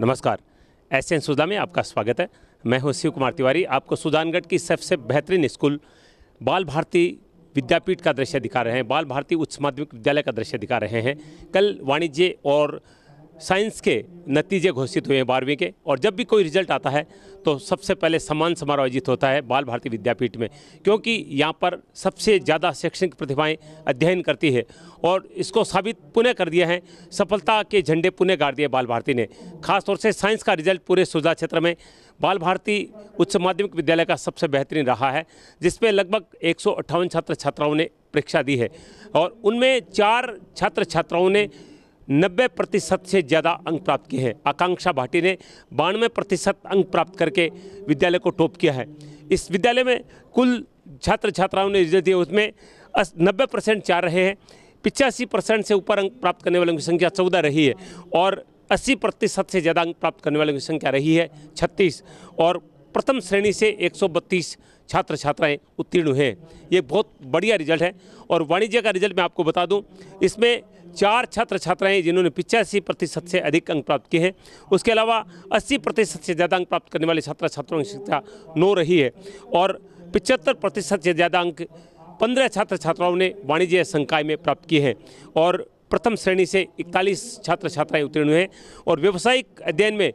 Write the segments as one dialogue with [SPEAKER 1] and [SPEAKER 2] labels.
[SPEAKER 1] नमस्कार। S N सुधा में आपका स्वागत है। मैं हूँ शिव कुमार तिवारी। आपको सुजानगढ़ की सबसे बेहतरीन स्कूल, बाल भारती विद्यापीठ का दृश्य दिखा रहे हैं। बाल भारती उच्च माध्यमिक विद्यालय का दृश्य दिखा रहे हैं। कल वाणिज्य और साइंस के नतीजे घोषित हुए हैं बारहवीं के, और जब भी कोई रिज़ल्ट आता है तो सबसे पहले सम्मान समारोह आयोजित होता है बाल भारती विद्यापीठ में, क्योंकि यहाँ पर सबसे ज़्यादा शैक्षणिक प्रतिभाएँ अध्ययन करती है, और इसको साबित पुनः कर दिया है, सफलता के झंडे पुनः गाड़ दिए बाल भारती ने। खासतौर से साइंस का रिज़ल्ट पूरे सुजा क्षेत्र में बाल भारती उच्च माध्यमिक विद्यालय का सबसे बेहतरीन रहा है, जिसमें लगभग एक सौ अट्ठावन छात्र छात्राओं ने परीक्षा दी है, और उनमें चार छात्र छात्राओं ने नब्बे प्रतिशत से ज़्यादा अंक प्राप्त किए हैं। आकांक्षा भाटी ने बानवे प्रतिशत अंक प्राप्त करके विद्यालय को टॉप किया है। इस विद्यालय में कुल छात्र छात्राओं ने रिज़ल्ट दिए, उसमें नब्बे परसेंट चार रहे हैं। पिचासी परसेंट से ऊपर अंक प्राप्त करने वालों की संख्या चौदह रही है और अस्सी प्रतिशत से ज़्यादा अंक प्राप्त करने वालों की संख्या रही है छत्तीस। और प्रथम श्रेणी से 132 छात्र छात्राएँ उत्तीर्ण हुए हैं। ये बहुत बढ़िया रिज़ल्ट है। और वाणिज्य का रिज़ल्ट मैं आपको बता दूँ, इसमें चार छात्र छात्राएँ जिन्होंने पिचासी प्रतिशत से अधिक अंक प्राप्त किए हैं। उसके अलावा अस्सी प्रतिशत से ज़्यादा अंक प्राप्त करने वाले छात्र छात्राओं की संख्या नौ रही है और पिचहत्तर प्रतिशत से ज़्यादा अंक पंद्रह छात्र छात्राओं ने वाणिज्य संकाय में प्राप्त किए हैं और प्रथम श्रेणी से इकतालीस छात्र छात्राएँ उत्तीर्ण हुए हैं और व्यावसायिक अध्ययन में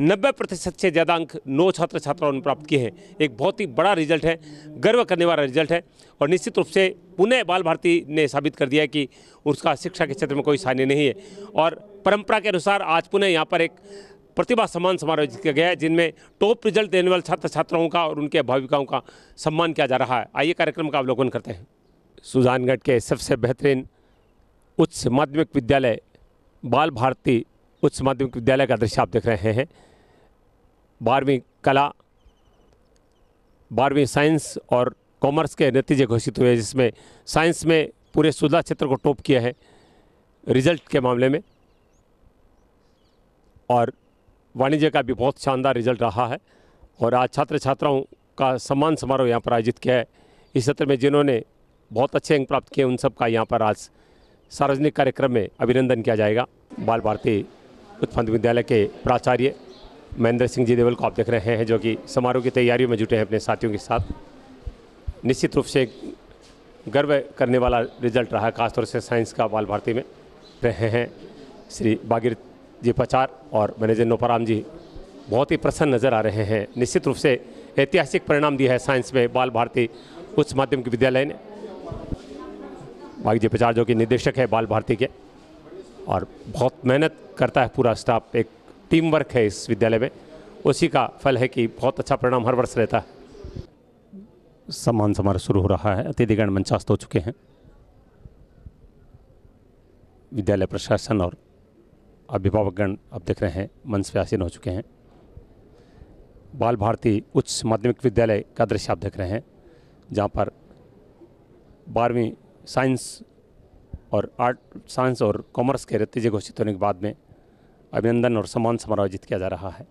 [SPEAKER 1] नब्बे प्रतिशत से ज़्यादा अंक नौ छात्र छात्राओं ने प्राप्त किए हैं। एक बहुत ही बड़ा रिज़ल्ट है, गर्व करने वाला रिज़ल्ट है और निश्चित रूप से पुनः बाल भारती ने साबित कर दिया कि उसका शिक्षा के क्षेत्र में कोई सान्य नहीं है। और परंपरा के अनुसार आज पुनः यहाँ पर एक प्रतिभा सम्मान समारोह किया गया है, जिनमें टॉप रिज़ल्ट देने वाले छात्र छात्राओं का और उनके अभिभाविकाओं का सम्मान किया जा रहा है। आइए कार्यक्रम का अवलोकन करते हैं। सुजानगढ़ के सबसे बेहतरीन उच्च माध्यमिक विद्यालय बाल भारती उच्च माध्यमिक विद्यालय का दृश्य आप देख रहे हैं। बारहवीं कला, बारहवीं साइंस और कॉमर्स के नतीजे घोषित हुए जिसमें साइंस में पूरे सुधा क्षेत्र को टॉप किया है रिज़ल्ट के मामले में। और वाणिज्य का भी बहुत शानदार रिज़ल्ट रहा है। और आज छात्र छात्राओं का सम्मान समारोह यहाँ पर आयोजित किया है। इस सत्र में जिन्होंने बहुत अच्छे अंक प्राप्त किए, उन सब का यहाँ पर आज सार्वजनिक कार्यक्रम में अभिनंदन किया जाएगा। बाल भारती उत्पन्न विद्यालय के प्राचार्य महेंद्र सिंह जी देवल को आप देख रहे हैं, जो कि समारोह की तैयारियों में जुटे हैं अपने साथियों के साथ। निश्चित रूप से गर्व करने वाला रिज़ल्ट रहा, खासतौर से साइंस का बाल भारती में। रहे हैं श्री बागिर जी पचार और मैनेजर नोपाराम जी। बहुत ही प्रसन्न नज़र आ रहे हैं। निश्चित रूप से ऐतिहासिक परिणाम दिया है साइंस में बाल भारती उच्च माध्यमिक विद्यालय ने। बागी जी पचार जो कि निदेशक है बाल भारती के। और बहुत मेहनत करता है पूरा स्टाफ एक टीम वर्क है इस विद्यालय में। उसी का फल है कि बहुत अच्छा परिणाम हर वर्ष रहता है। सम्मान समारोह शुरू हो रहा है। अतिथिगण मंचास्त हो चुके हैं। विद्यालय प्रशासन और अभिभावकगण अब देख रहे हैं, मंच पे आसीन हो चुके हैं। बाल भारती उच्च माध्यमिक विद्यालय का दृश्य आप देख रहे हैं, जहाँ पर बारहवीं साइंस और आर्ट, साइंस और कॉमर्स के नतीजे घोषित होने के बाद में अभिनंदन और सम्मान समारोह आयोजित किया जा रहा है।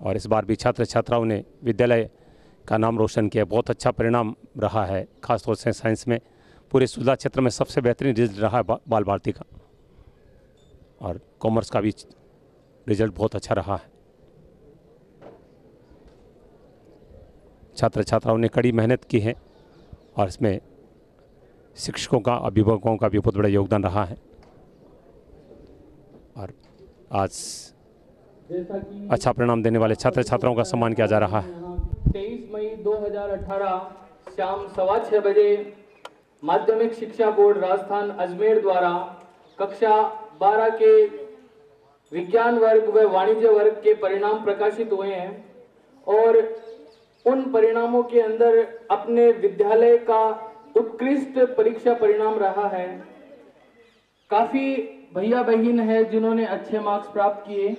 [SPEAKER 1] और इस बार भी छात्र छात्राओं ने विद्यालय का नाम रोशन किया। बहुत अच्छा परिणाम रहा है, खासतौर से साइंस में। पूरे सुधा क्षेत्र में सबसे बेहतरीन रिज़ल्ट रहा है बाल भारती का। और कॉमर्स का भी रिज़ल्ट बहुत अच्छा रहा है। छात्र छात्राओं ने कड़ी मेहनत की है और इसमें शिक्षकों का, अभिभावकों का भी बहुत बड़ा योगदान रहा है। और आज अच्छा परिणाम देने वाले छात्र छात्राओं का सम्मान किया जा रहा है।
[SPEAKER 2] तेईस मई 2018 शाम सवा छह बजे, माध्यमिक शिक्षा बोर्ड राजस्थान अजमेर द्वारा कक्षा 12 के विज्ञान वर्ग व वाणिज्य वर्ग के परिणाम प्रकाशित हुए हैं और उन परिणामों के अंदर अपने विद्यालय का उत्कृष्ट परीक्षा परिणाम रहा है। काफ़ी भैया बहन है जिन्होंने अच्छे मार्क्स प्राप्त किए।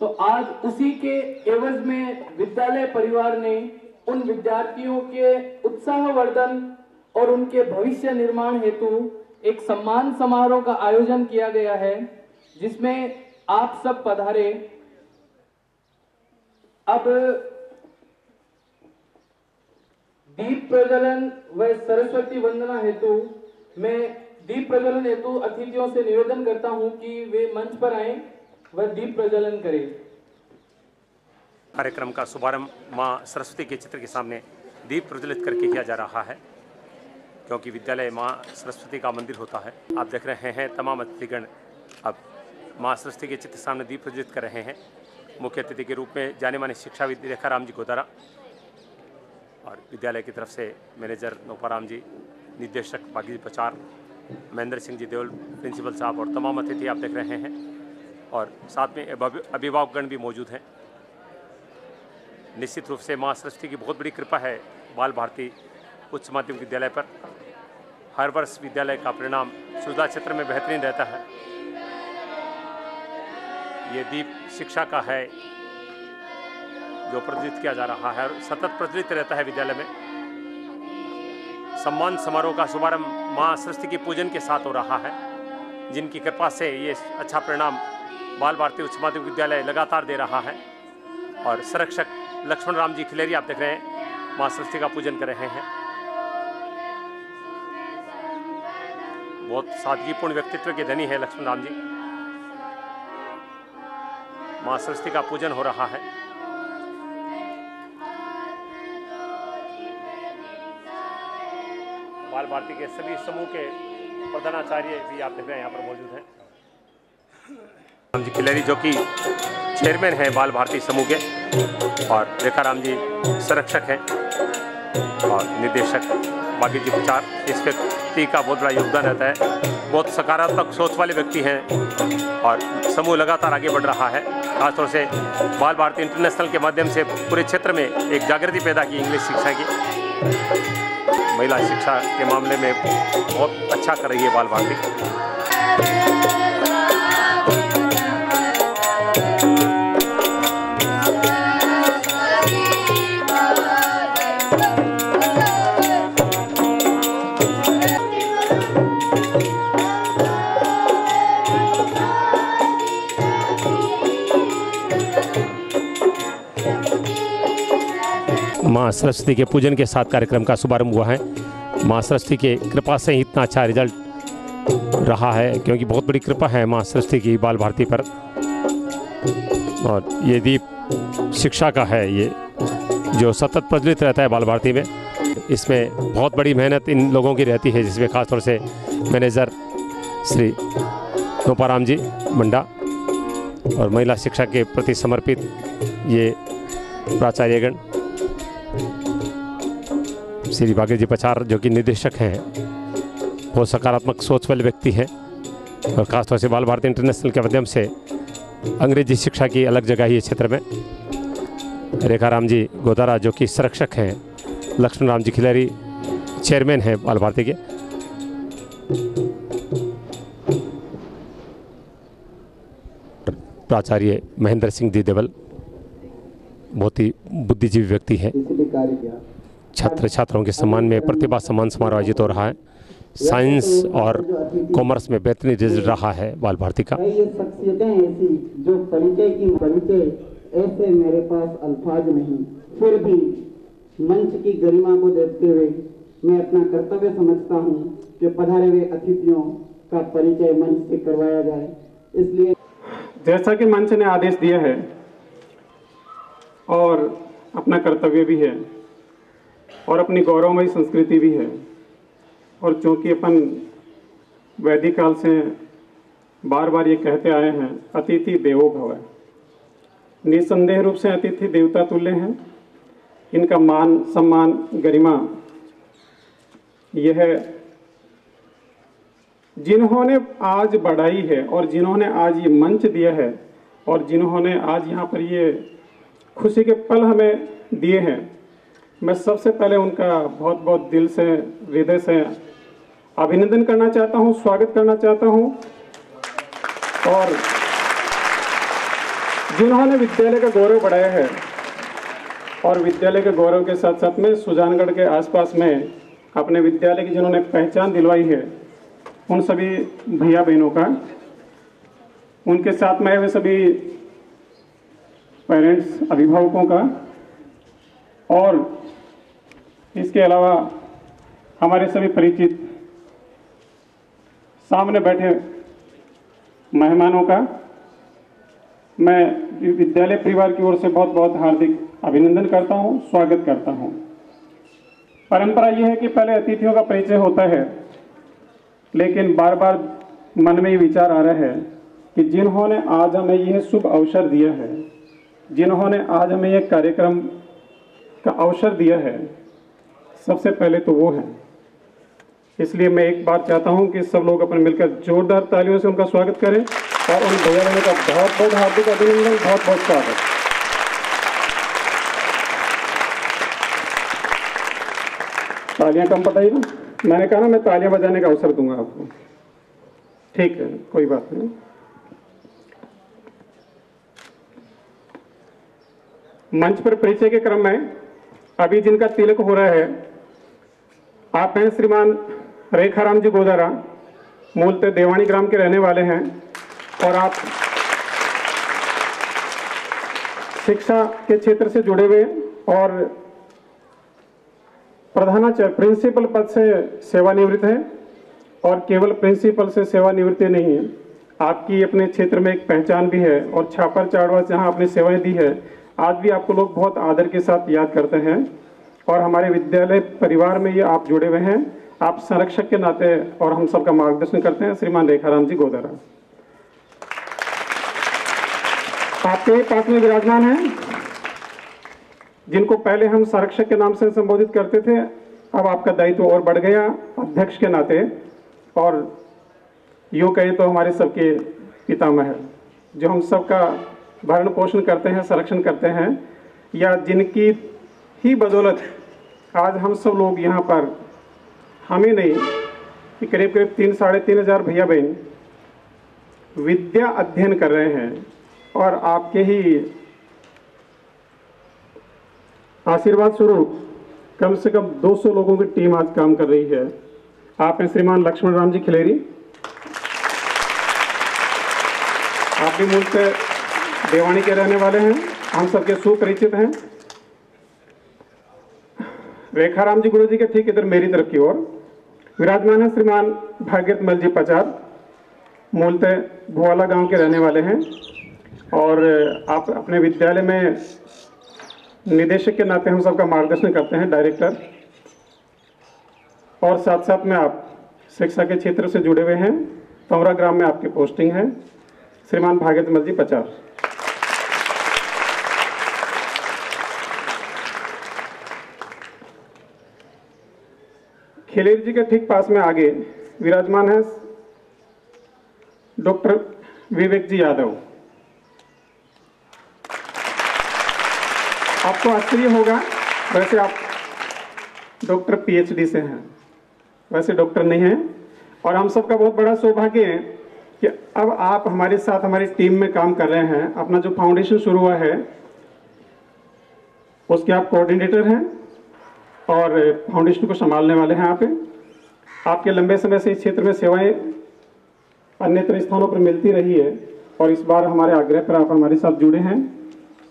[SPEAKER 2] तो आज उसी के एवज में विद्यालय परिवार ने उन विद्यार्थियों के उत्साहवर्धन और उनके भविष्य निर्माण हेतु एक सम्मान समारोह का आयोजन किया गया है, जिसमें आप सब पधारे। अब दीप प्रज्वलन व सरस्वती वंदना हेतु मैं दीप प्रज्वलन हेतु अतिथियों से निवेदन करता हूँ कि वे मंच पर आए व दीप प्रज्वलन करें।
[SPEAKER 1] कार्यक्रम का शुभारंभ माँ सरस्वती के चित्र के सामने दीप प्रज्वलित करके किया जा रहा है, क्योंकि विद्यालय माँ सरस्वती का मंदिर होता है। आप देख रहे हैं तमाम अतिथिगण अब माँ सरस्वती के चित्र सामने दीप प्रज्वलित कर रहे हैं। मुख्य अतिथि के रूप में जाने माने शिक्षाविद रेखा राम जी गोदारा और विद्यालय की तरफ़ से मैनेजर नोपाराम जी, निदेशक बागी प्रचार, महेंद्र सिंह जी देवल प्रिंसिपल साहब और तमाम अतिथि आप देख रहे हैं और साथ में अभिभावकगण भी मौजूद हैं। निश्चित रूप से माँ सरस्वती की बहुत बड़ी कृपा है बाल भारती उच्च माध्यमिक विद्यालय पर। हर वर्ष विद्यालय का परिणाम सुविधा क्षेत्र में बेहतरीन रहता है। ये दीप शिक्षा का है। जो प्रज्वलित किया जा रहा है और सतत प्रज्वलित रहता है विद्यालय में। सम्मान समारोह का शुभारंभ माँ सरस्वती की पूजन के साथ हो रहा है, जिनकी कृपा से ये अच्छा परिणाम बाल भारती उच्च माध्यमिक विद्यालय लगातार दे रहा है। और संरक्षक लक्ष्मण राम जी खिलेरी, आप देख रहे हैं, माँ सरस्वती का पूजन कर रहे हैं। बहुत सादगीपूर्ण व्यक्तित्व के धनी है लक्ष्मण राम जी। माँ सरस्वती का पूजन हो रहा है। बाल भारती के सभी समूह के प्रधानाचार्य भी आप देख रहे हैं, यहाँ पर मौजूद हैं। राम जी खिलेरी जो कि चेयरमैन हैं बाल भारती समूह के, और रेखा राम जी संरक्षक हैं, और निदेशक बागी जी प्रचार। इस व्यक्ति का बहुत बड़ा योगदान रहता है। बहुत सकारात्मक सोच वाले व्यक्ति हैं, और समूह लगातार आगे बढ़ रहा है। खासतौर से बाल भारती इंटरनेशनल के माध्यम से पूरे क्षेत्र में एक जागृति पैदा की इंग्लिश शिक्षा की। महिला शिक्षा के मामले में बहुत अच्छा कर रही है बाल भारती माँ सरस्वती के पूजन के साथ कार्यक्रम का शुभारंभ हुआ है। माँ सरस्वती के कृपा से ही इतना अच्छा रिज़ल्ट रहा है, क्योंकि बहुत बड़ी कृपा है माँ सरस्वती की बाल भारती पर। और ये दीप शिक्षा का है, ये जो सतत प्रज्वलित रहता है बाल भारती में। इसमें बहुत बड़ी मेहनत इन लोगों की रहती है, जिसमें खासतौर से मैनेजर श्री नोपाराम जी मंडा और महिला शिक्षा के प्रति समर्पित ये प्राचार्यगण श्री बागे जी पचार जो कि निदेशक हैं बहुत सकारात्मक सोच वाले व्यक्ति हैं और खासतौर से बाल भारती इंटरनेशनल के माध्यम से अंग्रेज़ी शिक्षा की अलग जगह ही है क्षेत्र में। रेखा राम जी गोदारा जो कि संरक्षक हैं, लक्ष्मण राम जी खिलारी चेयरमैन हैं बाल भारती के। प्राचार्य महेंद्र सिंह दी देवल, बहुत ही बुद्धिजीवी व्यक्ति हैं। छात्र छात्राओं के सम्मान में प्रतिभा सम्मान समारोह आयोजित हो रहा है। साइंस और कॉमर्स में बेहतरीन रिज़ल्ट रहा है बाल भारती का
[SPEAKER 3] ये शख्सियतें ऐसी जो परिचय की परिचय ऐसे मेरे पास अल्फाज नहीं। फिर भी मंच की गरिमा को देखते हुए मैं अपना कर्तव्य समझता हूँ कि पधारे हुए अतिथियों का परिचय मंच से करवाया जाए। इसलिए
[SPEAKER 4] जैसा कि मंच ने आदेश दिया है और अपना कर्तव्य भी है। और अपनी गौरवमयी संस्कृति भी है। और चूँकि अपन वैदिक काल से बार बार ये कहते आए हैं, अतिथि देवो भव है। निसंदेह रूप से अतिथि देवता तुल्य हैं। इनका मान, सम्मान, गरिमा, यह जिन्होंने आज बढ़ाई है और जिन्होंने आज ये मंच दिया है और जिन्होंने आज यहाँ पर ये खुशी के पल हमें दिए हैं मैं सबसे पहले उनका बहुत बहुत दिल से, हृदय से अभिनंदन करना चाहता हूँ, स्वागत करना चाहता हूँ। और जिन्होंने विद्यालय का गौरव बढ़ाया है और विद्यालय के गौरव के साथ साथ में सुजानगढ़ के आसपास में अपने विद्यालय की जिन्होंने पहचान दिलवाई है, उन सभी भैया बहनों का, उनके साथ में हुए सभी पेरेंट्स अभिभावकों का और इसके अलावा हमारे सभी परिचित सामने बैठे मेहमानों का मैं विद्यालय परिवार की ओर से बहुत बहुत हार्दिक अभिनंदन करता हूँ, स्वागत करता हूँ। परंपरा यह है कि पहले अतिथियों का परिचय होता है लेकिन बार बार मन में ये विचार आ रहा है कि जिन्होंने आज हमें यह शुभ अवसर दिया है जिन्होंने आज हमें यह कार्यक्रम का अवसर दिया है, सबसे पहले तो वो है। इसलिए मैं एक बात चाहता हूँ कि सब लोग अपन मिलकर जोरदार तालियों से उनका स्वागत करें और उन भैया बहनों का बहुत बहुत हार्दिक अभिनंदन, बहुत बहुत स्वागत। तालियाँ कम पटाई ना। मैंने कहा ना, मैं तालियाँ बजाने का अवसर दूँगा आपको। ठीक है, कोई बात नहीं। मंच पर परिचय के क्रम में अभी जिनका तिलक हो रहा है, आप हैं श्रीमान रेखाराम जी गोदारा, मूलतः देवानी ग्राम के रहने वाले हैं और आप शिक्षा के क्षेत्र से जुड़े हुए और प्रधानाचार्य प्रिंसिपल पद से सेवानिवृत्त हैं और केवल प्रिंसिपल से सेवानिवृत्ति नहीं है। आपकी अपने क्षेत्र में एक पहचान भी है और छापर चाड़वा जहाँ आपने सेवाएँ दी है। आज भी आपको लोग बहुत आदर के साथ याद करते हैं और हमारे विद्यालय परिवार में ये आप जुड़े हुए हैं। आप संरक्षक के नाते और हम सबका मार्गदर्शन करते हैं, श्रीमान रेखाराम जी गोदारा। आपके पास में विराजमान हैं, जिनको पहले हम संरक्षक के नाम से संबोधित करते थे, अब आपका दायित्व तो और बढ़ गया अध्यक्ष के नाते। और यूँ कहें तो हमारे सबके पितामह जो हम सबका भरण पोषण करते हैं, संरक्षण करते हैं, या जिनकी ही बदौलत आज हम सब लोग यहाँ पर, हमें नहीं, कि करीब करीब तीन, साढ़े तीन हज़ार भैया बहन विद्या अध्ययन कर रहे हैं और आपके ही आशीर्वाद स्वरूप कम से कम 200 लोगों की टीम आज काम कर रही है। आप हैं श्रीमान लक्ष्मण राम जी खिलेरी। आप भी मूल से देवानी के रहने वाले हैं। हम सबके सुपरिचित हैं। रेखाराम जी गुरु जी के ठीक इधर मेरी तरफ़ की ओर। विराजमान है श्रीमान भाग्यत मल जी पचार मूलतः भुआला गाँव के रहने वाले हैं। और आप अपने विद्यालय में निदेशक के नाते हम सबका मार्गदर्शन करते हैं, डायरेक्टर। और साथ साथ में आप शिक्षा के क्षेत्र से जुड़े हुए हैं। तमरा ग्राम में आपकी पोस्टिंग है। श्रीमान भाग्यत मल जी पचार खिलेर जी के ठीक पास में आगे विराजमान है डॉक्टर विवेक जी यादव। आपको आश्चर्य होगा, वैसे आप डॉक्टर पीएचडी से हैं, वैसे डॉक्टर नहीं हैं, और हम सबका बहुत बड़ा सौभाग्य है कि अब आप हमारे साथ, हमारी टीम में काम कर रहे हैं। अपना जो फाउंडेशन शुरू हुआ है, उसके आप कोऑर्डिनेटर हैं और फाउंडेशन को संभालने वाले हैं आप आपके लंबे समय से इस क्षेत्र में सेवाएँ अन्यत्र स्थानों पर मिलती रही है और इस बार हमारे आग्रह पर आप हमारे साथ जुड़े हैं।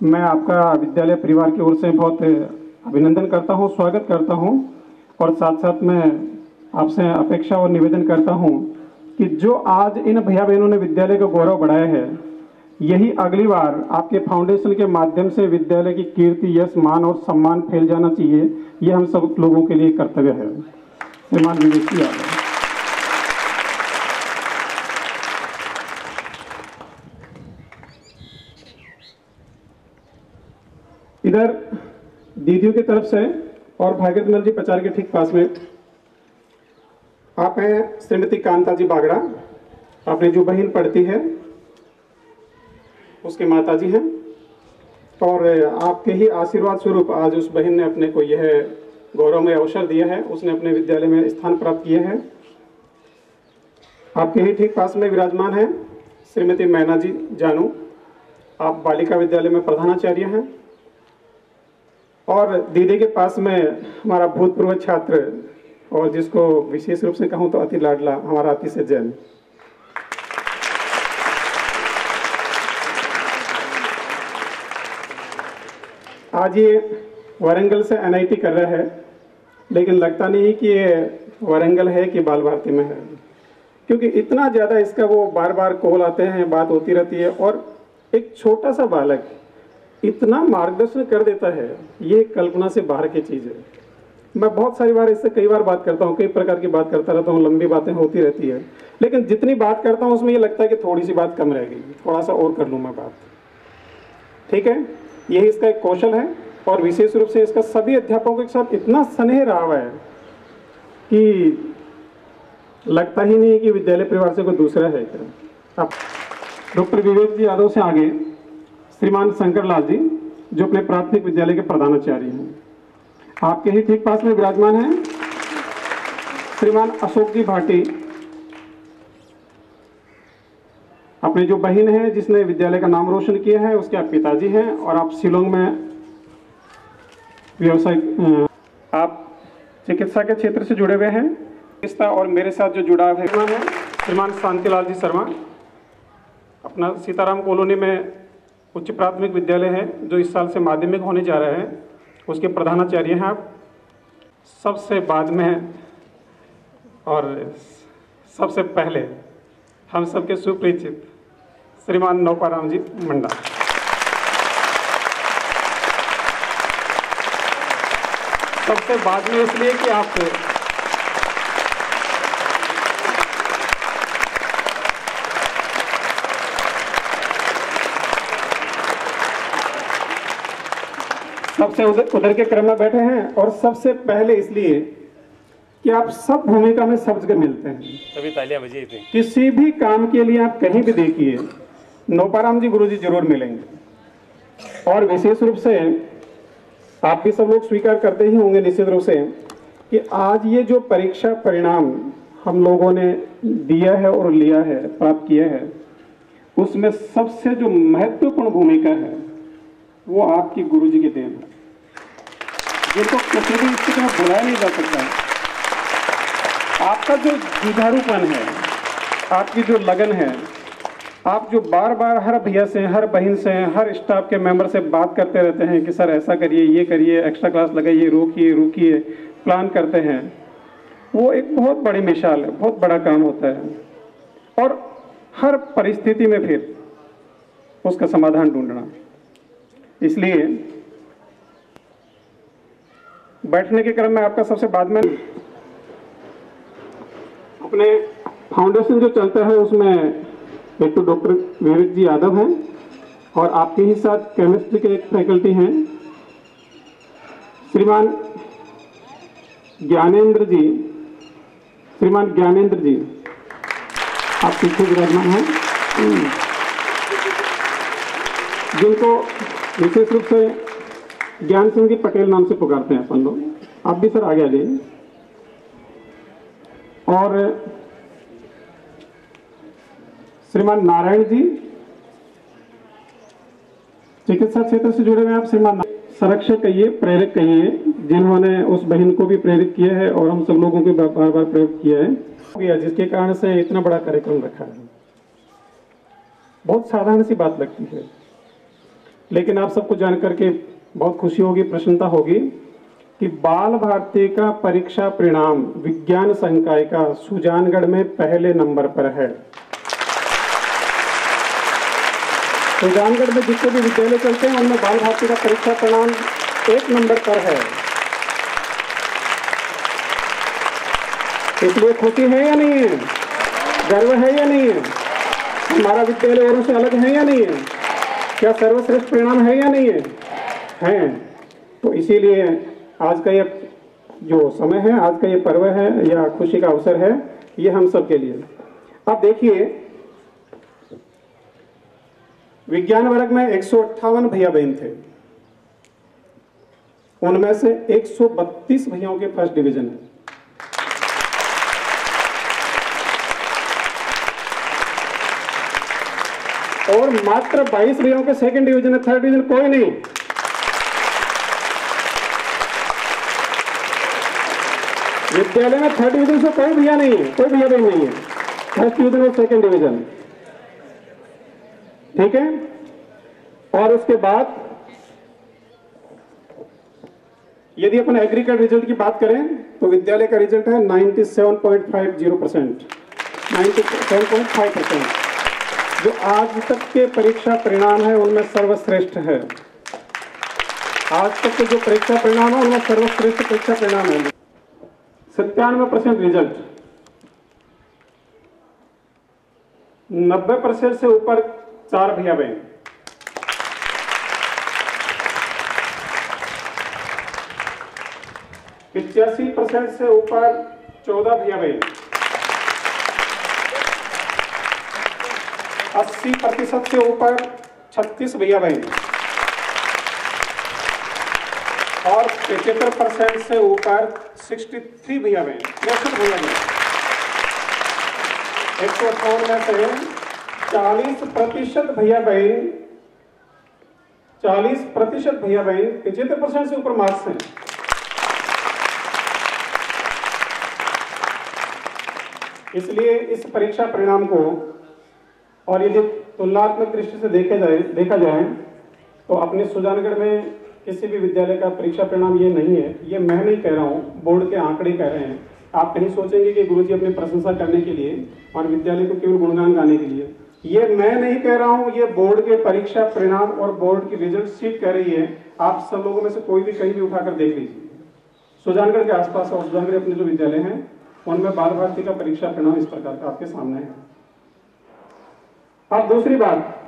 [SPEAKER 4] मैं आपका विद्यालय परिवार की ओर से बहुत अभिनंदन करता हूँ, स्वागत करता हूँ और साथ साथ मैं आपसे अपेक्षा और निवेदन करता हूँ कि जो आज इन भैया बहनों ने विद्यालय का गौरव बढ़ाया है यही अगली बार आपके फाउंडेशन के माध्यम से विद्यालय की कीर्ति, यश, मान और सम्मान फैल जाना चाहिए, ये हम सब लोगों के लिए कर्तव्य है। श्रीमान विवेक यादव इधर दीदियों की तरफ़ से और भाग्यत मल जी प्रचार के ठीक पास में। आप हैं श्रीमती कांता जी बागड़ा। आपने जो बहन पढ़ती है उसके माता जी हैं। और आपके ही आशीर्वाद स्वरूप आज उस बहन ने अपने को यह गौरवमय अवसर दिया है। उसने अपने विद्यालय में स्थान प्राप्त किए हैं। आपके ही ठीक पास में विराजमान है श्रीमती मैना जी जानू। आप बालिका विद्यालय में प्रधानाचार्य हैं। और दीदी के पास में हमारा भूतपूर्व छात्र, और जिसको विशेष रूप से कहूँ तो अति लाडला, हमारा अति से जैन। आज ये वारंगल से एनआईटी कर रहा है, लेकिन लगता नहीं कि ये वारंगल है कि बाल भारती में है। क्योंकि इतना ज़्यादा इसका वो बार बार कॉल आते हैं, बात होती रहती है, और एक छोटा सा बालक इतना मार्गदर्शन कर देता है, ये कल्पना से बाहर की चीज़ है। मैं बहुत सारी बार इससे कई बार बात करता हूँ, कई प्रकार की बात करता रहता हूँ, लंबी बातें होती रहती है, लेकिन जितनी बात करता हूँ, उसमें ये लगता है कि थोड़ी सी बात कम रह गई, थोड़ा सा और कर लूँ मैं बात। ठीक है? यही इसका एक कौशल है और विशेष रूप से इसका सभी अध्यापकों के साथ इतना स्नेह रहा है कि लगता ही नहीं कि विद्यालय परिवार से कोई दूसरा है अब डॉक्टर विवेक जी यादव से आगे श्रीमान शंकर लाल जी, जो अपने प्राथमिक विद्यालय के प्रधानाचार्य हैं। आपके ही ठीक पास में विराजमान हैं श्रीमान अशोक जी भाटी अपनी जो बहन है, जिसने विद्यालय का नाम रोशन किया है, उसके आप पिताजी हैं और आप शिलोंग में, व्यवसाय आप चिकित्सा के क्षेत्र से जुड़े हुए हैं। रिश्ता और मेरे साथ जो जुड़ाव है है, श्रीमान शांतिलाल जी शर्मा। अपना सीताराम कॉलोनी में उच्च प्राथमिक विद्यालय है, जो इस साल से माध्यमिक होने जा रहा है। उसके प्रधानाचार्य हैं आप। सबसे बाद में और सबसे पहले हम सबके सुपरिचित श्रीमान नौपाराम जी मंडा सबसे बाद में इसलिए कि आप सबसे उधर उधर के क्रम में बैठे हैं और सबसे पहले इसलिए कि आप सब भूमिका में सब जगह मिलते हैं।
[SPEAKER 1] तभी तालियाँ बजी थी।
[SPEAKER 4] किसी भी काम के लिए आप कहीं भी देखिए नौपाराम जी गुरु जी ज़रूर मिलेंगे। और विशेष रूप से आप भी सब लोग स्वीकार करते ही होंगे निश्चित रूप से कि आज ये जो परीक्षा परिणाम हम लोगों ने दिया है और लिया है, प्राप्त किया है, उसमें सबसे जो महत्वपूर्ण भूमिका है, वो आपकी गुरु जी की देन है। जिनको किसी भी स्थिति में बुलाया नहीं जा सकता। आपका जो जुझारूपन है, आपकी जो लगन है आप जो बार बार हर भैया से हर बहन से हर स्टाफ के मेंबर से बात करते रहते हैं कि सर ऐसा करिए, ये करिए, एक्स्ट्रा क्लास लगाइए, रोकिए, रुकिए, प्लान करते हैं। वो एक बहुत बड़ी मिसाल है, बहुत बड़ा काम होता है। और हर परिस्थिति में फिर उसका समाधान ढूंढना। इसलिए बैठने के क्रम में आपका सबसे बाद में अपने फाउंडेशन जो चलता है, उसमें एक तो डॉक्टर विवेक जी यादव हैं और आपके ही साथ केमिस्ट्री के एक फैकल्टी हैं। श्रीमान ज्ञानेंद्र जी, श्रीमान ज्ञानेंद्र जी, आप पीछे विराजमान हैं। जिनको विशेष रूप से ज्ञान सिंह जी पटेल नाम से पुकारते हैं अपन लोग। आप भी सर आगे आ जाइए। और श्रीमान नारायण जी, चिकित्सा क्षेत्र से जुड़े हुए आप श्रीमान संरक्षक कहिए, प्रेरक कहिए, जिन्होंने उस बहन को भी प्रेरित किया है और हम सब लोगों को बार बार प्रेरित किया है। जिसके कारण से इतना बड़ा कार्यक्रम रखा है। बहुत साधारण सी बात लगती है, लेकिन आप सबको जान करके बहुत खुशी होगी, प्रसन्नता होगी कि बाल भारती का परीक्षा परिणाम विज्ञान संकाय का सुजानगढ़ में पहले नंबर पर है। सुजानगढ़ में जितने भी विद्यालय चलते हैं, उनमें बाल भारती का परीक्षा परिणाम एक नंबर पर है। इसलिए खुशी है या नहीं? है गर्व है या नहीं? है हमारा विद्यालय औरों से अलग है या नहीं? है क्या सर्वश्रेष्ठ परिणाम है या नहीं? है। हैं तो इसीलिए आज का ये जो समय है, आज का ये पर्व है, या खुशी का अवसर है, ये हम सब के लिए। अब देखिए विज्ञान वर्ग में एक सौ अट्ठावन भैया बहन थे। उनमें से 132 भैयाओं के फ़र्स्ट डिवीज़न है। और मात्र 22 भैयाओं के सेकंड डिवीज़न है। थर्ड डिवीज़न कोई नहीं। विद्यालय में थर्ड डिवीज़न से कोई भैया नहीं है, कोई भैया बहन नहीं है। फ़र्स्ट डिवीज़न और सेकंड डिवीज़न ठीक है? और उसके बाद, यदि अपन एग्री का रिज़ल्ट की बात करें तो विद्यालय का रिज़ल्ट है 97.50 परसेंट 97.5 परसेंट जो आज तक के परीक्षा परिणाम है, उनमें सर्वश्रेष्ठ है। आज तक के जो परीक्षा परिणाम है, उनमें सर्वश्रेष्ठ परीक्षा परिणाम है। सत्तानवे परसेंट रिज़ल्ट नब्बे परसेंट से ऊपर चार भैया बहन। पिचासी परसेंट से ऊपर चौदह भैया बहन। अस्सी प्रतिशत से ऊपर छत्तीस भैया बहन। और पचहत्तर परसेंट से ऊपर सिक्सटी थ्री भैया बहन। भैया बहन। एक सौ अट्ठावन में से चालीस प्रतिशत भैया बहन, चालीस प्रतिशत भैया बहन पचहत्तर परसेंट से ऊपर मार्क्स हैं। इसलिए इस परीक्षा परिणाम को और यदि तुलनात्मक दृष्टि से देखे जाए, देखा जाए तो अपने सुजानगढ़ में किसी भी विद्यालय का परीक्षा परिणाम ये नहीं है। ये मैं नहीं कह रहा हूँ, बोर्ड के आंकड़े कह रहे हैं। आप कहीं सोचेंगे कि गुरुजी अपनी प्रशंसा करने के लिए और विद्यालय को केवल गुणगान गाने के लिए। ये मैं नहीं कह रहा हूँ, ये बोर्ड के परीक्षा परिणाम और बोर्ड की रिज़ल्ट सीट कह रही है। आप सब लोगों में से कोई भी कहीं भी उठाकर देख लीजिए। सुजानगढ़ के आसपास और सुजानगढ़ अपने जो विद्यालय हैं, उनमें बाल भारती का परीक्षा परिणाम इस प्रकार का आपके सामने है। अब दूसरी बात,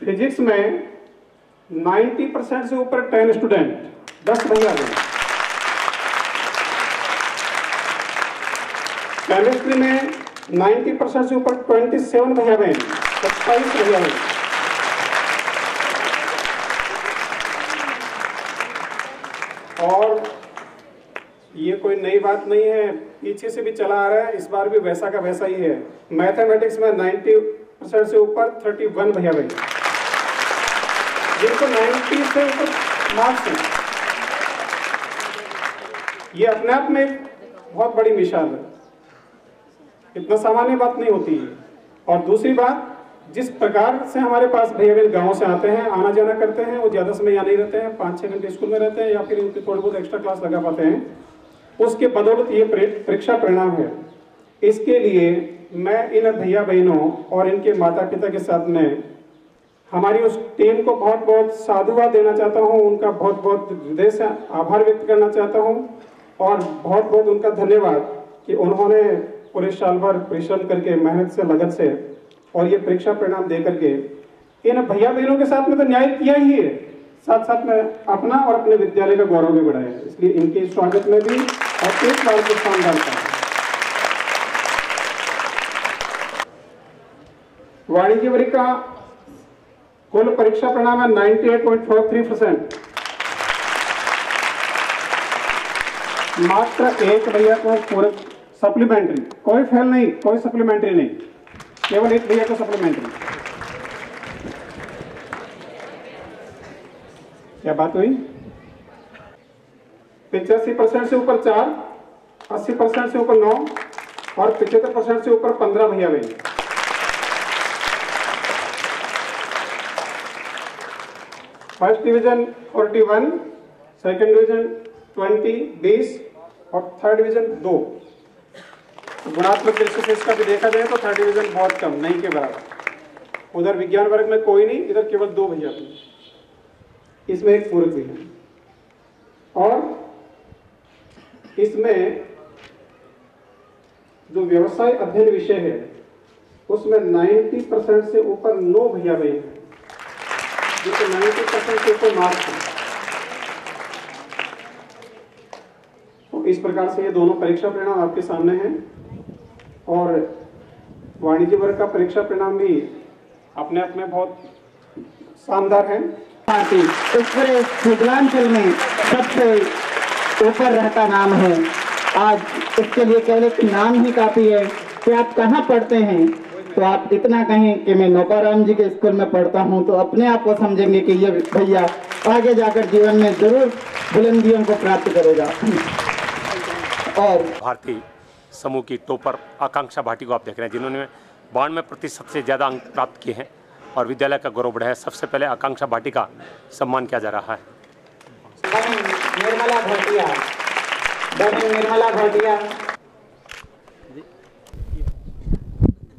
[SPEAKER 4] फिजिक्स में 90 परसेंट से ऊपर 10 स्टूडेंट 10 भैया गए केमिस्ट्री में 90 परसेंट से ऊपर 27 भैया बहन। सत्ताईस भैया बहन और ये कोई नई बात नहीं है, पीछे से भी चला आ रहा है, इस बार भी वैसा का वैसा ही है। मैथमेटिक्स में 90 परसेंट से ऊपर 31 भैया भाई जिनको 90 से ऊपर मार्क्स हैं। ये अपने आप में बहुत बड़ी मिसाल है। इतना सामान्य बात नहीं होती है। और दूसरी बात, जिस प्रकार से हमारे पास भैया बहन गाँव से आते हैं, आना जाना करते हैं, वो ज़्यादा समय यहाँ नहीं रहते हैं पाँच छः घंटे स्कूल में रहते हैं, या फिर उनके थोड़े बहुत एक्स्ट्रा क्लास लगा पाते हैं, उसके बदौलत ये परीक्षा परिणाम है। इसके लिए मैं इन भैया बहनों और इनके माता पिता के साथ में हमारी उस टीम को बहुत बहुत साधुवाद देना चाहता हूँ, उनका बहुत बहुत हृदय से आभार व्यक्त करना चाहता हूँ, और बहुत बहुत उनका धन्यवाद कि उन्होंने पूरे साल भर परिश्रम करके, मेहनत से, लगन से और ये परीक्षा परिणाम दे करके इन भैया बहनों के साथ में तो न्याय किया ही है। साथ साथ में अपना और अपने विद्यालय का गौरव भी बढ़ाया इसलिए इनके स्वागत में भी और एक बार को शानदार वाणिज्य वर्ग का कुल परीक्षा परिणाम है 98.43 परसेंट। मात्र एक भैया को पूरे सप्लीमेंट्री कोई फेल नहीं, कोई सप्लीमेंट्री नहीं। केवल एक भैया को सप्लीमेंट्री क्या बात हुई? पिचासी परसेंट से ऊपर चार, अस्सी परसेंट से ऊपर नौ और पिछहत्तर परसेंट से ऊपर पंद्रह भैया बहन फ़र्स्ट डिवीज़न 41 सेकंड डिवीज़न 20 20 और थर्ड डिवीज़न दो। गुणात्मक दृष्टि से इसका भी देखा जाए तो थर्ड डिवीज़न बहुत कम, नहीं के बराबर। उधर विज्ञान वर्ग में कोई नहीं, इधर केवल दो भैया थे। इसमें एक पूरक भी है। और इसमें जो व्यवसाय अध्ययन विषय है, उसमें 90 परसेंट से ऊपर नौ भैया बहन है। जिससे 90 परसेंट से ऊपर मार्क्स है। तो इस प्रकार से ये दोनों परीक्षा परिणाम आपके सामने हैं। और वाणिज्य वर्ग का परीक्षा परिणाम भी अपने आप में बहुत शानदार है।
[SPEAKER 3] पार्टी इस पूरे मिथिलांचल में सबसे ऊपर रहता नाम है। आज इसके लिए केवल एक नाम ही काफ़ी है कि आप कहाँ पढ़ते हैं? तो आप इतना कहें कि मैं नौकाराम जी के स्कूल में पढ़ता हूँ तो अपने आप को समझेंगे कि ये भैया आगे जाकर जीवन में ज़रूर बुलंदियों को प्राप्त करेगा। और
[SPEAKER 1] भारतीय समूह की टोपर आकांक्षा भाटी को आप देख रहे हैं जिन्होंने बानवे प्रतिशत से ज़्यादा अंक प्राप्त किए हैं और विद्यालय का गौरव बढ़ा है सबसे पहले आकांक्षा भाटी का सम्मान किया जा रहा है।
[SPEAKER 3] निर्मला भाटिया। निर्मला भाटिया।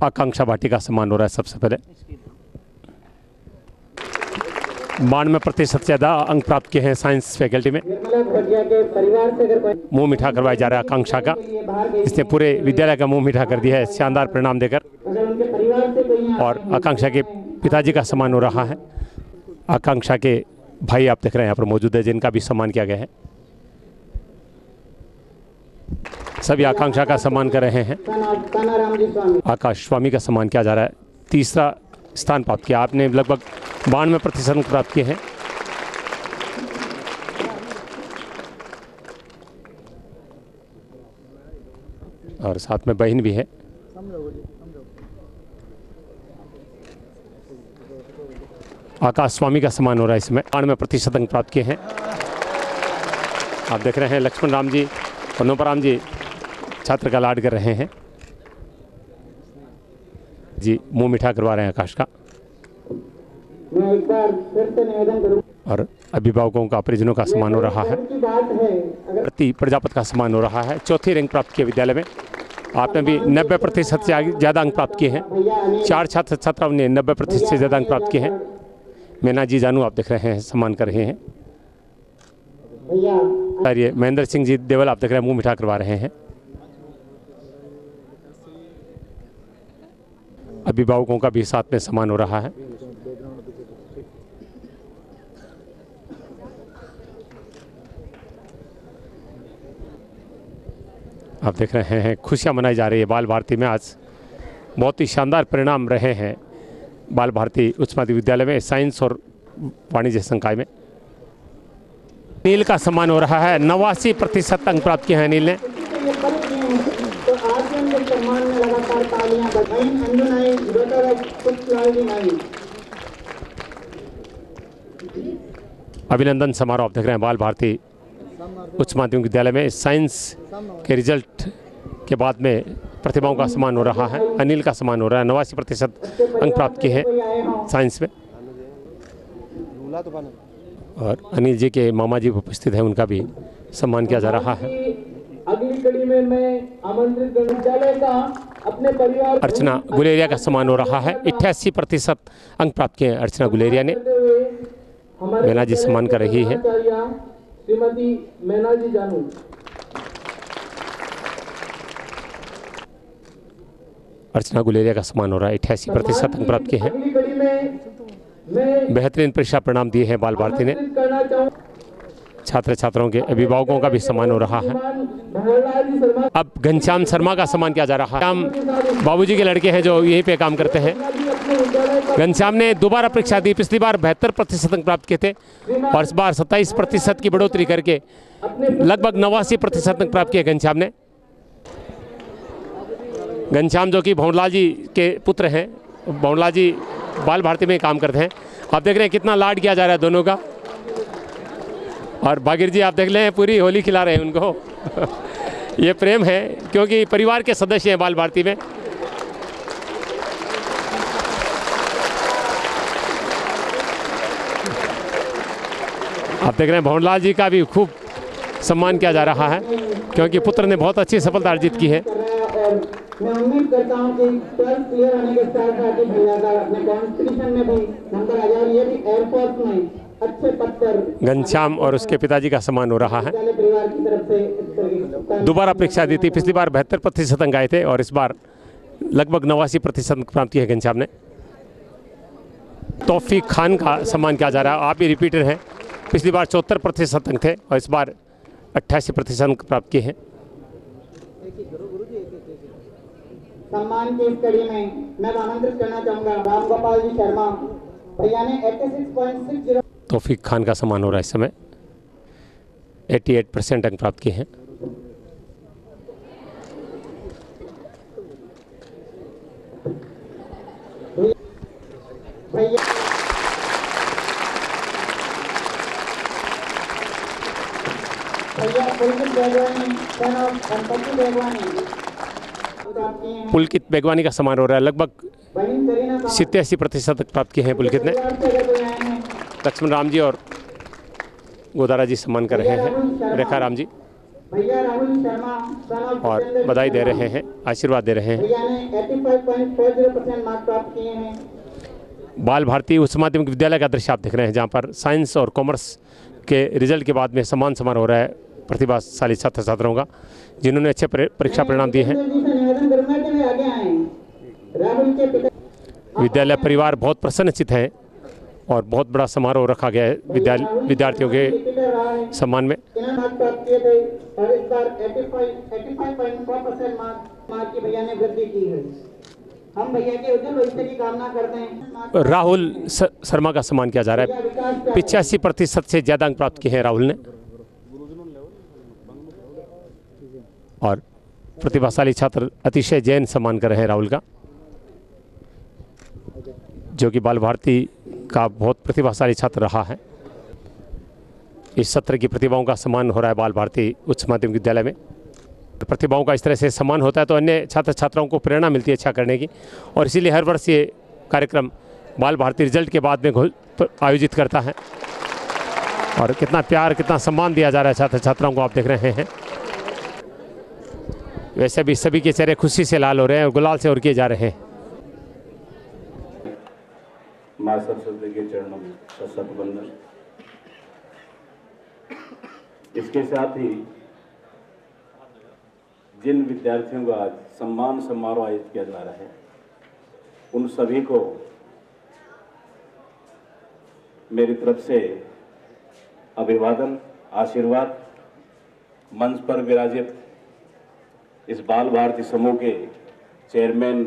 [SPEAKER 1] आकांक्षा भाटी का सम्मान हो रहा है सबसे पहले। बानवे प्रतिशत से ज़्यादा अंक प्राप्त किए हैं साइंस फैकल्टी में। मुँह मीठा करवाया जा रहा है आकांक्षा का। इसने पूरे विद्यालय का मुँह मीठा कर दिया है, शानदार परिणाम देकर। और आकांक्षा के पिताजी का सम्मान हो रहा है। आकांक्षा के भाई आप देख रहे हैं, यहाँ पर मौजूद है, जिनका भी सम्मान किया गया है। सभी आकांक्षा का सम्मान कर रहे हैं। आकाश स्वामी का सम्मान किया जा रहा है। तीसरा स्थान प्राप्त किया। आपने लगभग बानवे प्रतिशत अंक प्राप्त किए हैं। और साथ में बहन भी है। आकाश स्वामी का सम्मान हो रहा है इसमें। बानवे प्रतिशत अंक प्राप्त किए हैं। आप देख रहे हैं लक्ष्मण राम जी और नोपराम जी छात्र का लाड कर रहे हैं। जी मुँह मीठा करवा रहे हैं आकाश का।
[SPEAKER 3] मैं एक बार फिर से निवेदन करूँ।
[SPEAKER 1] और अभिभावकों का परिजनों का सम्मान हो रहा है। प्रति प्रजापत का सम्मान हो रहा है। चौथी रैंक प्राप्त किया विद्यालय में। आपने भी नब्बे प्रतिशत से ज़्यादा अंक प्राप्त किए हैं। चार छात्र छात्राओं ने नब्बे प्रतिशत से ज़्यादा अंक प्राप्त किए हैं। मीना जी जानू आप देख रहे हैं सम्मान कर रहे हैं। महेंद्र सिंह जी देवल आप देख रहे हैं मुँह मिठा करवा रहे हैं। अभिभावकों का भी साथ में सम्मान हो रहा है। आप देख रहे हैं, खुशियाँ मनाई जा रही है बाल भारती में आज। बहुत ही शानदार परिणाम रहे हैं बाल भारती उच्च माध्यमिक विद्यालय में, साइंस और वाणिज्य संकाय में। नील का सम्मान हो रहा है, नवासी प्रतिशत अंक प्राप्त किए हैं नील ने
[SPEAKER 3] ये पल किए हैं तो आज के उनके सम्मान में लगातार
[SPEAKER 1] अभिनंदन समारोह आप देख रहे हैं बाल भारती उच्च माध्यमिक विद्यालय में साइंस के रिज़ल्ट के बाद में प्रतिभाओं का सम्मान हो रहा है, अनिल का सम्मान हो रहा है, नवासी प्रतिशत अंक प्राप्त किए हों साइंस में। और अनिल जी के मामा जी उपस्थित हैं, उनका भी सम्मान किया जा रहा है।
[SPEAKER 2] अगली कड़ी में मैं आमंत्रित विद्यालय का अपने परिवार
[SPEAKER 1] अर्चना गुलेरिया का सम्मान हो रहा है। इट्ठासी प्रतिशत अंक प्राप्त किए अर्चना गुलेरिया ने। मैना जी सम्मान कर रही है।
[SPEAKER 2] श्रीमती मैना जी जानू।
[SPEAKER 1] अर्चना गुलेरिया का सम्मान हो रहा है। अठासी प्रतिशत अंक प्राप्त किए हैं। बेहतरीन परीक्षा परिणाम दिए हैं बाल भारती ने छात्र छात्राओं के अभिभावकों का भी सम्मान हो रहा है। अब घनश्याम शर्मा का सम्मान किया जा रहा है। हम बाबूजी के लड़के हैं जो यहीं पे काम करते हैं। घनश्याम ने दोबारा परीक्षा दी, पिछली बार बहत्तर प्रतिशत अंक प्राप्त किए थे और इस बार सत्ताईस प्रतिशत की बढ़ोतरी करके लगभग नवासी प्रतिशत अंक प्राप्त किए घनश्याम ने। घनश्याम जो कि भवनलाल जी के पुत्र हैं, भवनलाल जी बाल भारती में काम करते हैं। आप देख रहे हैं कितना लाड किया जा रहा है दोनों का। और बागिर जी, आप देख हैं पूरी होली खिला रहे हैं उनको। ये प्रेम है, क्योंकि परिवार के सदस्य हैं बाल भारती में। आप देख रहे हैं, भवनलाल जी का भी खूब सम्मान किया जा रहा है, क्योंकि पुत्र ने बहुत अच्छी सफलता अर्जित की है।
[SPEAKER 3] मैं उम्मीद करता हूँ कि क्लियर के साथ साथ ही भैया का अपने कॉम्पिटिशन में भी नंबर आ जाए ये भी एयरफोर्स में।
[SPEAKER 1] घनश्याम और उसके पिताजी का सम्मान हो रहा है। दोबारा परीक्षा दी थी पिछली बार बहत्तर प्रतिशत अंक आए थे और इस बार लगभग नवासी प्रतिशत प्राप्त किए घनश्याम ने। तोफ़ी खान का सम्मान किया जा रहा है आप ही रिपीटर हैं पिछली बार चौहत्तर प्रतिशत अंक थे और इस बार अट्ठासी प्रतिशत अंक प्राप्त किए हैं।
[SPEAKER 3] सम्मान की इस कड़ी में मैं आमंत्रित करना चाहूँगा। राम गोपाल जी शर्मा भैया ने 86.60
[SPEAKER 1] तौफीक खान का सम्मान हो रहा है इस समय। 88 परसेंट अंक प्राप्त किए हैं।
[SPEAKER 3] पुलकित बेगवानी
[SPEAKER 1] का सम्मान हो रहा है। लगभग सितयासी प्रतिशत प्राप्त किए हैं पुलकित ने। लक्ष्मण राम जी और गोदारा जी सम्मान कर रहे हैं। रेखा राम जी। और बधाई दे रहे हैं, आशीर्वाद दे रहे हैं।
[SPEAKER 3] भैया ने 85.40 परसेंट मार्क्स प्राप्त किए
[SPEAKER 1] बाल भारती उच्च माध्यमिक विद्यालय का दृश्य आप देख रहे हैं, जहाँ पर साइंस और कॉमर्स के रिज़ल्ट के बाद में सम्मान समारोह हो रहा है प्रतिभाशाली छात्र छात्राओं का, जिन्होंने अच्छे परीक्षा परिणाम दिए हैं। विद्यालय परिवार बहुत प्रसन्नचित हैं। और बहुत बड़ा समारोह रखा गया है विद्यालय विद्यार्थियों के सम्मान में।
[SPEAKER 3] कितना मार्क्स प्राप्त किए थे और इस बार 85 85.4 परसेंट मार्क्स मार्क की भैया ने वृद्धि की हम भैया के उज्जवल भविष्य की कामना करते
[SPEAKER 1] राहुल शर्मा का सम्मान किया जा रहा है। पिचासी प्रतिशत से ज़्यादा अंक प्राप्त किए हैं राहुल ने। और प्रतिभाशाली छात्र अतिशय जैन सम्मान कर रहे हैं राहुल का। जो कि बाल भारती का बहुत प्रतिभाशाली छात्र रहा है। इस सत्र की प्रतिभाओं का सम्मान हो रहा है बाल भारती उच्च माध्यमिक विद्यालय में। प्रतिभाओं का इस तरह से सम्मान होता है तो अन्य छात्र छात्राओं को प्रेरणा मिलती है अच्छा करने की। और इसीलिए हर वर्ष ये कार्यक्रम बाल भारती रिज़ल्ट के बाद में प- आयोजित करता है। और कितना प्यार, कितना सम्मान दिया जा रहा है छात्र छात्राओं को आप देख रहे हैं। वैसे भी सभी के चेहरे खुशी से लाल हो रहे हैं और गुलाल से और किए जा रहे हैं।
[SPEAKER 5] माँ सरस्वती के चरणों में सशत बंदन इसके साथ ही जिन विद्यार्थियों का आज सम्मान समारोह आयोजित किया जा रहा है, उन सभी को मेरी तरफ़ से अभिवादन, आशीर्वाद, मंच पर विराजित इस बाल भारती समूह के चेयरमैन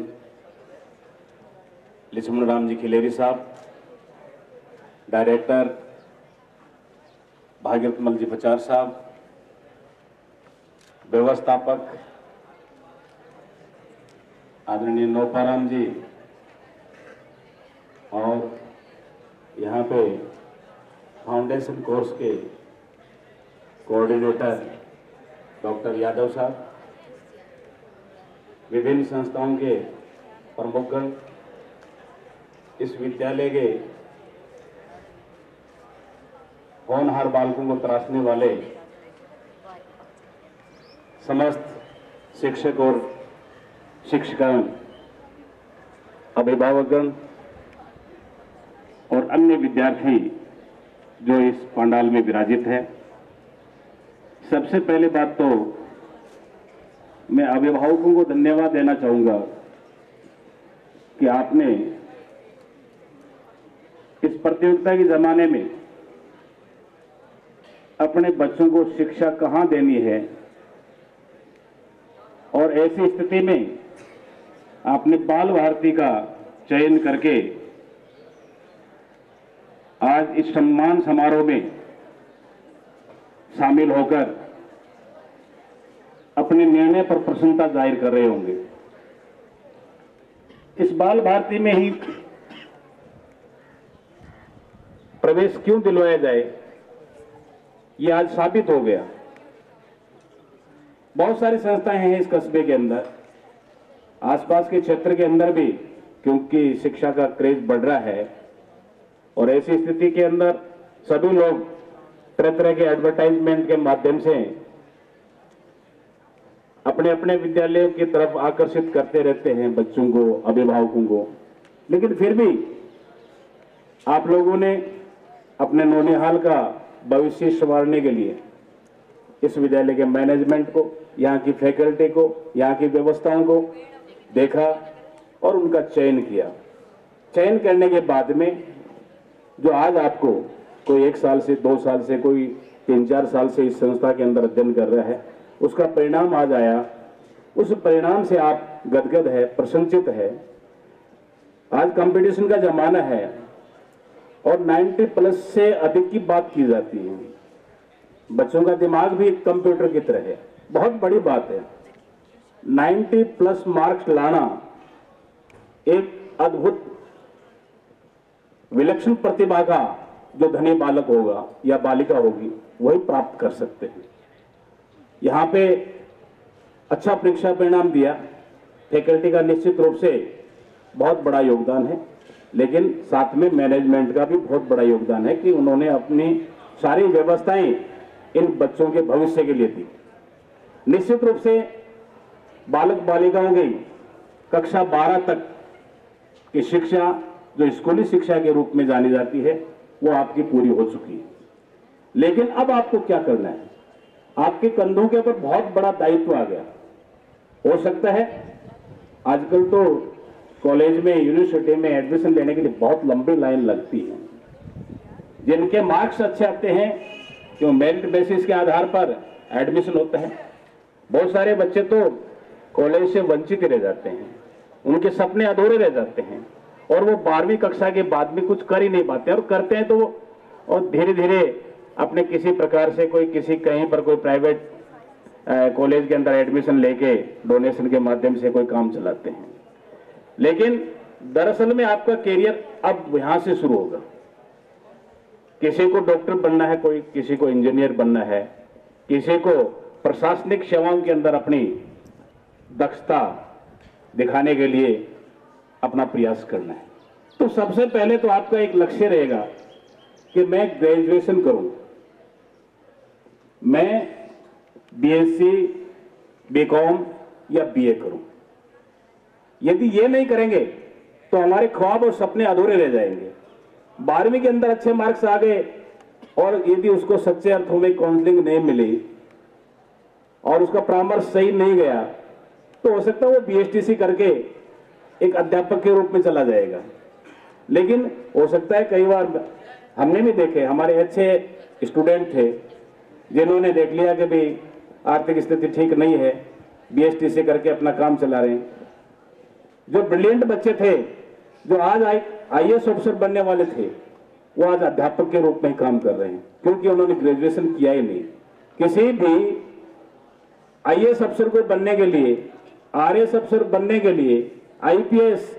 [SPEAKER 5] लक्ष्मण राम जी खिलेरी साहब, डायरेक्टर भागीरथ मल जी पचार साहब, व्यवस्थापक आदरणीय नौपाराम जी, और यहाँ पे फाउंडेशन कोर्स के कोऑर्डिनेटर डॉक्टर यादव साहब, विभिन्न संस्थाओं के प्रमुखगण इस विद्यालय के होनहार बालकों को तराशने वाले समस्त शिक्षक और शिक्षकगण, अभिभावकगण और अन्य विद्यार्थी जो इस पंडाल में विराजित है। सबसे पहले बात तो मैं अभिभावकों को धन्यवाद देना चाहूँगा कि आपने प्रतियोगिता के जमाने में अपने बच्चों को शिक्षा कहाँ देनी है? और ऐसी स्थिति में आपने बाल भारती का चयन करके आज इस सम्मान समारोह में शामिल होकर अपने निर्णय पर प्रसन्नता ज़ाहिर कर रहे होंगे। इस बाल भारती में ही प्रवेश क्यों दिलवाया जाए? ये आज साबित हो गया। बहुत सारी संस्थाएँ हैं इस कस्बे के अंदर। आसपास के क्षेत्र के अंदर भी, क्योंकि शिक्षा का क्रेज बढ़ रहा है। और ऐसी स्थिति के अंदर सभी लोग तरह तरह के एडवर्टाइजमेंट के माध्यम से अपने अपने विद्यालयों की तरफ़ आकर्षित करते रहते हैं बच्चों को, अभिभावकों को। लेकिन फिर भी आप लोगों ने अपने नौनिहाल का भविष्य संवारने के लिए। इस विद्यालय के मैनेजमेंट को, यहाँ की फैकल्टी को, यहाँ की व्यवस्थाओं को देखा और उनका चयन किया। चयन करने के बाद में जो आज आपको कोई एक साल से, दो साल से, कोई तीन चार साल से इस संस्था के अंदर अध्ययन कर रहा है, उसका परिणाम आज आया। उस परिणाम से आप गदगद है प्रसन्नचित है। आज कंपटीशन का जमाना है। और 90 प्लस से अधिक की बात की जाती है। बच्चों का दिमाग भी एक कंप्यूटर की तरह है। बहुत बड़ी बात है। 90 प्लस मार्क्स लाना एक अद्भुत विलक्षण प्रतिभा का जो धनी बालक होगा या बालिका होगी, वही प्राप्त कर सकते हैं। यहाँ पे अच्छा परीक्षा परिणाम दिया। फैकल्टी का निश्चित रूप से बहुत बड़ा योगदान है। लेकिन साथ में मैनेजमेंट का भी बहुत बड़ा योगदान है कि उन्होंने अपनी सारी व्यवस्थाएँ इन बच्चों के भविष्य के लिए दी। निश्चित रूप से बालक बालिकाओं की कक्षा 12 तक की शिक्षा, जो स्कूली शिक्षा के रूप में जानी जाती है, वो आपकी पूरी हो चुकी है। लेकिन अब आपको क्या करना है? आपके कंधों के ऊपर बहुत बड़ा दायित्व आ गया। हो सकता है आजकल तो कॉलेज में यूनिवर्सिटी में एडमिशन लेने के लिए बहुत लंबी लाइन लगती है। जिनके मार्क्स अच्छे आते हैं, जो मेरिट बेसिस के आधार पर एडमिशन होता है, बहुत सारे बच्चे तो कॉलेज से वंचित रह जाते हैं। उनके सपने अधूरे रह जाते हैं और वो बारहवीं कक्षा के बाद भी कुछ कर ही नहीं पाते और करते हैं तो वो, और धीरे धीरे अपने किसी प्रकार से कोई किसी कहीं पर कोई प्राइवेट कॉलेज के अंदर एडमिशन लेके डोनेशन के माध्यम से कोई काम चलाते हैं। लेकिन दरअसल में आपका कैरियर अब यहाँ से शुरू होगा। किसी को डॉक्टर बनना है, कोई किसी को इंजीनियर बनना है, किसी को प्रशासनिक सेवाओं के अंदर अपनी दक्षता दिखाने के लिए अपना प्रयास करना है। तो सबसे पहले तो आपका एक लक्ष्य रहेगा कि मैं ग्रेजुएशन करूँ। मैं बीएससी बीकॉम या बीए करूँ। यदि ये नहीं करेंगे तो हमारे ख्वाब और सपने अधूरे रह जाएँगे। बारहवीं के अंदर अच्छे मार्क्स आ गए, और यदि उसको सच्चे अर्थों में काउंसलिंग नहीं मिली, और उसका परामर्श सही नहीं गया तो हो सकता है वो बीएसटीसी करके एक अध्यापक के रूप में चला जाएगा। लेकिन हो सकता है कई बार हमने भी देखे, हमारे अच्छे स्टूडेंट थे, जिन्होंने देख लिया कि भाई, आर्थिक स्थिति ठीक नहीं है बीएसटीसी करके अपना काम चला रहे हैं। जो ब्रिलियंट बच्चे थे, जो आज आई आईएएस ऑफिसर बनने वाले थे, वो आज अध्यापक के रूप में काम कर रहे हैं, क्योंकि उन्होंने ग्रेजुएशन किया ही नहीं। किसी भी आईएएस अफसर को बनने के लिए आरएस अफसर बनने के लिए आईपीएस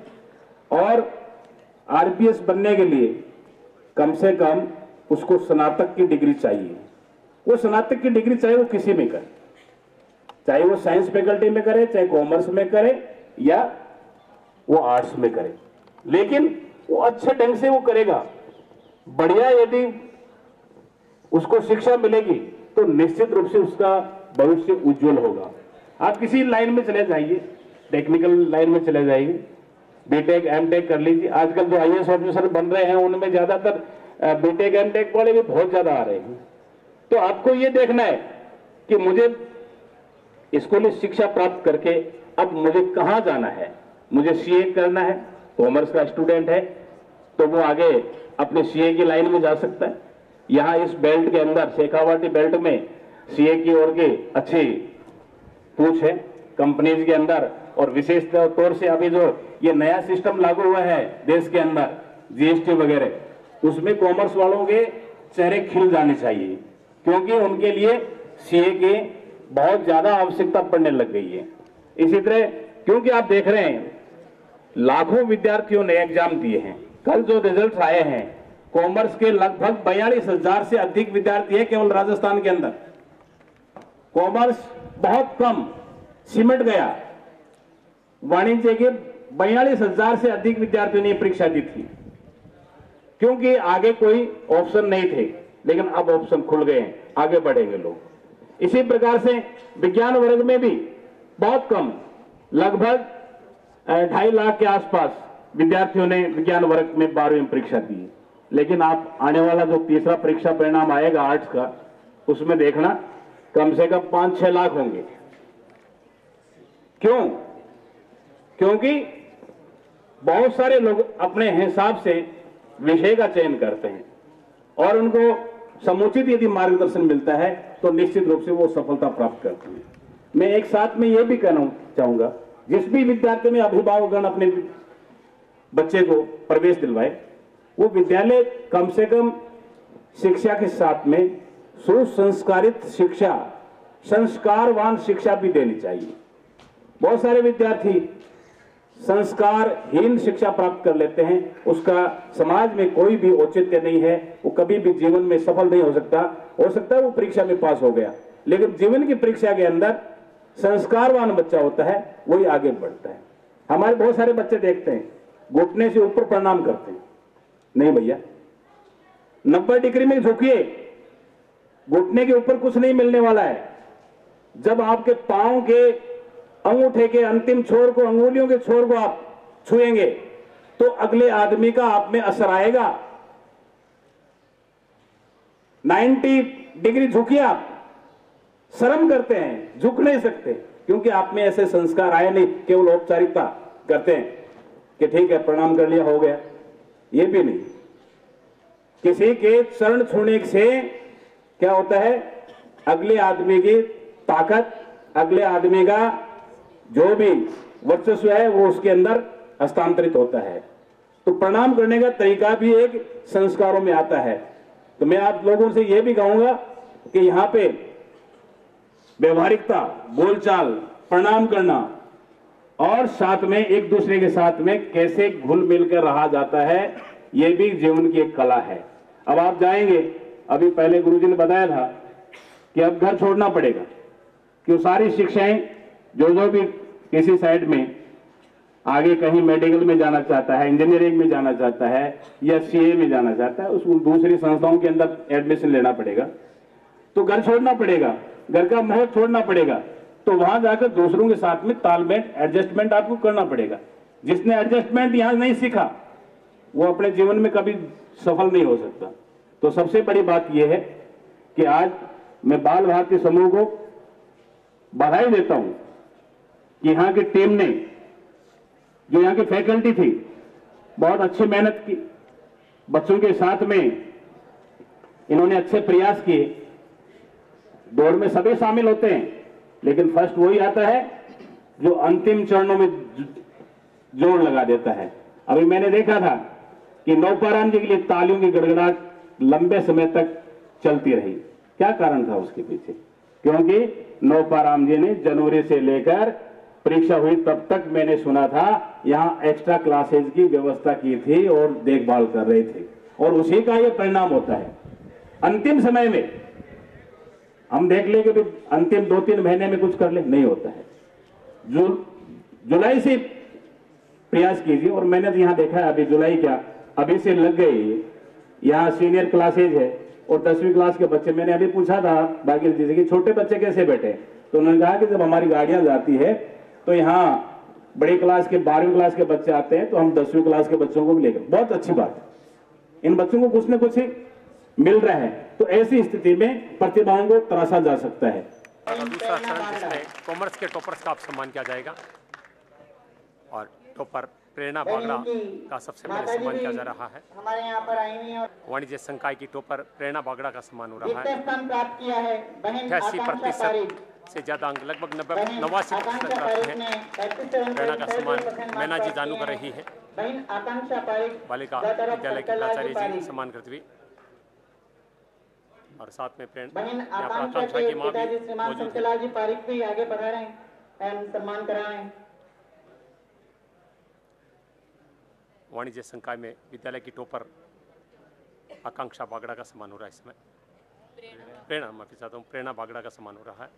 [SPEAKER 5] और आरपीएस बनने के लिए कम से कम उसको स्नातक की डिग्री चाहिए। वो स्नातक की डिग्री चाहे वो किसी में करे, चाहे वो साइंस फैकल्टी में करे, चाहे कॉमर्स में करे या वो आर्ट्स में करे। लेकिन वो अच्छे ढंग से वो करेगा। बढ़िया यदि उसको शिक्षा मिलेगी तो निश्चित रूप से उसका भविष्य उज्जवल होगा। आप किसी लाइन में चले जाइए टेक्निकल लाइन में चले जाइए। बीटेक एमटेक कर लीजिए। आजकल जो आईएएस ऑफिसर बन रहे हैं, उनमें ज़्यादातर बीटेक एमटेक वाले भी बहुत ज़्यादा आ रहे हैं। तो आपको ये देखना है कि मुझे स्कूली शिक्षा प्राप्त करके अब मुझे कहाँ जाना है। मुझे सीए करना है कॉमर्स का स्टूडेंट है तो वो आगे अपने सीए की लाइन में जा सकता है। यहाँ इस बेल्ट के अंदर, शेखावाटी बेल्ट में सीए की ओर की अच्छी पूछ है कंपनीज़ के अंदर। और विशेष तौर से अभी जो ये नया सिस्टम लागू हुआ है देश के अंदर जीएसटी वगैरह, उसमें कॉमर्स वालों के चेहरे खिल जाने चाहिए, क्योंकि उनके लिए सीए की बहुत ज़्यादा आवश्यकता पड़ने लग गई है। इसी तरह, क्योंकि आप देख रहे हैं लाखों विद्यार्थियों ने एग्ज़ाम दिए हैं। कल जो रिज़ल्ट आए हैं, कॉमर्स के लगभग बयालीस हज़ार से अधिक विद्यार्थी है केवल राजस्थान के अंदर। कॉमर्स बहुत कम, सिमट गया। वाणिज्य के बयालीस हज़ार से अधिक विद्यार्थियों ने परीक्षा दी थी। क्योंकि आगे कोई ऑप्शन नहीं थे, लेकिन अब ऑप्शन खुल गए हैं, आगे बढ़ेंगे लोग। इसी प्रकार से विज्ञान वर्ग में भी बहुत कम, लगभग ढाई लाख के आसपास विद्यार्थियों ने विज्ञान वर्ग में बारहवीं परीक्षा दी। लेकिन आप आने वाला जो तीसरा परीक्षा परिणाम आएगा आर्ट्स का, उसमें देखना, कम से कम पाँच छह लाख होंगे। क्यों? क्योंकि बहुत सारे लोग अपने हिसाब से विषय का चयन करते हैं और उनको समुचित यदि मार्गदर्शन मिलता है तो निश्चित रूप से वो सफलता प्राप्त करते हैं। मैं एक साथ में यह भी कहना चाहूँगा जिस भी विद्यार्थी में अभिभावकगण अपने बच्चे को प्रवेश दिलवाए, वो विद्यालय कम से कम शिक्षा के साथ में सुसंस्कारित शिक्षा, संस्कारवान शिक्षा भी देनी चाहिए। बहुत सारे विद्यार्थी संस्कारहीन शिक्षा प्राप्त कर लेते हैं, उसका समाज में कोई भी औचित्य नहीं है, वो कभी भी जीवन में सफल नहीं हो सकता। हो सकता है वो परीक्षा में पास हो गया, लेकिन जीवन की परीक्षा के अंदर संस्कारवान बच्चा होता है, वही आगे बढ़ता है। हमारे बहुत सारे बच्चे देखते हैं, घुटने से ऊपर प्रणाम करते हैं। नहीं भैया, नब्बे डिग्री में झुकिए, घुटने के ऊपर कुछ नहीं मिलने वाला है। जब आपके पाँव के अंगूठे के अंतिम छोर को, अंगुलियों के छोर को आप छुएँगे तो अगले आदमी का आप में असर आएगा। 90 डिग्री झुकिए आप शर्म करते हैं, झुक नहीं सकते, क्योंकि आप में ऐसे संस्कार आए नहीं, केवल औपचारिकता करते हैं कि ठीक है, प्रणाम कर लिया, हो गया। ये भी नहीं। किसी के चरण छूने से क्या होता है? अगले आदमी की ताकत, अगले आदमी का जो भी वर्चस्व है, वो उसके अंदर हस्तांतरित होता है। तो प्रणाम करने का तरीका भी एक संस्कारों में आता है। तो मैं आप लोगों से यह भी कहूँगा कि यहाँ पे व्यवहारिकता, बोलचाल, प्रणाम करना और साथ में एक दूसरे के साथ में कैसे घुल मिल कर रहा जाता है यह भी जीवन की एक कला है। अब आप जाएँगे, अभी पहले गुरुजी ने बताया था कि अब घर छोड़ना पड़ेगा क्यों सारी शिक्षाएँ जो जो भी किसी साइड में आगे कहीं मेडिकल में जाना चाहता है, इंजीनियरिंग में जाना चाहता है, या सीए में जाना चाहता है उसको दूसरी संस्थाओं के अंदर एडमिशन लेना पड़ेगा। तो घर छोड़ना पड़ेगा घर का माहौल छोड़ना पड़ेगा। तो वहाँ जाकर दूसरों के साथ में तालमेल एडजस्टमेंट आपको करना पड़ेगा। जिसने एडजस्टमेंट यहाँ नहीं सीखा, वो अपने जीवन में कभी सफल नहीं हो सकता। तो सबसे बड़ी बात यह है कि आज मैं बाल भारती समूह को बधाई देता हूँ कि यहाँ की टीम ने, जो यहाँ की फैकल्टी थी, बहुत अच्छी मेहनत की। बच्चों के साथ में इन्होंने अच्छे प्रयास किए। दौड़ में सभी शामिल होते हैं। लेकिन फ़र्स्ट वही आता है जो अंतिम चरणों में ज़ोर लगा देता है। अभी मैंने देखा था कि नौपाराम जी के लिए तालियों की गड़गड़ाहट लंबे समय तक चलती रही। क्या कारण था उसके पीछे? क्योंकि नौपाराम जी ने जनवरी से लेकर परीक्षा हुई तब तक मैंने सुना था, यहाँ एक्स्ट्रा क्लासेज की व्यवस्था की थी और देखभाल कर रहे थे। और उसी का यह परिणाम होता है। अंतिम समय में हम देख ले कि भी अंतिम दो तीन महीने में कुछ कर ले नहीं होता है। जू, जुलाई से प्रयास कीजिए और मैंने तो यहाँ देखा है अभी जुलाई क्या अभी से लग गई यहाँ सीनियर क्लासेज है और दसवीं क्लास के बच्चे मैंने अभी पूछा था बाकी जी से कि छोटे बच्चे कैसे बैठे? तो उन्होंने कहा कि जब हमारी गाड़ियाँ जाती है तो यहाँ बड़ी क्लास के बारहवीं क्लास के बच्चे आते हैं तो हम दसवीं क्लास के बच्चों को भी लेकर बहुत अच्छी बात इन बच्चों को कुछ ना कुछ मिल रहा है तो ऐसी स्थिति में प्रतिभाओं को तराशा जा सकता है।
[SPEAKER 1] दूसरा चरण जिसमें कॉमर्स के टॉपर्स का आप सम्मान किया जाएगा। और टॉपर प्रेरणा बागड़ा का सबसे पहले सम्मान किया जा रहा है।
[SPEAKER 3] हमारे यहाँ पर आई हुई है और
[SPEAKER 1] वाणिज्य संकाय की टॉपर प्रेरणा बागड़ा का सम्मान हो रहा है।
[SPEAKER 3] स्थान प्राप्त किया है
[SPEAKER 1] अठासी प्रतिशत से ज़्यादा अंक लगभग नब्बे नवासी प्रतिशत प्राप्त हैं। प्रेरणा का सम्मान मैना जी जानू कर रही है।
[SPEAKER 3] बहन आकांक्षा पारिक
[SPEAKER 1] बालिका विद्यालय के प्राचार्य जी सम्मान करती हुई और साथ में प्रेरणा
[SPEAKER 3] आकांक्षा की
[SPEAKER 1] माँ भी मौजूद
[SPEAKER 3] जी पारिक भी आगे बढ़ा रहे हैं एंड सम्मान करा रहे हैं।
[SPEAKER 1] वाणिज्य संकाय में विद्यालय की टोपर आकांक्षा बागड़ा का सम्मान हो रहा है इस समय। प्रेरणा माफ़ी चाहता हूँ। प्रेरणा बागड़ा का सम्मान हो रहा है।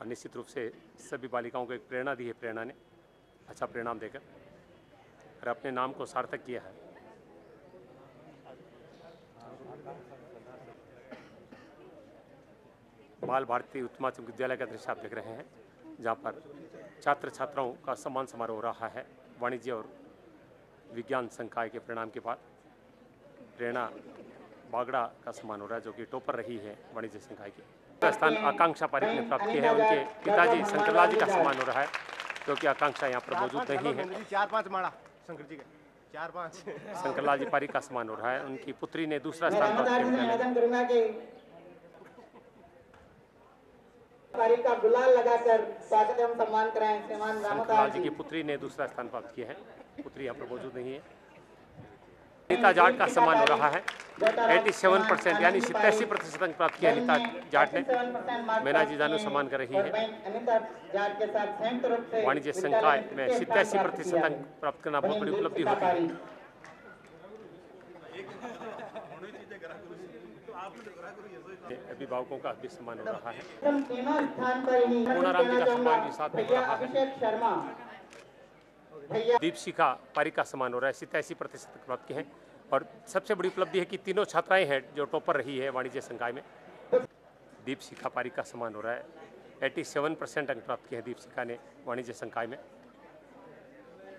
[SPEAKER 1] और निश्चित रूप से सभी बालिकाओं को एक प्रेरणा दी है प्रेरणा ने। अच्छा परिणाम देकर। और अपने नाम को सार्थक किया है। बाल भारती उच्च माध्यमिक विद्यालय का दृश्य आप देख रहे हैं जहाँ पर छात्र छात्राओं का सम्मान समारोह हो रहा है वाणिज्य और विज्ञान संकाय के परिणाम के बाद। प्रेरणा बागड़ा का सम्मान हो रहा है जो कि टॉपर रही है वाणिज्य संकाय की। स्थान आकांक्षा पारिक ने प्राप्त किया है उनके पिताजी शंकरलाल जी का सम्मान हो रहा है क्योंकि आकांक्षा यहाँ पर मौजूद नहीं है।
[SPEAKER 6] चार पाँच माड़ा शंकर जी का चार पाँच।
[SPEAKER 1] शंकरलाल जी पारिक का सम्मान हो रहा है उनकी पुत्री ने दूसरा स्थान प्राप्त किया।
[SPEAKER 3] से
[SPEAKER 1] विद्यालय में।
[SPEAKER 3] निवेदन करूँगा कि पारिक का गुलाल लगाकर स्वागत एवं सम्मान कराएँ श्रीमान
[SPEAKER 1] शंकरलाल जी
[SPEAKER 3] जी
[SPEAKER 1] की पुत्री ने दूसरा स्थान प्राप्त किया है पुत्री यहाँ पर मौजूद नहीं है नीता जाट का सम्मान हो रहा है 87 परसेंट यानी सतासी प्रतिशत अंक प्राप्त किया नीता जाट ने मैना जी जानू सम्मान कर रही है वाणिज्य संकाय में सतासी प्रतिशत अंक प्राप्त करना बहुत बड़ी उपलब्धि होती है अभिभावकों का भी सम्मान हो रहा है। पूर्णाराम जी का सम्मान भी साथ में हो रहा है।
[SPEAKER 3] अभिषेक शर्मा भैया
[SPEAKER 1] दीपशिखा पारिक का सम्मान हो रहा है। सतासी प्रतिशत अंक प्राप्त हैं। और सबसे बड़ी उपलब्धि है कि तीनों छात्राएँ हैं जो टॉपर रही है वाणिज्य संकाय में। दीपशिखा पारिक का सम्मान हो रहा है। 87 परसेंट अंक प्राप्त किए हैं दीपशिखा ने वाणिज्य संकाय में।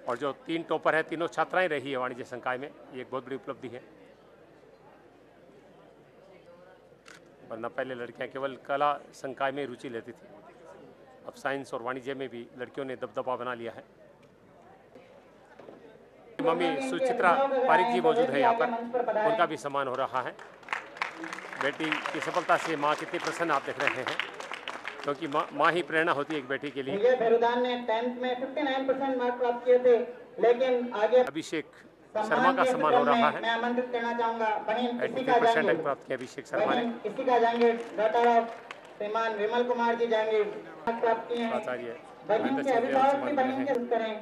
[SPEAKER 1] और जो तीन टॉपर हैं तीनों छात्राएँ रही है वाणिज्य संकाय में ये एक बहुत बड़ी उपलब्धि है। वरना पहले लड़कियाँ केवल कला संकाय में रुचि लेती थी। अब साइंस और वाणिज्य में भी लड़कियों ने दबदबा बना लिया है। मम्मी सुचित्रा पारिक जी मौजूद है यहाँ पर। उनका भी सम्मान हो रहा है। बेटी की सफलता से माँ कितनी प्रसन्न आप देख रहे हैं क्योंकि माँ माँ ही प्रेरणा होती है एक बेटी के लिए।
[SPEAKER 3] ने टेंथ में 59 परसेंट मार्क प्राप्त किए थे लेकिन आगे
[SPEAKER 1] अभिषेक शर्मा का सम्मान हो रहा है।
[SPEAKER 3] मैं आमंत्रित करना चाहूँगा। बहन
[SPEAKER 1] एट्टी
[SPEAKER 3] इसी का
[SPEAKER 1] परसेंट
[SPEAKER 3] जाएँगे।
[SPEAKER 1] प्राप्त किया अभिषेक शर्मा ने।
[SPEAKER 3] इसी जाएँगे। डॉक्टर ऑफ़ श्रीमान विमल कुमार जी जाएँगे। प्राप्त किए हैं।
[SPEAKER 1] आचार्य
[SPEAKER 3] बहन के अभिभावक भी
[SPEAKER 1] सम्मान
[SPEAKER 3] बहन के करें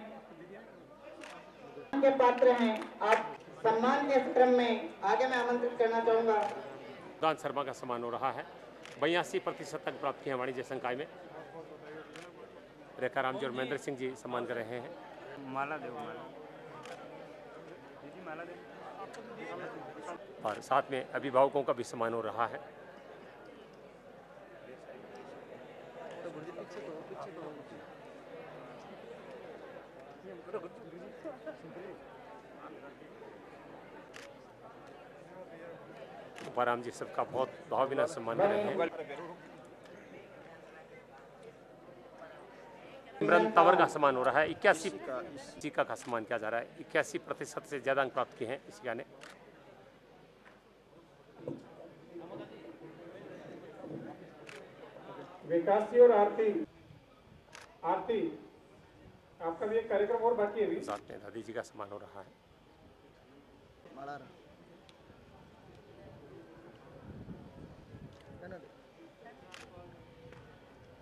[SPEAKER 3] के पात्र हैं। आप सम्मान के क्रम में आगे मैं आमंत्रित करना चाहूँगा।
[SPEAKER 1] दान शर्मा का सम्मान हो रहा है। बयासी प्रतिशत तक प्राप्त किए हैं वाणिज्य संकाय में। रेखा राम जी और महेंद्र सिंह जी सम्मान कर रहे हैं।
[SPEAKER 6] माला देव माला।
[SPEAKER 1] और साथ में अभिभावकों का भी सम्मान हो रहा है। तुकाराम जी, सबका बहुत भावभीना सम्मान कर रहे हैं इमरान तंवर का सम्मान हो रहा है इक्यासी जीका का सम्मान किया जा रहा है इक्यासी प्रतिशत से ज़्यादा अंक प्राप्त किए हैं इस गाने।
[SPEAKER 4] विकास और आरती आरती आपका भी एक कार्यक्रम और बाकी है
[SPEAKER 1] साथ में दादी जी का सम्मान हो रहा है।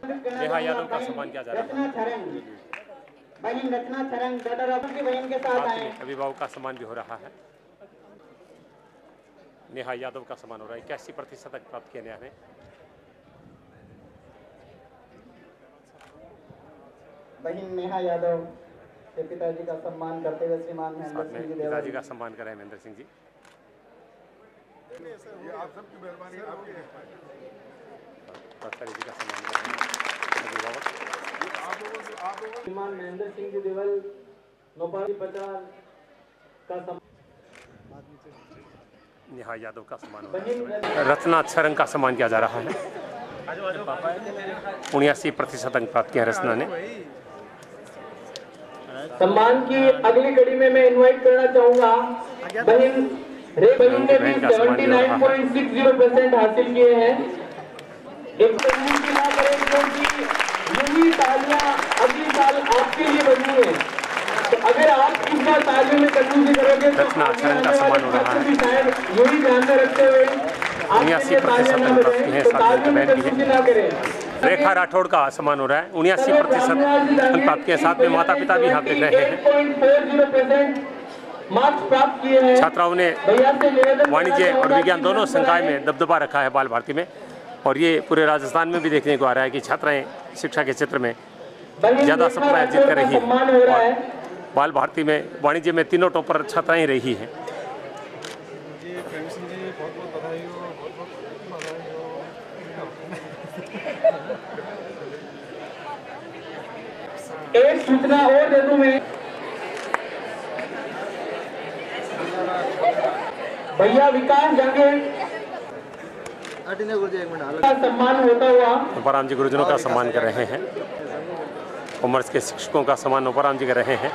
[SPEAKER 1] नेहा यादव का सम्मान किया जा रहा है।
[SPEAKER 3] बहन रचना छरंग डॉक्टर ऑफ़ की बहन के साथ
[SPEAKER 1] साथ
[SPEAKER 3] आए।
[SPEAKER 1] अभिभावक का सम्मान भी हो रहा है। नेहा यादव का सम्मान हो रहा है। इक्यासी प्रतिशत तक प्राप्त किया नेहा ने।
[SPEAKER 3] बहन नेहा यादव के पिताजी का सम्मान करते हुए श्रीमान महेंद्र सिंह जी
[SPEAKER 1] पिताजी का सम्मान कर रहे हैं महेंद्र सिंह जी। पटवारी जी का सम्मान कर हैं।
[SPEAKER 2] श्रीमान महेंद्र सिंह जी देवल नौपाली पचार का
[SPEAKER 1] नेहा यादव का सम्मान रचना छरंग का सम्मान किया जा रहा है। उन्यासी प्रतिशत अंक प्राप्त किया रचना ने।
[SPEAKER 2] सम्मान की अगली कड़ी में मैं इनवाइट करना चाहूँगा। बहन रे बहन ने भी
[SPEAKER 1] सम्मान भी हो। है।
[SPEAKER 2] 79.60 परसेंट हासिल किए हैं। तस्वीर की ना करें क्योंकि यही तालियाँ अगली साल आपके लिए बनी है तो अगर आप इस बार तालियों में कंजूसी करोगे तो
[SPEAKER 1] का
[SPEAKER 2] शायद यही ध्यान में रखते हुए आपके लिए
[SPEAKER 1] 79%
[SPEAKER 2] तालियाँ ना
[SPEAKER 1] अंक प्राप्त
[SPEAKER 2] बजाएँ,
[SPEAKER 1] किए हैं,
[SPEAKER 2] तो
[SPEAKER 1] साथ में
[SPEAKER 2] तालियों में
[SPEAKER 1] बहन भी है।
[SPEAKER 2] कंजूसी ना करें
[SPEAKER 1] रेखा राठौड़ का सम्मान हो रहा है उन्यासी प्रतिशत अंक प्राप्त किए साथ में माता पिता भी यहाँ देख रहे हैं छात्राओं ने वाणिज्य और विज्ञान दोनों संकाय में दबदबा रखा है बाल भारती में और ये पूरे राजस्थान में भी देखने को आ रहा है कि छात्राएँ शिक्षा के क्षेत्र में ज़्यादा सफलता अर्जित कर रही
[SPEAKER 2] हो।
[SPEAKER 1] है और बाल भारती में वाणिज्य में तीनों टॉपर छात्राएँ रही हैं।
[SPEAKER 2] एक सूचना और दे दूँ मैं। भैया विकास जंगे का सम्मान होता हुआ
[SPEAKER 1] नोपाराम जी गुरुजनों का सम्मान कर रहे हैं। कॉमर्स के शिक्षकों का सम्मान नोपाराम जी कर रहे हैं।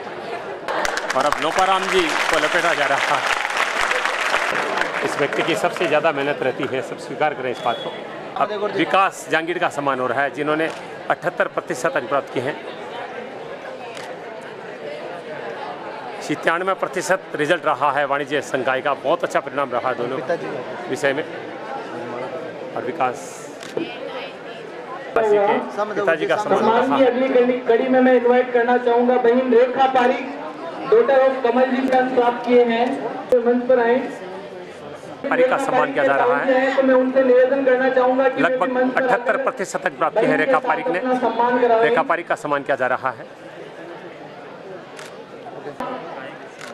[SPEAKER 1] और अब नोपाराम जी को लपेटा जा रहा। है इस व्यक्ति की सबसे ज़्यादा मेहनत रहती है सब स्वीकार करें इस बात को। अब विकास जांगीर का सम्मान हो रहा है जिन्होंने अठहत्तर प्रतिशत अंक प्राप्त किए हैं। छियानवे प्रतिशत रिज़ल्ट रहा है वाणिज्य संकाय का। बहुत अच्छा परिणाम रहा दोनों विषय में। और विकास। पिताजी का सम्मान
[SPEAKER 2] की अगली कड़ी- कड़ी में मैं इनवाइट करना चाहूँगा बहन रेखा पारिक डॉटर ऑफ़ कमल जी का प्राप्त किए हैं। तो मंच पर आए।
[SPEAKER 1] पारिक का सम्मान किया जा रहा है।
[SPEAKER 2] तो मैं उनसे निवेदन करना चाहूँगा कि
[SPEAKER 1] लगभग अठहत्तर प्रतिशत तक प्राप्त है रेखा पारिक ने। रेखा पारिक का सम्मान किया जा रहा है।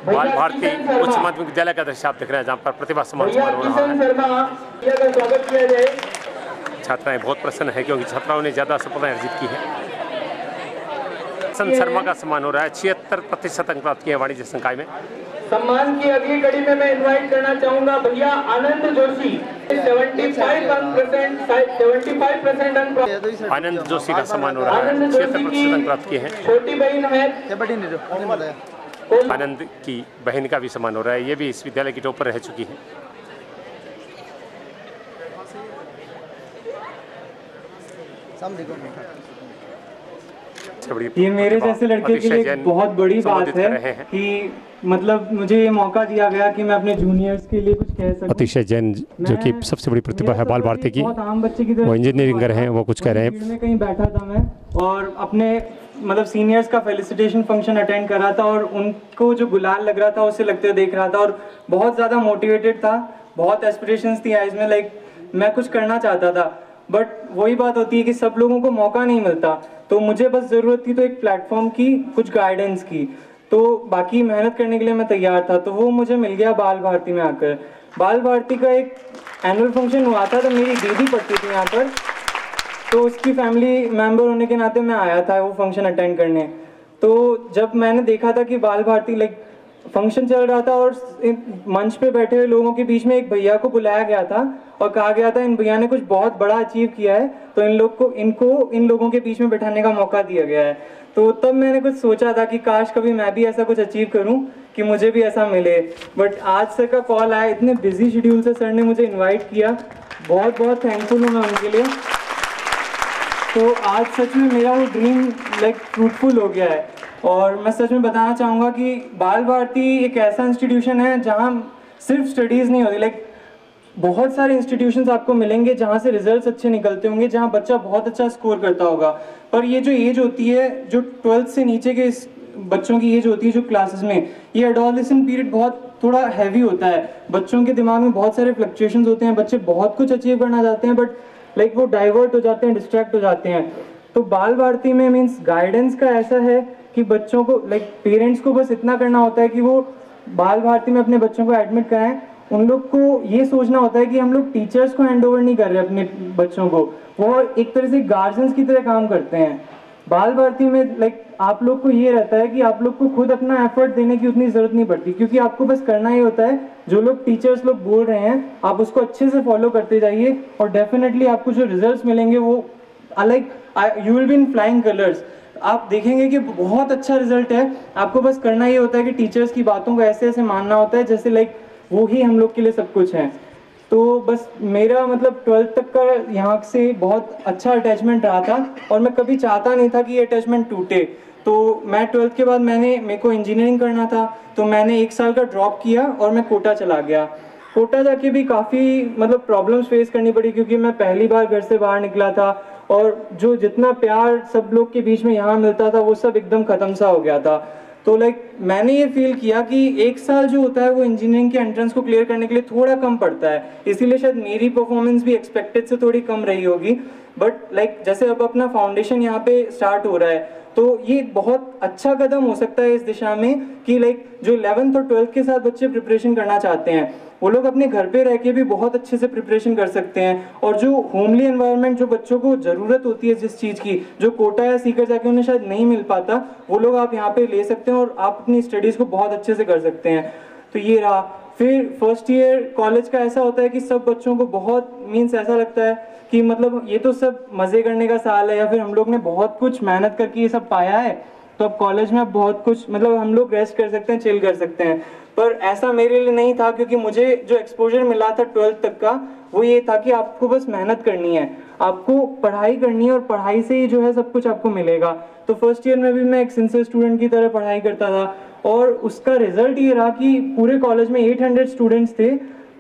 [SPEAKER 1] बाल भारती उच्च माध्यमिक विद्यालय का दृश्य आप देख रहे हैं जहाँ पर प्रतिभा सम्मान समारोह हो रहा है।
[SPEAKER 2] शर्मा भैया का स्वागत किया जाए।
[SPEAKER 1] छात्राएँ बहुत प्रसन्न है क्योंकि छात्राओं ने ज़्यादा सफलता अर्जित की है। शर्मा का सम्मान हो रहा है छिहत्तर प्रतिशत अंक प्राप्त किए हैं वाणिज्य संकाय में।
[SPEAKER 2] सम्मान की अगली कड़ी में मैं इनवाइट करना चाहूँगा भैया आनंद जोशी। 75 परसेंट 75 परसेंट अंक
[SPEAKER 1] आनंद जोशी का सम्मान हो रहा है छिहत्तर प्रतिशत अंक प्राप्त किए हैं।
[SPEAKER 2] छोटी बहन है।
[SPEAKER 1] आनंद की बहन का भी सम्मान हो रहा है ये भी इस विद्यालय की टॉपर रह चुकी है।
[SPEAKER 7] ये मेरे जैसे लड़के के लिए बहुत बड़ी बात है कि मतलब मुझे ये मौका दिया गया कि मैं अपने जूनियर्स के लिए कुछ कह सकूँ।
[SPEAKER 1] अतिशय जैन जो कि सबसे बड़ी प्रतिभा है बाल
[SPEAKER 7] सफ़र
[SPEAKER 1] भारती की।
[SPEAKER 7] बहुत आम बच्चे की तरह
[SPEAKER 1] वो इंजीनियरिंग कर रहे हैं वो कुछ कह रहे हैं।
[SPEAKER 7] कहीं बैठा था मैं और अपने मतलब सीनियर्स का फेलिसिटेशन फ़ंक्शन अटेंड कर रहा था और उनको जो गुलाल लग रहा था, उसे लगते देख रहा था और बहुत ज़्यादा मोटिवेटेड था। बहुत एस्पिरेशंस थी आइज़ में लाइक मैं कुछ करना चाहता था। बट वही बात होती है कि सब लोगों को मौका नहीं मिलता। तो मुझे बस ज़रूरत थी तो एक प्लेटफॉर्म की, कुछ गाइडेंस की। तो बाकी मेहनत करने के लिए मैं तैयार था। तो वो मुझे मिल गया बाल भारती में आकर। बाल भारती का एक एनुअल फ़ंक्शन हुआ था तो मेरी दीदी पढ़ती थी यहाँ पर। तो उसकी फैमिली मेंबर होने के नाते मैं आया था, वो फ़ंक्शन अटेंड करने। तो जब मैंने देखा था कि बाल भारती लाइक फ़ंक्शन चल रहा था और मंच पे बैठे हुए लोगों के बीच में एक भैया को बुलाया गया था और कहा गया था, इन भैया ने कुछ बहुत बड़ा अचीव किया है तो इन लोग को, इनको, इन लोगों के बीच में बैठाने का मौका दिया गया है। तो तब मैंने कुछ सोचा था कि काश कभी मैं भी ऐसा कुछ अचीव करूँ कि मुझे भी ऐसा मिले। बट आज सर का कॉल आया, इतने बिज़ी शेड्यूल से सर ने मुझे इन्वाइट किया। बहुत बहुत थैंकफुल हूँ मैं उनके लिए। तो आज सच में मेरा वो ड्रीम लाइक फ्रूटफुल हो गया है। और मैं सच में बताना चाहूँगा कि बाल भारती एक ऐसा इंस्टीट्यूशन है जहाँ सिर्फ़ स्टडीज़ नहीं होती लाइक बहुत सारे इंस्टीट्यूशन आपको मिलेंगे जहाँ से रिजल्ट्स अच्छे निकलते होंगे, जहाँ बच्चा बहुत अच्छा स्कोर करता होगा। पर ये जो एज होती है, जो ट्वेल्थ से नीचे के बच्चों की एज होती है, जो क्लासेस में, ये एडोलेसेंट पीरियड बहुत थोड़ा हैवी होता है। बच्चों के दिमाग में बहुत सारे फ्लक्चुएशंस होते हैं, बच्चे बहुत कुछ अचीव करना चाहते हैं बट लाइक वो डाइवर्ट हो जाते हैं डिस्ट्रैक्ट हो जाते हैं। तो बाल भारती में मीन्स गाइडेंस का ऐसा है कि बच्चों को लाइक like, पेरेंट्स को बस इतना करना होता है कि वो बाल भारती में अपने बच्चों को एडमिट कराएँ। उन लोग को ये सोचना होता है कि हम लोग टीचर्स को हैंड ओवर नहीं कर रहे अपने बच्चों को। वो एक तरह से गार्जियंस की तरह काम करते हैं। बाल भारती में लाइक आप लोग को ये रहता है कि आप लोग को खुद अपना एफर्ट देने की उतनी ज़रूरत नहीं पड़ती, क्योंकि आपको बस करना ही होता है। जो लोग टीचर्स लोग बोल रहे हैं, आप उसको अच्छे से फॉलो करते जाइए और डेफिनेटली आपको जो रिज़ल्ट मिलेंगे वो like you will be in flying colours आप देखेंगे कि बहुत अच्छा रिज़ल्ट है। आपको बस करना ये होता है कि टीचर्स की बातों को ऐसे ऐसे मानना होता है, जैसे लाइक वो ही हम लोग के लिए सब कुछ है। तो बस मेरा मतलब ट्वेल्थ तक का यहाँ से बहुत अच्छा अटैचमेंट रहा था और मैं कभी चाहता नहीं था कि ये अटैचमेंट टूटे। तो मैं ट्वेल्थ के बाद मैंने, मेरे को इंजीनियरिंग करना था तो मैंने एक साल का ड्रॉप किया और मैं कोटा चला गया। कोटा जाके भी काफ़ी मतलब प्रॉब्लम्स फेस करनी पड़ी क्योंकि मैं पहली बार घर से बाहर निकला था और जो जितना प्यार सब लोग के बीच में यहाँ मिलता था, वो सब एकदम ख़त्म सा हो गया था। तो लाइक मैंने ये फील किया कि एक साल जो होता है वो इंजीनियरिंग के एंट्रेंस को क्लियर करने के लिए थोड़ा कम पड़ता है। इसीलिए शायद मेरी परफॉर्मेंस भी एक्सपेक्टेड से थोड़ी कम रही होगी। बट लाइक like, जैसे अब अपना फाउंडेशन यहाँ पे स्टार्ट हो रहा है तो ये एक बहुत अच्छा कदम हो सकता है इस दिशा में कि लाइक like, जो 11th और 12th के साथ बच्चे प्रिपरेशन करना चाहते हैं। वो लोग अपने घर पे रह के भी बहुत अच्छे से प्रिपरेशन कर सकते हैं। और जो होमली एनवायरनमेंट जो बच्चों को ज़रूरत होती है जिस चीज़ की, जो कोटा या सीकर जाके उन्हें शायद नहीं मिल पाता, वो लोग आप यहाँ पे ले सकते हैं और आप अपनी स्टडीज़ को बहुत अच्छे से कर सकते हैं। तो ये रहा। फिर फ़र्स्ट ईयर कॉलेज का ऐसा होता है कि सब बच्चों को बहुत मीन्स ऐसा लगता है कि मतलब ये तो सब मज़े करने का साल है या फिर हम लोग ने बहुत कुछ मेहनत करके ये सब पाया है तो अब कॉलेज में अब बहुत कुछ मतलब हम लोग रेस्ट कर सकते हैं चिल कर सकते हैं। पर ऐसा मेरे लिए नहीं था क्योंकि मुझे जो एक्सपोजर मिला था ट्वेल्थ तक का, वो ये था कि आपको बस मेहनत करनी है। आपको पढ़ाई करनी है और पढ़ाई से ही जो है सब कुछ आपको मिलेगा। तो फ़र्स्ट ईयर में भी मैं एक सिंसियर स्टूडेंट की तरह पढ़ाई करता था और उसका रिज़ल्ट ये रहा कि पूरे कॉलेज में 800 स्टूडेंट्स थे।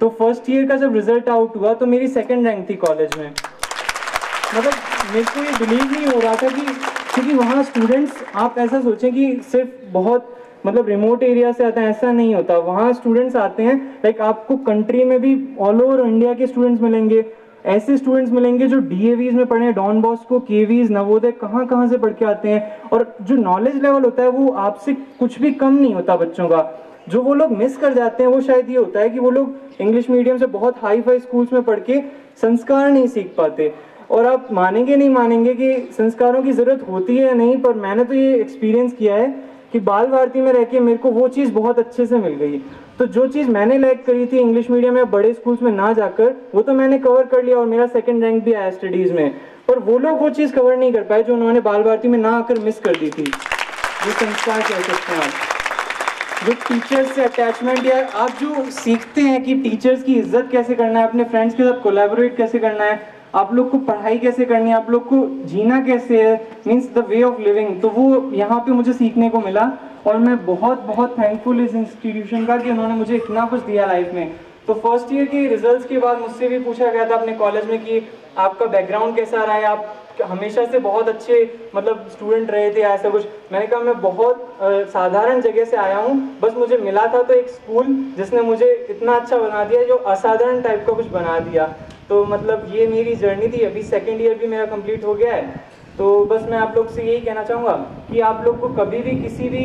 [SPEAKER 7] तो फ़र्स्ट ईयर का जब रिज़ल्ट आउट हुआ तो मेरी सेकेंड रैंक थी कॉलेज में। मतलब मेरे को ये बिलीव नहीं हो रहा था कि, क्योंकि वहाँ स्टूडेंट्स आप ऐसा सोचें कि सिर्फ़ बहुत मतलब रिमोट एरिया से आते हैं, ऐसा नहीं होता। वहाँ स्टूडेंट्स आते हैं लाइक आपको कंट्री में भी ऑल ओवर इंडिया के स्टूडेंट्स मिलेंगे। ऐसे स्टूडेंट्स मिलेंगे जो डीएवीज में पढ़े डॉन बॉस्को केवीज नवोदय कहाँ कहाँ से पढ़ के आते हैं। और जो नॉलेज लेवल होता है, वो आपसे कुछ भी कम नहीं होता बच्चों का। जो वो लोग मिस कर जाते हैं, वो शायद ये होता है कि वो लोग इंग्लिश मीडियम से बहुत हाई फाई स्कूल्स में पढ़ के संस्कार नहीं सीख पाते। और आप मानेंगे नहीं मानेंगे कि संस्कारों की ज़रूरत होती है नहीं, पर मैंने तो ये एक्सपीरियंस किया है कि बाल भारती में रह के मेरे को वो चीज़ बहुत अच्छे से मिल गई। तो जो चीज़ मैंने लैक करी थी इंग्लिश मीडियम या बड़े स्कूल्स में ना जाकर, वो तो मैंने कवर कर लिया और मेरा सेकंड रैंक भी आया स्टडीज़ में। पर वो लोग वो चीज़ कवर नहीं कर पाए जो उन्होंने बाल भारती में ना आकर मिस कर दी थी। ये संस्कार कह सकते हैं आप। जो टीचर्स से अटैचमेंट या आप जो सीखते हैं कि टीचर्स की इज़्ज़त कैसे करना है, अपने फ्रेंड्स के साथ कोलेबोरेट कैसे करना है आप लोग को पढ़ाई कैसे करनी है? आप लोग को जीना कैसे है? Means the way of living तो वो यहाँ पे मुझे सीखने को मिला और मैं बहुत बहुत थैंकफुल इस इंस्टीट्यूशन का कि उन्होंने मुझे इतना कुछ दिया लाइफ में। तो फ़र्स्ट ईयर के रिजल्ट्स के बाद मुझसे भी पूछा गया था अपने कॉलेज में कि आपका बैकग्राउंड कैसा रहा है? आप हमेशा से बहुत अच्छे मतलब स्टूडेंट रहे थे ऐसा कुछ। मैंने कहा, मैं बहुत साधारण जगह से आया हूँ। बस मुझे मिला था तो एक स्कूल जिसने मुझे इतना अच्छा बना दिया, जो असाधारण टाइप का कुछ बना दिया। तो मतलब ये मेरी जर्नी थी, अभी सेकेंड ईयर भी मेरा कंप्लीट हो गया है। तो बस मैं आप लोग से यही कहना चाहूँगा कि आप लोग को कभी भी किसी भी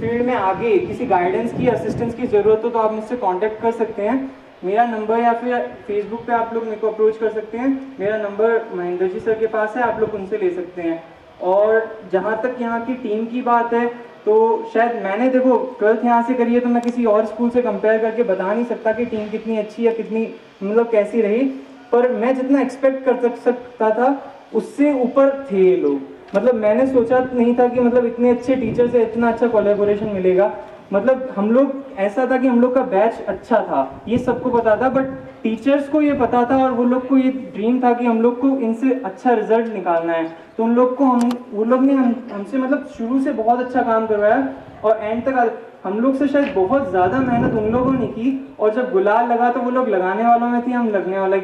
[SPEAKER 7] फ़ील्ड में आगे किसी गाइडेंस की असिस्टेंस की ज़रूरत हो तो आप मुझसे कांटेक्ट कर सकते हैं। मेरा नंबर या फिर फेसबुक पे आप लोग मेरे को अप्रोच कर सकते हैं। मेरा नंबर महेंद्र जी सर के पास है, आप लोग उनसे ले सकते हैं। और जहाँ तक यहाँ की टीम की बात है तो शायद मैंने देखो ट्वेल्थ यहाँ से करी है तो मैं किसी और स्कूल से कंपेयर करके बता नहीं सकता कि टीम कितनी अच्छी या कितनी मतलब कैसी रही। पर मैं जितना एक्सपेक्ट कर सक- सकता था, उससे ऊपर थे ये लोग। मतलब मैंने सोचा नहीं था कि मतलब इतने अच्छे टीचर से इतना अच्छा कोलेबोरेशन मिलेगा। मतलब हम लोग, ऐसा था कि हम लोग का बैच अच्छा था, ये सबको पता था बट टीचर्स को ये पता था और वो लोग को ये ड्रीम था कि हम लोग को इनसे अच्छा रिज़ल्ट निकालना है। तो उन लोग को हम, वो लोग ने हम, हमसे मतलब शुरू से बहुत अच्छा काम करवाया और एंड तक हम लोग से शायद बहुत ज़्यादा मेहनत उन लोगों ने की और जब गुलाल लगा तो वो लोग लगाने वालों में थे, हम लगने वाला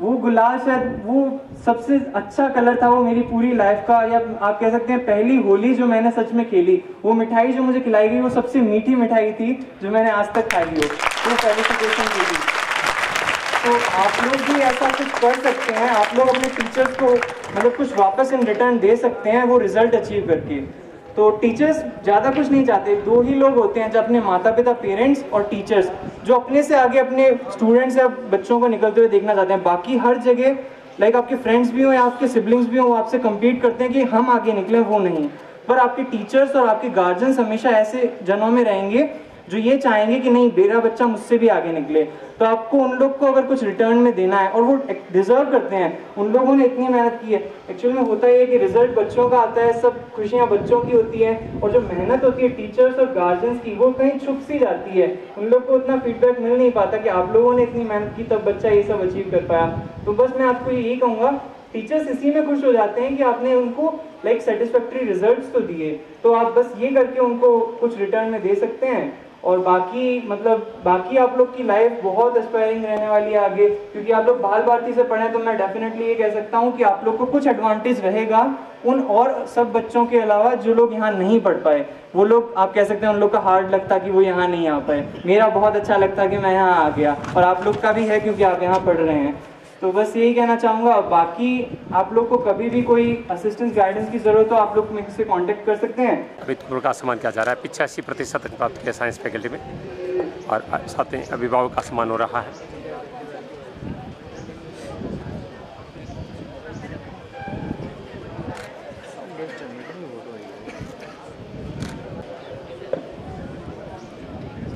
[SPEAKER 7] वो गुलाल शायद, वो सबसे अच्छा कलर था वो मेरी पूरी लाइफ का, या आप कह सकते हैं पहली होली जो मैंने सच में खेली, वो मिठाई जो मुझे खिलाई गई, वो सबसे मीठी मिठाई थी जो मैंने आज तक खाई हो। वो फेलिसिटेशन की थी तो आप लोग भी ऐसा कुछ कर सकते हैं, आप लोग अपने टीचर्स को मतलब कुछ वापस इन रिटर्न दे सकते हैं वो रिज़ल्ट अचीव करके। तो टीचर्स ज़्यादा कुछ नहीं चाहते। दो ही लोग होते हैं जो अपने माता पिता पेरेंट्स और टीचर्स जो अपने से आगे अपने स्टूडेंट्स या बच्चों को निकलते हुए देखना चाहते हैं। बाकी हर जगह लाइक आपके फ्रेंड्स भी हों या आपके सिबलिंग्स भी हों आपसे कम्पीट करते हैं कि हम आगे निकले, वो नहीं। पर आपके टीचर्स और आपके गार्जियंस हमेशा ऐसे जनों में रहेंगे, जो ये चाहेंगे कि नहीं, मेरा बच्चा मुझसे भी आगे निकले। तो आपको उन लोग को अगर कुछ रिटर्न में देना है और वो डिजर्व करते हैं, उन लोगों ने इतनी मेहनत की है। एक्चुअल में होता ये है कि रिज़ल्ट बच्चों का आता है, सब खुशियाँ बच्चों की होती है और जो मेहनत होती है टीचर्स और गार्जियंस की, वो कहीं छुप सी जाती है। उन लोग को उतना फीडबैक मिल नहीं पाता कि आप लोगों ने इतनी मेहनत की, तब बच्चा ये सब अचीव कर पाया। तो बस मैं आपको यही कहूँगा टीचर्स इसी में खुश हो जाते हैं कि आपने उनको लाइक सेटिस्फैक्ट्री रिजल्ट्स तो दिए। तो आप बस ये करके उनको कुछ रिटर्न में दे सकते हैं। और बाकी मतलब बाकी आप लोग की लाइफ बहुत एस्पायरिंग रहने वाली है आगे। क्योंकि आप लोग बाल भारती से पढ़े तो मैं डेफिनेटली ये कह सकता हूँ कि आप लोग को कुछ एडवांटेज रहेगा उन और सब बच्चों के अलावा जो लोग यहाँ नहीं पढ़ पाए। वो लोग, आप कह सकते हैं, उन लोग का हार्ड लगता कि वो यहाँ नहीं आ पाए। मेरा बहुत अच्छा लगता कि मैं यहाँ आ गया। और आप लोग का भी है क्योंकि आप यहाँ पढ़ रहे हैं। तो बस यही कहना चाहूँगा, बाकी आप लोग को कभी भी कोई असिस्टेंस गाइडेंस की ज़रूरत हो, आप लोग मेरे से कांटेक्ट कर सकते हैं।
[SPEAKER 1] अभितपुर का सम्मान किया जा रहा है। पिचासी प्रतिशत प्राप्त किया साइंस फैकल्टी में। और साथ ही अभिभावक का सम्मान हो रहा है।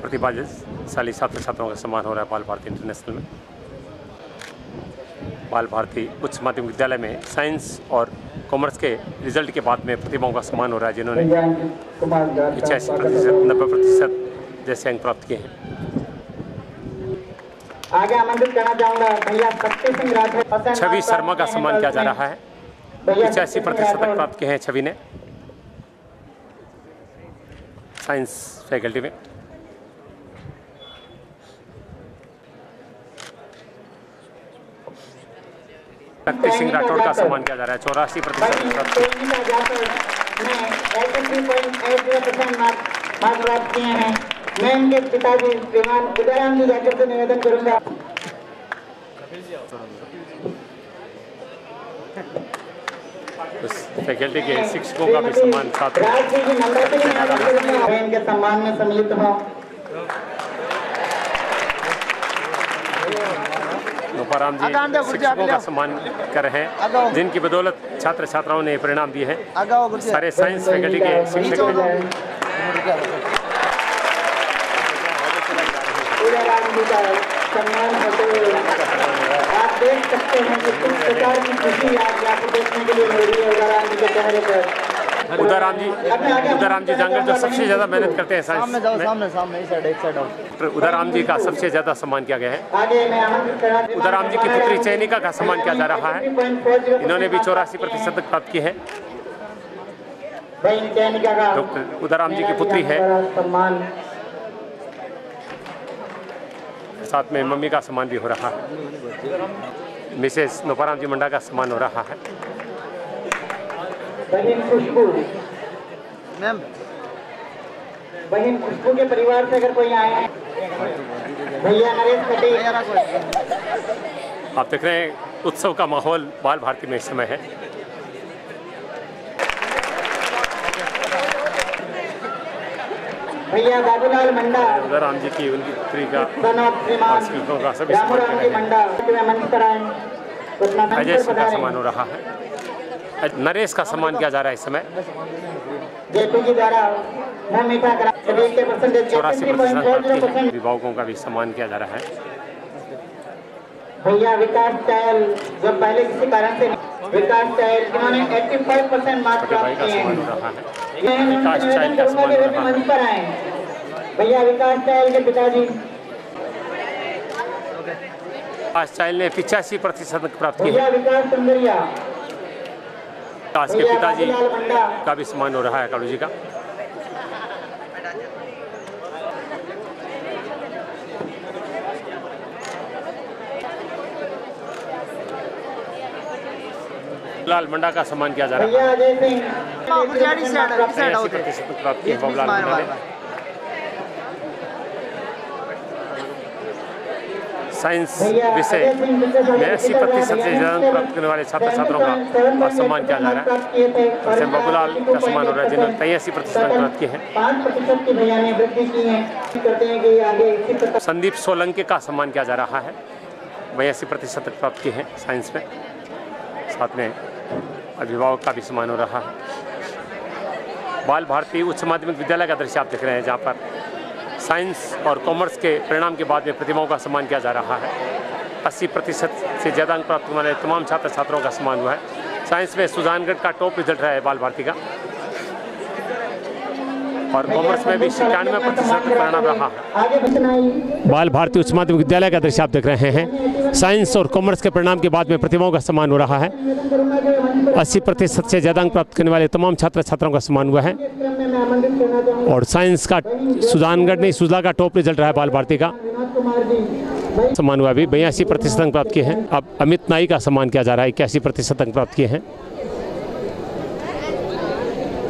[SPEAKER 1] प्रतिभाशाली छात्र छात्राओं का सम्मान हो रहा है बाल भारती इंटरनेशनल में। बाल भारती उच्च माध्यमिक विद्यालय में साइंस और कॉमर्स के रिज़ल्ट के बाद में प्रतिभाओं का सम्मान हो रहा है जिन्होंने पिचासी प्रतिशत नब्बे प्रतिशत जैसे अंक प्राप्त किए हैं।
[SPEAKER 3] आगे आमंत्रित करना चाहूँगा भैया शक्ति सिंह राठौर
[SPEAKER 1] छवि शर्मा का सम्मान किया जा रहा है। पिचासी प्रतिशत अंक प्राप्त किए हैं छवि ने। साइंस फैकल्टी में। शक्ति सिंह राठौड़ का सम्मान किया जा रहा है। चौरासी प्रतिशत अंक प्राप्त किए।
[SPEAKER 3] टेक्निकल जाकर ने 83.80% मार्क मार्क प्राप्त किए हैं। मैं इनके पिताजी श्रीमान उदयराम जी जाकर से निवेदन करूँगा।
[SPEAKER 1] फैकल्टी के शिक्षकों का भी सम्मान साथ में
[SPEAKER 3] इनके सम्मान में सम्मिलित हूँ।
[SPEAKER 1] नोपाराम जी शिक्षकों का सम्मान कर रहे हैं। जिनकी बदौलत छात्र छात्राओं ने परिणाम दिए हैं। सारे साइंस फैकल्टी के शिक्षक
[SPEAKER 3] उदयराम जी का सम्मान करते हुए आप देख सकते हैं कि किस प्रकार की खुशी आज यहाँ पर देखने के लिए मिल रही है उदयराम जी के चेहरे पर
[SPEAKER 1] उदाराम जी उदाराम जी जांगर जो सबसे ज़्यादा मेहनत करते हैं
[SPEAKER 8] सामने सामने इस साइड एक साइड
[SPEAKER 1] डॉक्टर उदाराम जी का सबसे ज़्यादा सम्मान किया गया है। उदाराम जी की पुत्री चैनिका का सम्मान किया जा रहा है। इन्होंने भी चौरासी प्रतिशत प्राप्त की है। डॉक्टर उदाराम जी की पुत्री है। साथ में मम्मी का सम्मान भी हो रहा है। मिसेस नोपाराम जी मंडा का सम्मान हो रहा है।
[SPEAKER 3] बहन खुशबू।
[SPEAKER 8] मैम।
[SPEAKER 3] बहन खुशबू के परिवार से अगर कोई आए भैया नरेश कटे।
[SPEAKER 1] आप देख रहे हैं उत्सव का माहौल बाल भारती में इस समय है।
[SPEAKER 3] भैया बाबूलाल मंडा।
[SPEAKER 1] उदाराम जी की उनकी पुत्री का सभी सम्मान कर रहे हैं।
[SPEAKER 3] मंडा।
[SPEAKER 1] अजय का सम्मान हो रहा है। नरेश का सम्मान किया जा रहा है इस समय। चौरासी प्रतिशत अभिभावकों का भी सम्मान किया जा रहा है।
[SPEAKER 3] भैया विकास चायल जो पहले किसी कारण से विकास चायल जिन्होंने 85 परसेंट मार्क्स प्राप्त किए
[SPEAKER 1] हैं। विकास
[SPEAKER 3] निवेदन मंच पर आए। भैया विकास चायल के पिताजी।
[SPEAKER 1] आज चाइल ने पिचासी प्रतिशत प्राप्त की
[SPEAKER 3] भैया विकास सुंदरिया।
[SPEAKER 1] आज के पिताजी का भी सम्मान हो रहा है कालू जी का। लाल मंडा का सम्मान किया जा रहा है
[SPEAKER 3] भैया अजय सिंह
[SPEAKER 8] गुरजारी साइड इस साइड आओ
[SPEAKER 1] अस्सी प्रतिशत तक प्राप्त की है बाबूलाल मंडा ने साइंस विषय। में अस्सी प्रतिशत से ज़्यादा प्राप्त करने वाले छात्र छात्रों का और सम्मान किया जा रहा है। जैसे बाबूलाल का सम्मान हो रहा है जिन्होंने तिरासी प्रतिशत अंक प्राप्त किए हैं।
[SPEAKER 3] है। हैं
[SPEAKER 1] संदीप सोलंके का सम्मान किया जा रहा है। बयासी प्रतिशत प्राप्त किए हैं साइंस में। साथ में अभिभावक का भी सम्मान हो रहा है। बाल भारती उच्च माध्यमिक विद्यालय का दृश्य आप देख रहे हैं जहाँ पर साइंस और कॉमर्स के परिणाम के बाद में प्रतिमाओं का सम्मान किया जा रहा है। 80 प्रतिशत से ज़्यादा अंक प्राप्त होने वाले तमाम छात्र छात्राओं का सम्मान हुआ है। साइंस में सुजानगढ़ का टॉप रिज़ल्ट रहा है बाल भारती का और कॉमर्स में भी छियानवे प्रतिशत परिणाम रहा है। बाल भारती उच्च माध्यमिक विद्यालय का दृश्य आप देख रहे हैं। साइंस और कॉमर्स के परिणाम के बाद में प्रतिभाओं का सम्मान हो रहा है। 80 प्रतिशत से ज़्यादा अंक प्राप्त करने वाले तमाम छात्र छात्राओं का सम्मान हुआ है। और साइंस का सुजानगढ़ नहीं सुजला का टॉप रिज़ल्ट रहा है बाल भारती का। सम्मान हुआ अभी बयासी प्रतिशत अंक प्राप्त किए हैं। अब अमित नाई का सम्मान किया जा रहा है इक्यासी प्रतिशत अंक प्राप्त किए हैं
[SPEAKER 3] बहन ज्योति गहलोत के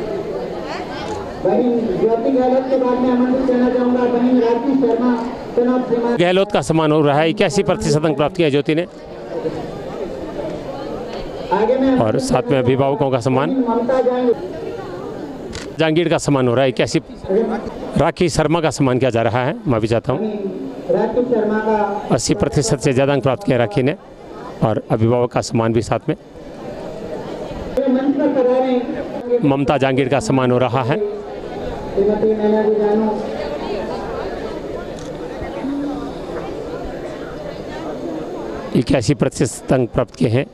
[SPEAKER 3] बाद में आमंत्रित करना चाहूँगा बहन राखी शर्मा चुनाव श्रीमान
[SPEAKER 1] गहलोत का सम्मान हो रहा है। इक्यासी प्रतिशत अंक प्राप्त किया ज्योति ने। और साथ में अभिभावकों का सम्मान। जहांगीर का सम्मान हो रहा है। इक्यासी राखी शर्मा का सम्मान किया जा रहा है। मैं भी चाहता हूँ। अस्सी प्रतिशत से ज़्यादा अंक प्राप्त किया राखी ने। और अभिभावक का सम्मान भी साथ में। ममता जहांगीर का सम्मान हो रहा है।
[SPEAKER 3] श्रीमती नैना जी जानू
[SPEAKER 1] इक्यासी प्रतिशत अंक प्राप्त किए हैं?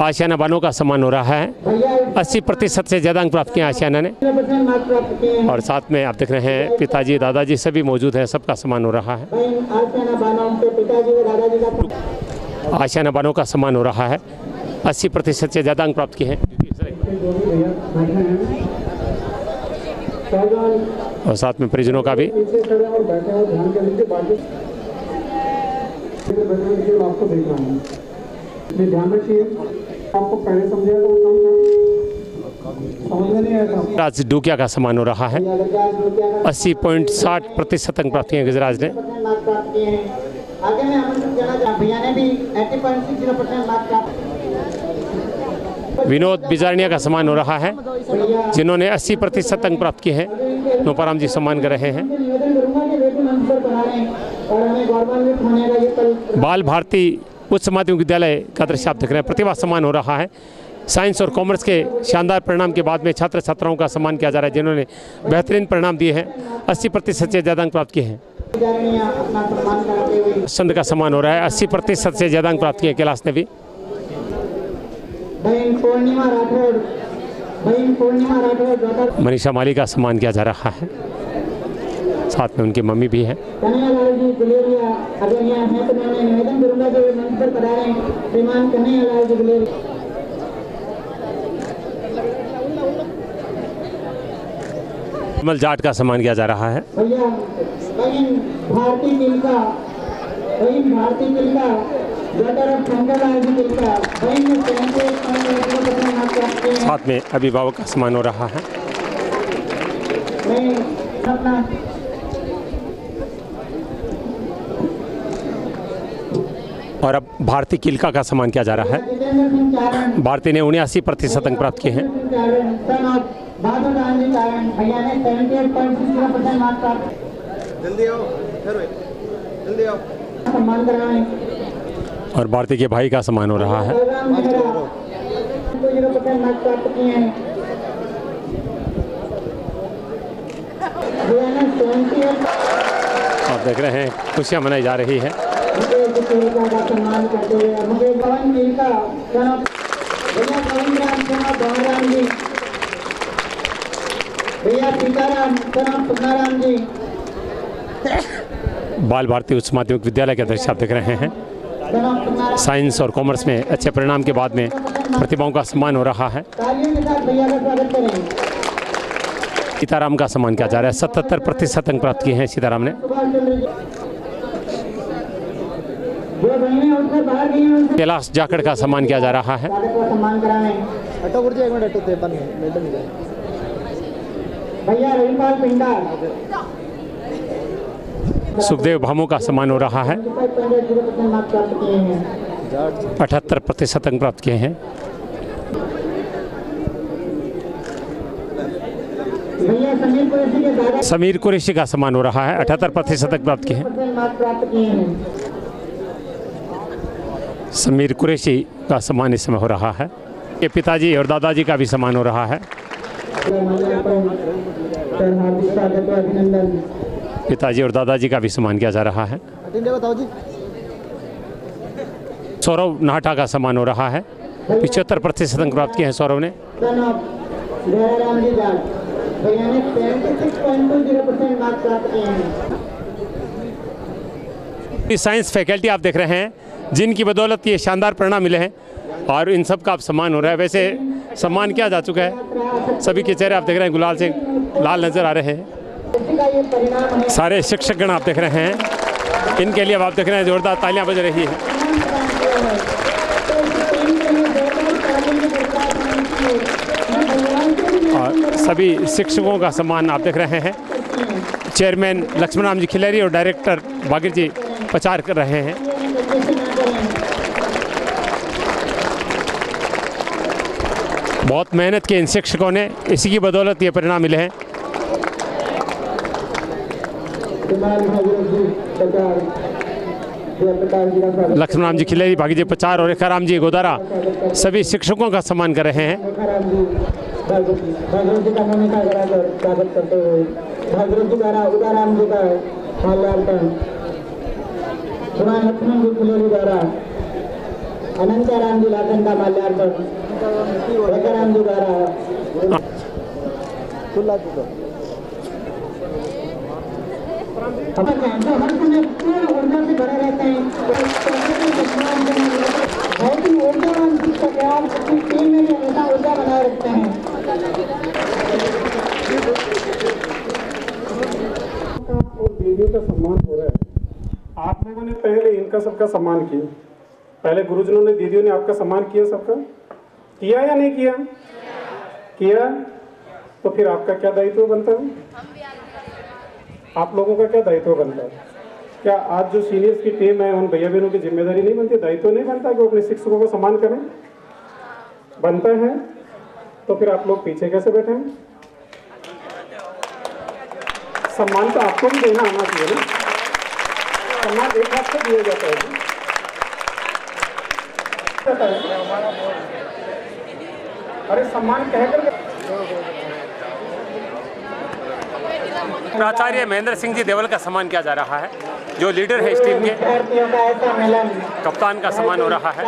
[SPEAKER 1] आशियाना बानो का सम्मान हो रहा है।
[SPEAKER 3] भैया
[SPEAKER 1] अस्सी प्रतिशत से ज़्यादा अंक प्राप्त किए आशियाना ने। और साथ में आप देख रहे हैं पिताजी दादाजी सभी मौजूद हैं सबका सम्मान हो रहा है। आशियाना बानो का सम्मान। हो रहा है। अस्सी प्रतिशत से ज़्यादा अंक प्राप्त किए हैं। और साथ में परिजनों का भी।
[SPEAKER 4] था
[SPEAKER 1] राज डूकिया का सम्मान हो रहा है। अस्सी पॉइंट साठ प्रतिशत अंक प्राप्त किए गजराज ने।
[SPEAKER 3] आगे मैं करना भैया ने भी 80.60 परसेंट प्राप्त
[SPEAKER 1] विनोद बिजारनिया का सम्मान हो रहा है, जिन्होंने 80 प्रतिशत अंक प्राप्त किए हैं। नोपाराम जी सम्मान कर रहे हैं। बाल भारती उच्च माध्यमिक विद्यालय का दृश्य आप देख रहे हैं। प्रतिभा सम्मान हो रहा है। साइंस और कॉमर्स के शानदार परिणाम के बाद में छात्र छात्राओं का सम्मान किया जा रहा है, जिन्होंने बेहतरीन परिणाम दिए हैं। 80 प्रतिशत से ज़्यादा अंक प्राप्त किए हैं। चंद का सम्मान हो रहा है। 80 प्रतिशत से ज़्यादा अंक प्राप्त किए कैलाश ने भी
[SPEAKER 3] बहन पूर्णिमा राठौर बहन पूर्णिमा राठौर
[SPEAKER 1] मनीषा माली का सम्मान किया जा रहा है। साथ में उनकी मम्मी भी है।
[SPEAKER 3] तो
[SPEAKER 1] कमल जाट का सम्मान किया जा रहा है।
[SPEAKER 3] भारती भारती
[SPEAKER 1] साथ में अभिभावक का सम्मान हो रहा है। और अब भारतीय किलका का सम्मान किया जा रहा है।
[SPEAKER 3] जितेंद्र सिंह चारण
[SPEAKER 1] भारती ने उन्यासी प्रतिशत अंक प्राप्त किए हैं।
[SPEAKER 8] जल्दी आओ जल्दी आओ।
[SPEAKER 1] और भारती के भाई का सम्मान हो रहा है। आप देख रहे हैं, खुशियाँ मनाई जा रही है। बाल भारती उच्च माध्यमिक विद्यालय के अध्यक्ष आप देख रहे हैं। साइंस और कॉमर्स में अच्छे परिणाम के बाद में प्रतिभाओं का सम्मान हो रहा है।
[SPEAKER 3] भैया
[SPEAKER 1] सीताराम का सम्मान किया जा रहा है। सतहत्तर प्रतिशत अंक प्राप्त किए हैं सीताराम ने। कैलाश जाखड़ का सम्मान किया जा रहा है।
[SPEAKER 3] सम्मान
[SPEAKER 1] सुखदेव भामो का सम्मान हो रहा है। अठहत्तर प्रतिशत अंक प्राप्त किए हैं।
[SPEAKER 3] समीर कुरैशी के
[SPEAKER 1] का सम्मान हो रहा है। अठहत्तर प्रतिशत अंक प्राप्त किए हैं। समीर कुरेशी का सम्मान इस समय हो रहा है। ये पिताजी और दादाजी का भी सम्मान हो रहा है। पिताजी और दादाजी का भी सम्मान किया जा रहा है। सौरभ नाहटा का सम्मान हो रहा है। पिछहत्तर प्रतिशत अंक प्राप्त किए हैं सौरभ ने। साइंस फैकल्टी आप देख रहे हैं, जिनकी बदौलत ये शानदार परिणाम मिले हैं और इन सब का आप सम्मान हो रहा है। वैसे सम्मान किया जा चुका है। सभी के चेहरे आप देख रहे हैं, गुलाल सिंह लाल नज़र आ रहे हैं।
[SPEAKER 3] है
[SPEAKER 1] सारे शिक्षकगण आप देख रहे हैं। इनके लिए आप देख रहे हैं, जोरदार तालियाँ बज रही हैं। और सभी शिक्षकों का सम्मान आप देख रहे हैं। चेयरमैन लक्ष्मण राम जी खिलेरी और डायरेक्टर बागिर जी प्रचार कर रहे हैं। बहुत मेहनत के इन शिक्षकों ने, इसी की बदौलत ये परिणाम मिले हैं
[SPEAKER 3] कुमार भागीरथ जी सरकार जयप्रकाश जी का स्वागत
[SPEAKER 1] लक्ष्मण राम जी खिलेरी बागी जी प्रचार और रेखा राम जी गोदारा सभी शिक्षकों का सम्मान कर रहे हैं।
[SPEAKER 3] रेखाराम जी भागवत जी भागवत का स्वागत करते हुए भागवत द्वारा उदाराम जी का माल्यार्पण। कुमार लक्ष्मण जी फुलेरी द्वारा अनंताराम जी लाखन का माल्यार्पण। रेखाराम जी द्वारा।
[SPEAKER 4] का सम्मान हो रहा है आप लोगों ने पहले इनका सबका सम्मान किया। पहले गुरुजनों ने, दीदियों ने आपका सम्मान किया सबका? किया या नहीं किया? किया? तो फिर आपका क्या दायित्व बनता है? आप लोगों का क्या दायित्व बनता है? क्या आज जो सीनियर्स की टीम है, उन भैया बहनों की ज़िम्मेदारी नहीं बनती? दायित्व नहीं बनता कि वो अपने शिक्षकों को सम्मान करें? बनता है। तो फिर आप लोग पीछे कैसे बैठे? हैं सम्मान तो आपको भी देना आना चाहिए ना। सम्मान एक हाथ से दिया जाता है। अरे सम्मान कहकर
[SPEAKER 1] प्राचार्य महेंद्र सिंह जी देवल का सम्मान किया जा रहा है, जो लीडर है इस टीम के। कप्तान का सम्मान हो रहा है।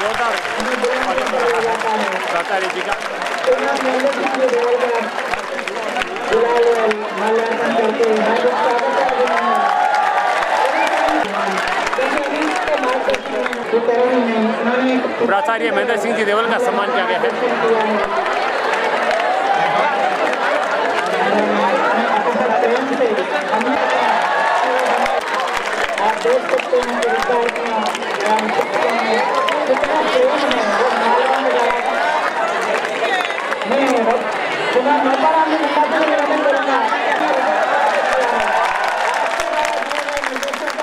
[SPEAKER 1] जोरदार प्राचार्य जी का। प्राचार्य महेंद्र सिंह जी देवल का सम्मान किया गया है।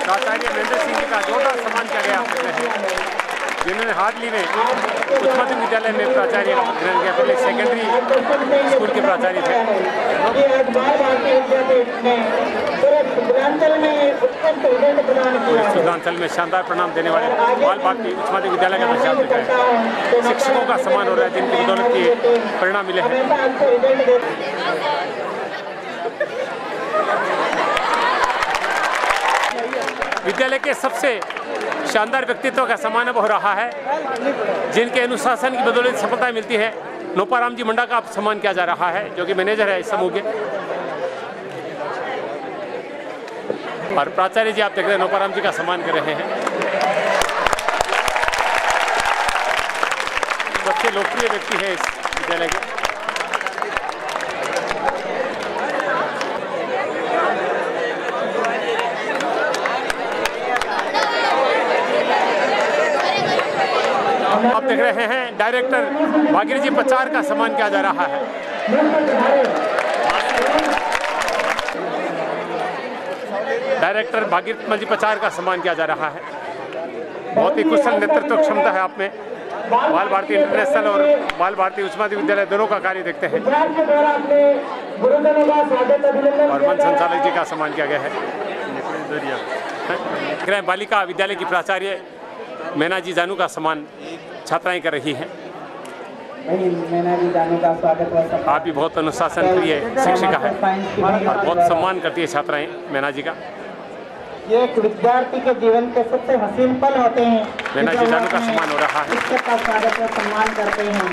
[SPEAKER 1] प्राचार्य महेंद्र सिंह जी का जोरदार सम्मान किया गया जिन्होंने हार्डली में माध्यमिक विद्यालय में प्राचार्य का ग्रहण किया, पहले सेकेंडरी स्कूल के प्राचार्य थे। सुधांचल में शानदार प्रणाम देने वाले बाल भारती उच्च माध्यमिक विद्यालय का दर्जा देता है। शिक्षकों का सम्मान हो रहा है, जिनकी बदौलत ये परिणाम मिले हैं। विद्यालय के सबसे शानदार व्यक्तित्व का सम्मान हो रहा है, जिनके अनुशासन की बदौलत सफलता मिलती है। नोपाराम जी मंडा का सम्मान किया जा रहा है, जो कि मैनेजर है इस समूह के। और प्राचार्य जी, आप देख रहे हैं नोपाराम जी का सम्मान कर रहे हैं। सबसे लोकप्रिय व्यक्ति है इस विद्यालय के आप देख रहे हैं डायरेक्टर भागीर जी पचार का सम्मान किया जा रहा है। डायरेक्टर भागीर जी पचार का सम्मान किया जा रहा है। बहुत ही कुशल नेतृत्व क्षमता है आप में। बाल भारती इंटरनेशनल और बाल भारती उच्च माध्यमिक विद्यालय दोनों का कार्य देखते हैं। और मंच संचालक जी का सम्मान किया गया है। बालिका विद्यालय की प्राचार्य मैना जी जानू का सम्मान छात्राएँ कर रही हैं। आप भी बहुत अनुशासन प्रिय शिक्षिका है और बहुत सम्मान करती है छात्राएँ मैना जी का।
[SPEAKER 3] ये एक विद्यार्थी के जीवन के सबसे हसीन पल होते हैं।
[SPEAKER 1] मैना जी जानू का सम्मान हो रहा है।
[SPEAKER 3] शिक्षक का स्वागत व सम्मान करते हैं।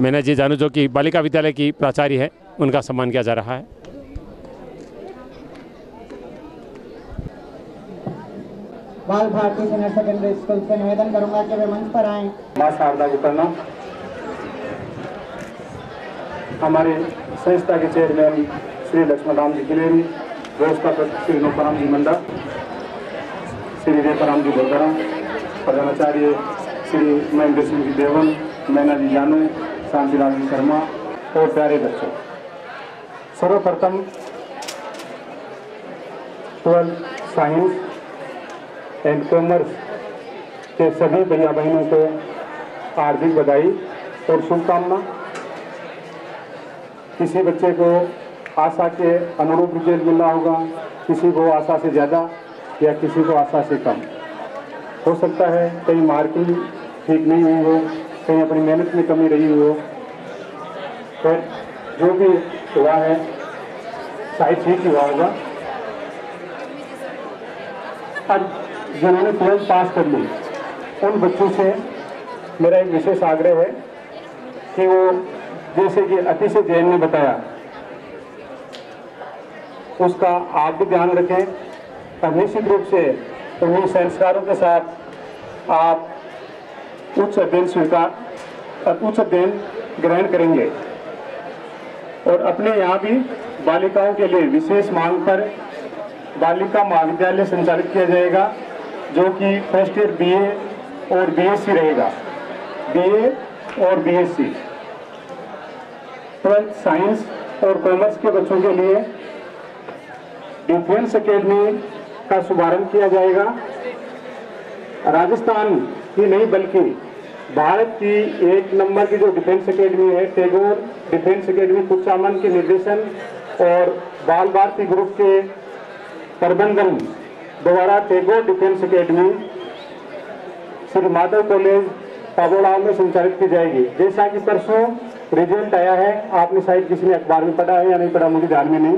[SPEAKER 1] मैना जी जानू जो कि बालिका विद्यालय की प्राचार्य है उनका सम्मान किया जा रहा है।
[SPEAKER 3] बाल भारती सीनियर सेकेंडरी स्कूल से निवेदन करूँगा कि वे मंच पर आएँ।
[SPEAKER 4] माँ शारदा गुप्तना हमारे संस्था के चेयरमैन श्री लक्ष्मण राम जी किलेरी व्यवस्थापक श्री नोपराम जी मंडा, श्री रेपाराम जी बोदरा प्रधानाचार्य श्री महेंद्र सिंह जी देवन, मैना जी जानू, शांतिलाल जी शर्मा और प्यारे बच्चों, सर्वप्रथम, ट्वेल्थ साइंस एंड के सभी भैया बहनों को हार्दिक बधाई और शुभकामना। किसी बच्चे को आशा के अनुरूप रिज़ल्ट मिलना होगा, किसी को आशा से ज़्यादा या किसी को आशा से कम। हो सकता है कहीं मार्किंग ठीक नहीं हुई हो, कहीं अपनी मेहनत में कमी रही हो। पर जो भी हुआ है, शायद ठीक ही हुआ होगा। आज जिन्होंने ट्वेल्थ पास कर ली, उन बच्चों से मेरा एक विशेष आग्रह है कि वो, जैसे कि अतिशय जैन ने बताया, उसका आप भी ध्यान रखें। और निश्चित रूप से उन्हीं संस्कारों के साथ आप उच्च अध्ययन स्वीकार, उच्च अध्ययन ग्रहण करेंगे। और अपने यहाँ भी बालिकाओं के लिए विशेष मांग पर बालिका महाविद्यालय संचालित किया जाएगा। जो कि फ़र्स्ट ईयर बीए और बीएससी रहेगा। बीए और बीएससी ट्वेल्थ साइंस और कॉमर्स के बच्चों के लिए डिफेंस एकेडमी का शुभारंभ किया जाएगा। राजस्थान ही नहीं बल्कि भारत की एक नंबर की जो डिफेंस एकेडमी है Tagore defence academy academy Kuchaman के निर्देशन और बाल भारती ग्रुप के प्रबंधन द्वारा Tagore defence academy Shri Madhav college Paboda में संचालित की जाएगी। जैसा कि परसों रिज़ल्ट आया है, आपने शायद किसी ने अखबार में पढ़ा है या नहीं पढ़ा, मुझे ध्यान में नहीं।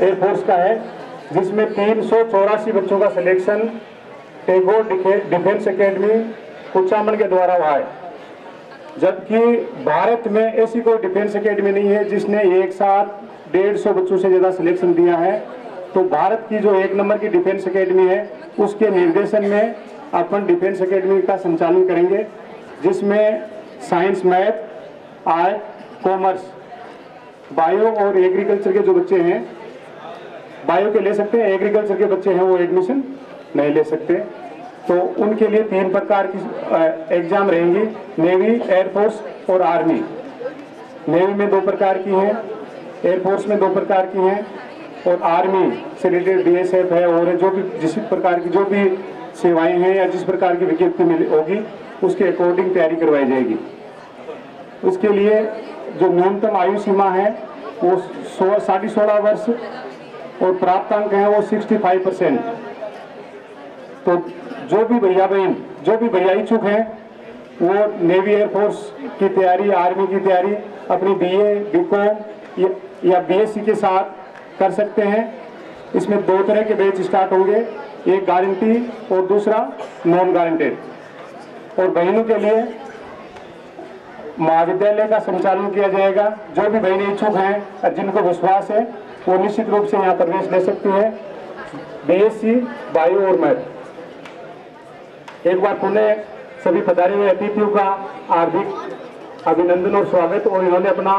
[SPEAKER 4] एयरफोर्स का है, जिसमें तीन सौ चौरासी बच्चों का selection Tagore defence academy Kuchaman के द्वारा हुआ है। जबकि भारत में ऐसी कोई डिफेंस एकेडमी नहीं है जिसने एक साथ डेढ़ सौ बच्चों से ज़्यादा सिलेक्शन दिया है। तो भारत की जो एक नंबर की डिफेंस एकेडमी है, उसके निर्देशन में अपन डिफेंस एकेडमी का संचालन करेंगे, जिसमें science, math art commerce, bio और एग्रीकल्चर के जो बच्चे हैं, बायो के ले सकते हैं, एग्रीकल्चर के बच्चे हैं, वो एडमिशन नहीं ले सकते। तो उनके लिए तीन प्रकार की एग्ज़ाम रहेंगी, नेवी एयरफोर्स और आर्मी। नेवी में दो प्रकार की हैं एयरफोर्स में दो प्रकार की हैं और आर्मी से रिलेटेड बीएसएफ है, और जो भी, जिस प्रकार की जो भी सेवाएँ हैं या जिस प्रकार की विज्ञप्ति मिली होगी, उसके अकॉर्डिंग तैयारी करवाई जाएगी। उसके लिए जो न्यूनतम आयु सीमा है, वो सो साढ़े सोलह वर्ष, और प्राप्त अंक है वो 65 परसेंट तो जो भी भैया बहन, जो भी भैया इच्छुक हैं, वो नेवी एयरफोर्स की तैयारी आर्मी की तैयारी, अपनी बीए बीकॉम या बीएससी के साथ कर सकते हैं। इसमें दो तरह के बैच स्टार्ट होंगे, एक गारंटी और दूसरा नॉन गारंटेड और बहनों के लिए महाविद्यालय का संचालन किया जाएगा। जो भी बहनें इच्छुक हैं और जिनको विश्वास है, वो निश्चित रूप से यहाँ प्रवेश ले सकती है। बीएससी बायो और मैथ एक बार पुनः सभी पधारे हुए अतिथियों का हार्दिक अभिनंदन और स्वागत। और इन्होंने अपना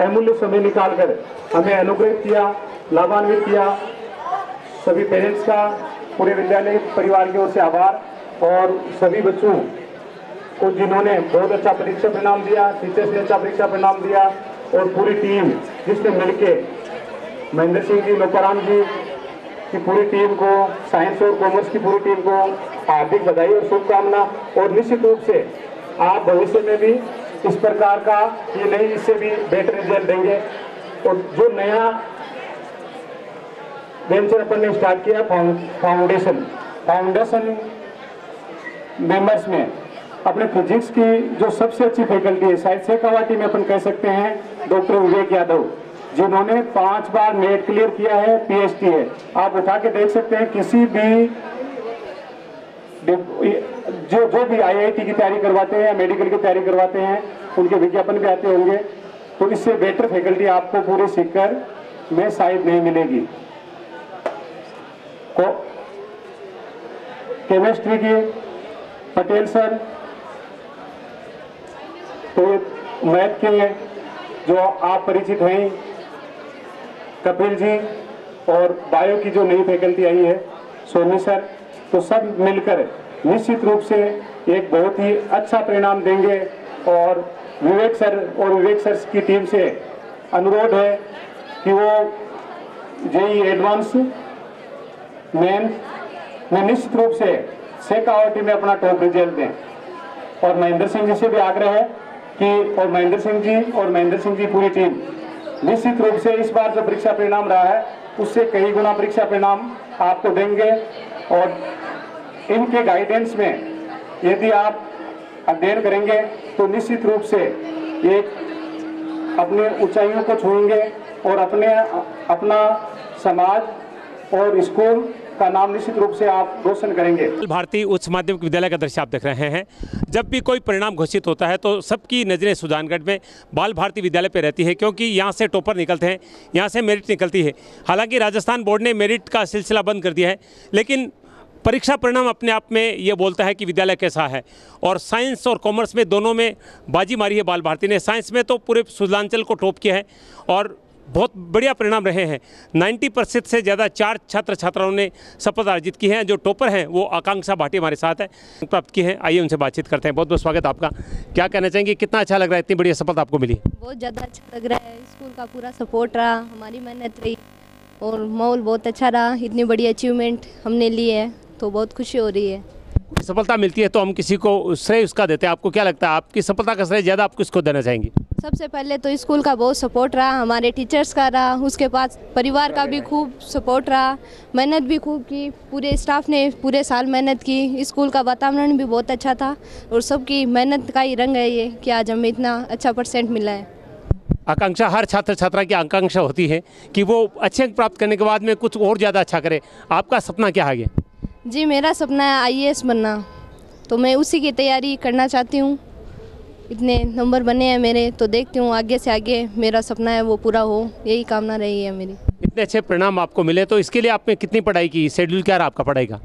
[SPEAKER 4] अमूल्य समय निकालकर हमें अनुग्रहित किया। लाभान्वित किया। सभी पेरेंट्स का, पूरे विद्यालय परिवार की ओर से आभार। और सभी बच्चों को जिन्होंने बहुत अच्छा परीक्षा परिणाम दिया टीचर्स ने अच्छा परीक्षा परिणाम दिया, और पूरी टीम जिसने मिलके महेंद्र सिंह जी, लोकाराम जी की पूरी टीम को साइंस और कॉमर्स की पूरी टीम को हार्दिक बधाई और शुभकामना। और निश्चित रूप से आप भविष्य में भी इस प्रकार का, ये नहीं इससे भी बेटर रिज़ल्ट देंगे। और जो नया वेंचर अपन ने स्टार्ट किया फाउंडेशन फाउंडेशन मेंबर्स में. अपने फिजिक्स की जो सबसे अच्छी फैकल्टी है, शायद शेखावाटी में अपन कह सकते हैं डॉक्टर विवेक यादव, जिन्होंने पाँच बार नेट क्लियर किया है पीएचडी है। आप उठा के देख सकते हैं, किसी भी जो जो भी आईआईटी की तैयारी करवाते हैं या मेडिकल की तैयारी करवाते हैं, उनके विज्ञापन भी आते होंगे। तो इससे बेटर फैकल्टी आपको पूरी सीखकर में शायद नहीं मिलेगी। को केमिस्ट्री की पटेल सर तो मैथ के जो आप परिचित हैं, कपिल जी और बायो की जो नई फैकल्टी आई है, सोनी सर तो सब मिलकर निश्चित रूप से एक बहुत ही अच्छा परिणाम देंगे और विवेक सर और विवेक सर की टीम से अनुरोध है कि वो जेई एडवांस मेन में निश्चित रूप से शेखावटी में अपना टॉप रिज़ल्ट दें। और महेंद्र सिंह जी से भी आग्रह है कि, और महेंद्र सिंह जी, और महेंद्र सिंह जी पूरी टीम निश्चित रूप से इस बार जो परीक्षा परिणाम रहा है, उससे कई गुना परीक्षा परिणाम आपको देंगे। और इनके गाइडेंस में यदि आप अध्ययन करेंगे तो निश्चित रूप से एक अपने ऊंचाइयों को छूएँगे और अपने, अपना समाज और स्कूल का नाम निश्चित रूप से आप रोशन करेंगे।
[SPEAKER 1] भारतीय उच्च माध्यमिक विद्यालय का दृश्य आप देख रहे हैं। जब भी कोई परिणाम घोषित होता है तो सबकी नज़रें सुजानगढ़ में बाल भारती विद्यालय पर रहती है, क्योंकि यहाँ से टॉपर निकलते हैं, यहाँ से मेरिट निकलती है। हालाँकि राजस्थान बोर्ड ने मेरिट का सिलसिला बंद कर दिया है, लेकिन परीक्षा परिणाम अपने आप में ये बोलता है कि विद्यालय कैसा है। और साइंस और कॉमर्स में दोनों में बाजी मारी है बाल भारती ने। साइंस में तो पूरे सुजांचल को टॉप किया है, और बहुत बढ़िया परिणाम रहे हैं। 90 प्रतिशत से ज़्यादा चार छात्र छात्राओं ने सफलता अर्जित की है। जो टॉपर हैं, वो आकांक्षा भाटी हमारे साथ है। प्राप्त की है। आइए उनसे बातचीत करते हैं। बहुत बहुत स्वागत आपका। क्या कहना चाहेंगे? कितना अच्छा लग रहा है? इतनी बढ़िया सफलता आपको मिली।
[SPEAKER 9] बहुत ज़्यादा अच्छा लग रहा है। स्कूल का पूरा सपोर्ट रहा। हमारी मेहनत रही। और माहौल बहुत अच्छा रहा। इतनी बड़ी अचीवमेंट हमने ली है। तो बहुत खुशी हो रही है।
[SPEAKER 1] सफलता मिलती है तो हम किसी को श्रेय उसका देते हैं। आपको क्या लगता है? आपकी सफलता का श्रेय ज़्यादा आप किसको देना चाहेंगे?
[SPEAKER 9] सबसे पहले तो स्कूल का बहुत सपोर्ट रहा हमारे टीचर्स का रहा उसके पास परिवार का भी खूब सपोर्ट रहा। मेहनत भी खूब की पूरे स्टाफ ने पूरे साल मेहनत की। स्कूल का वातावरण भी बहुत अच्छा था और सबकी मेहनत का ही रंग है ये कि आज हमें इतना अच्छा परसेंट मिला है।
[SPEAKER 1] आकांक्षा हर छात्र छात्रा की आकांक्षा होती है कि वो अच्छे अंक प्राप्त करने के बाद में कुछ और ज़्यादा अच्छा करे। आपका सपना क्या है
[SPEAKER 9] जी मेरा सपना है आईएएस बनना। तो मैं उसी की तैयारी करना चाहती हूँ। इतने नंबर बने हैं मेरे तो देखती हूँ आगे से आगे मेरा सपना है वो पूरा हो। यही कामना रही है मेरी।
[SPEAKER 1] इतने अच्छे परिणाम आपको मिले तो इसके लिए आपने कितनी पढ़ाई की? शेड्यूल क्या रहा आपका पढ़ाई का?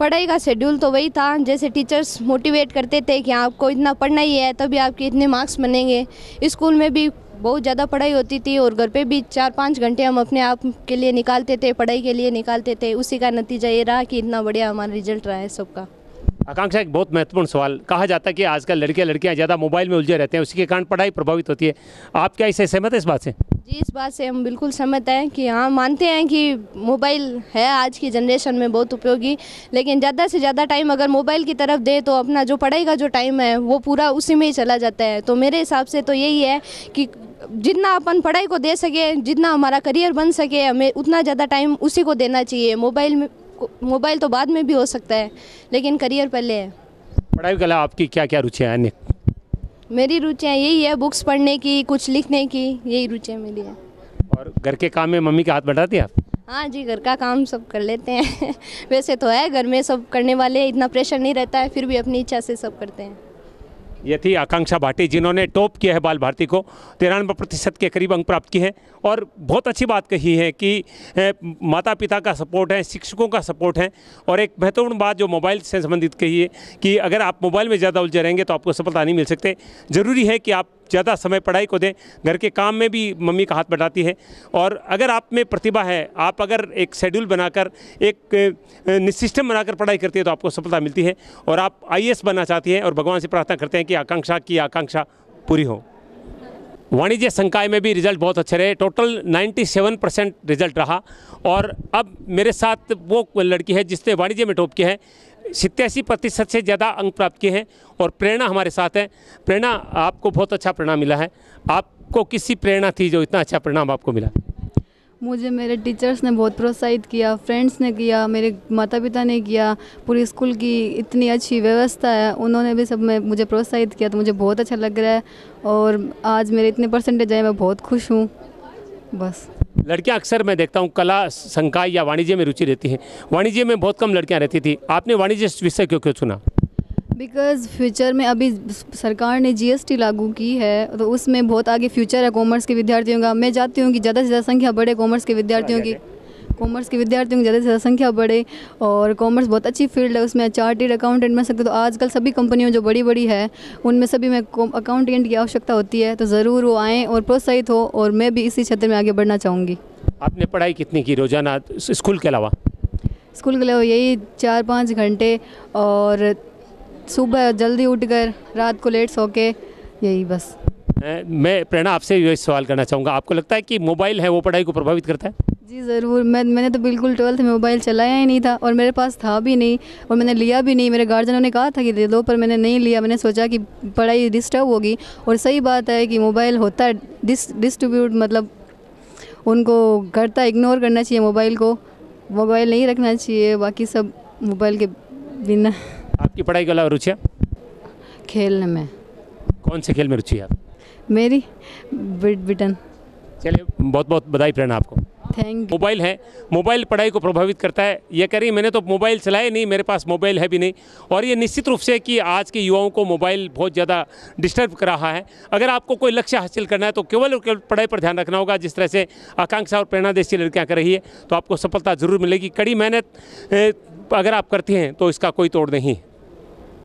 [SPEAKER 9] पढ़ाई का शेड्यूल तो वही था जैसे टीचर्स मोटिवेट करते थे कि आपको इतना पढ़ना ही है तभी आपके इतने मार्क्स बनेंगे। स्कूल में भी बहुत ज़्यादा पढ़ाई होती थी और घर पे भी चार पाँच घंटे हम अपने आप के लिए निकालते थे पढ़ाई के लिए निकालते थे। उसी का नतीजा ये रहा कि इतना बढ़िया हमारा रिज़ल्ट रहा है सबका।
[SPEAKER 1] आकांक्षा एक बहुत महत्वपूर्ण सवाल। कहा जाता है कि आजकल लड़के लड़कियाँ ज़्यादा मोबाइल में उलझे रहते हैं उसी के कारण पढ़ाई प्रभावित होती है। आप क्या इससे सहमत है इस बात से?
[SPEAKER 9] जी इस बात से हम बिल्कुल सहमत हैं कि हाँ मानते हैं कि मोबाइल है आज की जनरेशन में बहुत उपयोगी लेकिन ज़्यादा से ज़्यादा टाइम अगर मोबाइल की तरफ़ दे तो अपना जो पढ़ाई का जो टाइम है वो पूरा उसी में ही चला जाता है। तो मेरे हिसाब से तो यही है कि जितना अपन पढ़ाई को दे सके जितना हमारा करियर बन सके हमें उतना ज़्यादा टाइम उसी को देना चाहिए। मोबाइल में मोबाइल तो बाद में भी हो सकता है लेकिन करियर पहले है।
[SPEAKER 1] पढ़ाई के अलावा आपकी क्या क्या रुचियाँ हैं?
[SPEAKER 9] मेरी रुचियाँ यही है बुक्स पढ़ने की कुछ लिखने की यही रुचियाँ मेरी है।
[SPEAKER 1] और घर के काम में मम्मी का हाथ बढ़ाती है आप?
[SPEAKER 9] हाँ जी घर का काम सब कर लेते हैं। वैसे तो है घर में सब करने वाले इतना प्रेशर नहीं रहता है फिर भी अपनी इच्छा से सब करते हैं।
[SPEAKER 1] ये थी आकांक्षा भाटी, जिन्होंने टॉप किया है बाल भारती को। तिरानवे प्रतिशत के करीब अंक प्राप्त किए हैं। और बहुत अच्छी बात कही है कि माता पिता का सपोर्ट है, शिक्षकों का सपोर्ट है। और एक महत्वपूर्ण बात जो मोबाइल से संबंधित कही है कि अगर आप मोबाइल में ज़्यादा उलझे रहेंगे तो आपको सफलता नहीं मिल सकते। ज़रूरी है कि आप ज़्यादा समय पढ़ाई को दें, घर के काम में भी मम्मी का हाथ बढ़ाती है। और अगर आप में प्रतिभा है, आप अगर एक शेड्यूल बनाकर, एक सिस्टम बनाकर पढ़ाई करती है तो आपको सफलता मिलती है। और आप आईएएस बनना चाहती हैं और भगवान से प्रार्थना करते हैं कि आकांक्षा की आकांक्षा पूरी हो। वाणिज्य संकाय में भी रिज़ल्ट बहुत अच्छे रहे। टोटल 97 परसेंट रिज़ल्ट रहा। और अब मेरे साथ वो लड़की है जिसने वाणिज्य में टॉप किया है। सत्यासी प्रतिशत से ज़्यादा अंक प्राप्त किए हैं और प्रेरणा हमारे साथ है। प्रेरणा, आपको बहुत अच्छा परिणाम मिला है। आपको किसी प्रेरणा थी जो इतना अच्छा परिणाम आपको मिला?
[SPEAKER 10] मुझे मेरे टीचर्स ने बहुत प्रोत्साहित किया, फ्रेंड्स ने किया, मेरे माता पिता ने किया, पूरी स्कूल की इतनी अच्छी व्यवस्था है, उन्होंने भी सब में मुझे प्रोत्साहित किया तो मुझे बहुत अच्छा लग रहा है और आज मेरे इतने परसेंटेज आए, मैं बहुत खुश हूँ। बस।
[SPEAKER 1] लड़कियाँ अक्सर मैं देखता हूँ कला संकाय या वाणिज्य में रुचि रहती है। वाणिज्य में बहुत कम लड़कियाँ रहती थी। आपने वाणिज्य विषय क्यों क्यों चुना?
[SPEAKER 10] बिकॉज़ फ्यूचर में अभी सरकार ने जीएसटी लागू की है तो उसमें बहुत आगे फ्यूचर है कॉमर्स के विद्यार्थियों का। मैं चाहती हूँ कि ज़्यादा से ज़्यादा संख्या बढ़े कॉमर्स के विद्यार्थियों की। कॉमर्स के विद्यार्थियों की ज़्यादा से ज़्यादा संख्या बढ़े और कॉमर्स बहुत अच्छी फ़ील्ड है उसमें चार्टेड अकाउंटेंट बन सकते तो आजकल सभी कंपनियों जो बड़ी बड़ी है उनमें सभी में अकाउंटेंट की आवश्यकता होती है। तो ज़रूर वो आएँ और प्रोत्साहित हो और मैं भी इसी क्षेत्र में आगे बढ़ना चाहूँगी।
[SPEAKER 1] आपने पढ़ाई कितनी की रोज़ाना? स्कूल के अलावा?
[SPEAKER 10] स्कूल के अलावा यही चार पाँच घंटे और सुबह जल्दी उठकर रात को लेट सो के यही बस।
[SPEAKER 1] मैं प्रेरणा आपसे यही सवाल करना चाहूँगा। आपको लगता है कि मोबाइल है वो पढ़ाई को प्रभावित करता है?
[SPEAKER 10] जी ज़रूर। मैं मैंने तो बिल्कुल ट्वेल्थ में मोबाइल चलाया ही नहीं था और मेरे पास था भी नहीं और मैंने लिया भी नहीं। मेरे गार्जियनों ने कहा था कि दे दो पर मैंने नहीं लिया। मैंने सोचा कि पढ़ाई डिस्टर्ब होगी और सही बात है कि मोबाइल होता है डिस डिस्ट्रीब्यूट मतलब उनको करता इग्नोर करना चाहिए मोबाइल को। मोबाइल नहीं रखना चाहिए बाकी सब मोबाइल के बिना।
[SPEAKER 1] आपकी पढ़ाई के अलावा रुचियाँ
[SPEAKER 10] खेलने में।
[SPEAKER 1] कौन से खेल में रुचि है? आप
[SPEAKER 10] मेरी बैडमिंटन।
[SPEAKER 1] चलिए बहुत बहुत बधाई प्रेरणा आपको।
[SPEAKER 10] थैंक
[SPEAKER 1] मोबाइल है मोबाइल पढ़ाई को प्रभावित करता है। ये कह रही मैंने तो मोबाइल चलाया नहीं मेरे पास मोबाइल है भी नहीं। और ये निश्चित रूप से कि आज के युवाओं को मोबाइल बहुत ज़्यादा डिस्टर्ब कर रहा है। अगर आपको कोई लक्ष्य हासिल करना है तो केवल और केवल पढ़ाई पर ध्यान रखना होगा। जिस तरह से आकांक्षा और प्रेरणा देश की लड़कियाँ कर रही है तो आपको सफलता ज़रूर मिलेगी। कड़ी मेहनत अगर आप करती हैं तो इसका कोई तोड़ नहीं।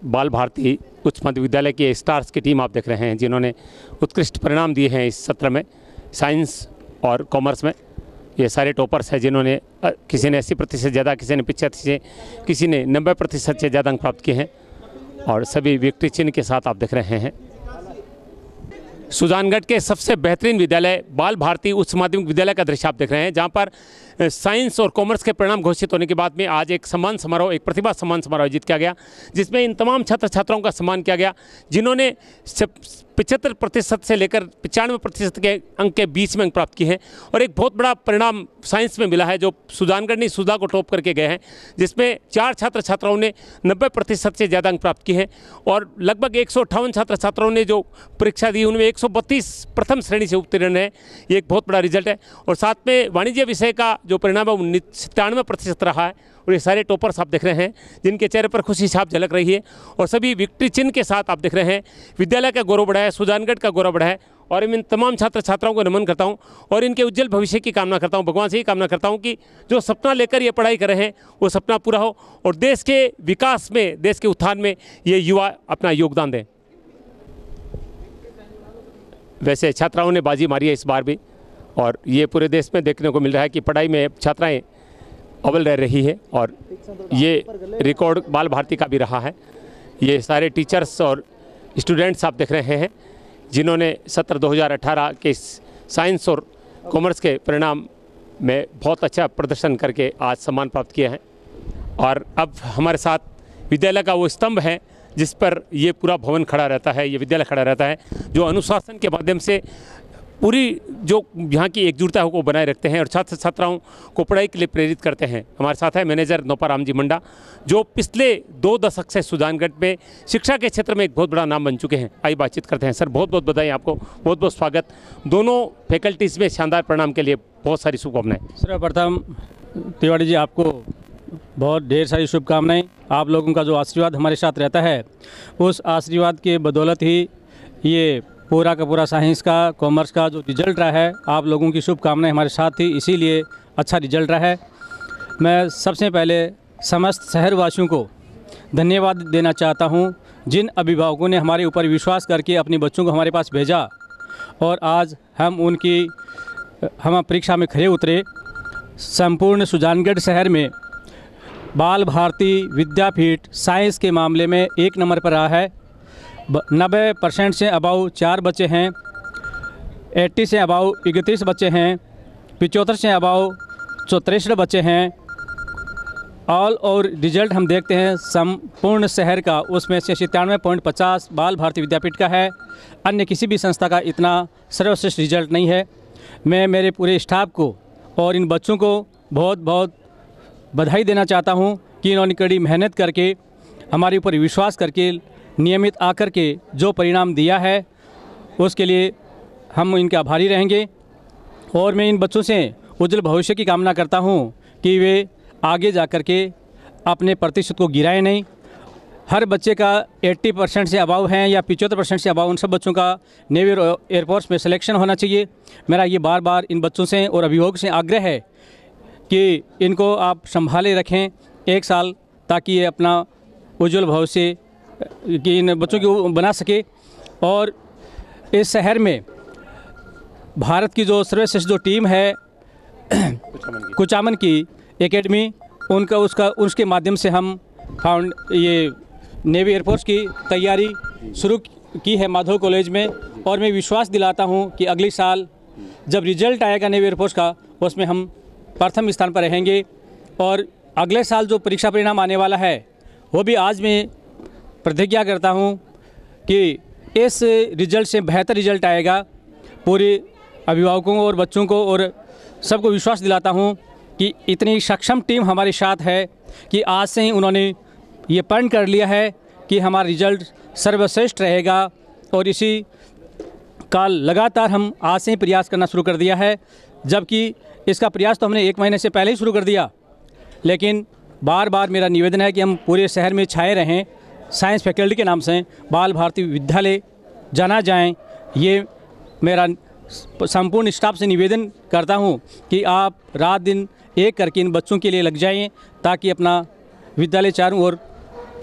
[SPEAKER 1] बाल भारती उच्च मध्य विद्यालय के स्टार्स की टीम आप देख रहे हैं जिन्होंने उत्कृष्ट परिणाम दिए हैं इस सत्र में। साइंस और कॉमर्स में ये सारे टॉपर्स हैं जिन्होंने किसी ने अस्सी प्रतिशत ज़्यादा, किसी ने पिछहत्तर से, किसी ने नब्बे प्रतिशत से ज़्यादा अंक प्राप्त किए हैं और सभी व्यक्ति चिन्ह के साथ आप देख रहे हैं। सुजानगढ़ के सबसे बेहतरीन विद्यालय बाल भारती उच्च माध्यमिक विद्यालय का दृश्य आप देख रहे हैं, जहाँ पर साइंस और कॉमर्स के परिणाम घोषित होने के बाद में आज एक सम्मान समारोह, एक प्रतिभा सम्मान समारोह आयोजित किया गया, जिसमें इन तमाम छात्र छात्राओं का सम्मान किया गया, जिन्होंने पिछहत्तर प्रतिशत से लेकर पचानवे प्रतिशत के अंक के बीच में अंक प्राप्त किए हैं और एक बहुत बड़ा परिणाम साइंस में मिला है, जो सुजानगढ़ सुधा को टॉप करके गए हैं, जिसमें चार छात्र छात्राओं ने नब्बे प्रतिशत से ज़्यादा अंक प्राप्त किए हैं और लगभग एक छात्र छात्राओं ने जो परीक्षा दी, उनमें एक सौ बत्तीस प्रथम श्रेणी से उत्तीर्ण है, ये एक बहुत बड़ा रिज़ल्ट है और साथ में वाणिज्य विषय का जो परिणाम है वो सत्तानवे प्रतिशत रहा है। और ये सारे टॉपर्स आप देख रहे हैं, जिनके चेहरे पर खुशी छाप झलक रही है। और सभी विक्ट्री चिन्ह के साथ आप देख रहे हैं, विद्यालय का गौरव बढ़ा है सुजानगढ़ का गौरव बढ़ा है और मैं इन तमाम छात्र छात्राओं को नमन करता हूँ। और इनके उज्जवल भविष्य की कामना करता हूँ, भगवान से ही कामना करता हूँ कि जो सपना लेकर ये पढ़ाई कर रहे हैं, वो सपना पूरा हो। और देश के विकास में, देश के उत्थान में ये युवा अपना योगदान दें। वैसे छात्राओं ने बाजी मारी है इस बार भी। और ये पूरे देश में देखने को मिल रहा है कि पढ़ाई में छात्राएँ अव्वल रह रही है और ये रिकॉर्ड बाल भारती का भी रहा है। ये सारे टीचर्स और स्टूडेंट्स आप देख रहे हैं, जिन्होंने सत्र 2018 के साइंस और कॉमर्स के परिणाम में बहुत अच्छा प्रदर्शन करके आज सम्मान प्राप्त किया है। और अब हमारे साथ विद्यालय का वो स्तंभ है, जिस पर ये पूरा भवन खड़ा रहता है, ये विद्यालय खड़ा रहता है, जो अनुशासन के माध्यम से पूरी जो यहाँ की एकजुटता है को बनाए रखते हैं और छात्र छात्राओं को पढ़ाई के लिए प्रेरित करते हैं। हमारे साथ है मैनेजर नोपाराम जी मंडा, जो पिछले दो दशक से सुजानगढ़ में शिक्षा के क्षेत्र में एक बहुत बड़ा नाम बन चुके हैं। आई बातचीत करते हैं। सर बहुत बहुत बधाई आपको बहुत बहुत स्वागत। दोनों फैकल्टीज़ में शानदार परिणाम के लिए बहुत सारी शुभकामनाएँ।
[SPEAKER 11] सर्वप्रथम तिवारी जी, आपको बहुत ढेर सारी शुभकामनाएँ। आप लोगों का जो आशीर्वाद हमारे साथ रहता है, उस आशीर्वाद के बदौलत ही ये पूरा का पूरा साइंस का, कॉमर्स का जो रिज़ल्ट रहा है, आप लोगों की शुभकामनाएँ हमारे साथ थी, इसीलिए अच्छा रिज़ल्ट रहा है। मैं सबसे पहले समस्त शहरवासियों को धन्यवाद देना चाहता हूँ, जिन अभिभावकों ने हमारे ऊपर विश्वास करके अपने बच्चों को हमारे पास भेजा, और आज हम उनकी, हम परीक्षा में खड़े उतरे। संपूर्ण सुजानगढ़ शहर में बाल भारती विद्यापीठ साइंस के मामले में एक नंबर पर रहा है। नब्बे परसेंट से अबाउ चार बच्चे हैं, एट्टी से अबाउ इकतीस बच्चे हैं पिचहत्तर से अबाउ चौतरीस बच्चे हैं। ऑल और रिज़ल्ट हम देखते हैं संपूर्ण शहर का, उसमें से सत्तानवे पॉइंट पचास बाल भारती विद्यापीठ का है। अन्य किसी भी संस्था का इतना सर्वश्रेष्ठ रिज़ल्ट नहीं है। मैं मेरे पूरे स्टाफ को और इन बच्चों को बहुत बहुत बधाई देना चाहता हूँ कि इन्होंने कड़ी मेहनत करके, हमारे ऊपर विश्वास करके नियमित आकर के जो परिणाम दिया है, उसके लिए हम इनके आभारी रहेंगे। और मैं इन बच्चों से उज्जवल भविष्य की कामना करता हूँ कि वे आगे जा कर के अपने प्रतिशत को गिराएँ नहीं। हर बच्चे का 80 परसेंट से अभाव हैं या पिचहत्तर परसेंट से अभाव उन सब बच्चों का नेवी एयरफोर्स में सिलेक्शन होना चाहिए। मेरा ये बार बार इन बच्चों से और अभिभावक से आग्रह है कि इनको आप संभाले रखें एक साल ताकि ये अपना उज्जवल भविष्य कि इन बच्चों की बना सके। और इस शहर में भारत की जो सर्वश्रेष्ठ जो टीम है, कुचामन की एकेडमी, उनका उसका, उसके माध्यम से हम फाउंड, ये नेवी एयरफोर्स की तैयारी शुरू की है माधव कॉलेज में। और मैं विश्वास दिलाता हूँ कि अगले साल जब रिज़ल्ट आएगा नेवी एयरफोर्स का, उसमें हम प्रथम स्थान पर रहेंगे। और अगले साल जो परीक्षा परिणाम आने वाला है, वो भी आज मैं प्रतिज्ञा करता हूँ कि इस रिज़ल्ट से बेहतर रिज़ल्ट आएगा। पूरे अभिभावकों और बच्चों को और सबको विश्वास दिलाता हूँ कि इतनी सक्षम टीम हमारे साथ है कि आज से ही उन्होंने ये पढ़ कर लिया है कि हमारा रिज़ल्ट सर्वश्रेष्ठ रहेगा और इसी का लगातार हम आज से ही प्रयास करना शुरू कर दिया है। जबकि इसका प्रयास तो हमने एक महीने से पहले ही शुरू कर दिया। लेकिन बार बार मेरा निवेदन है कि हम पूरे शहर में छाए रहें। साइंस फैकल्टी के नाम से बाल भारती विद्यालय जाना जाएँ। ये मेरा संपूर्ण स्टाफ से निवेदन करता हूँ कि आप रात दिन एक करके इन बच्चों के लिए लग जाएँ ताकि अपना विद्यालय चारों ओर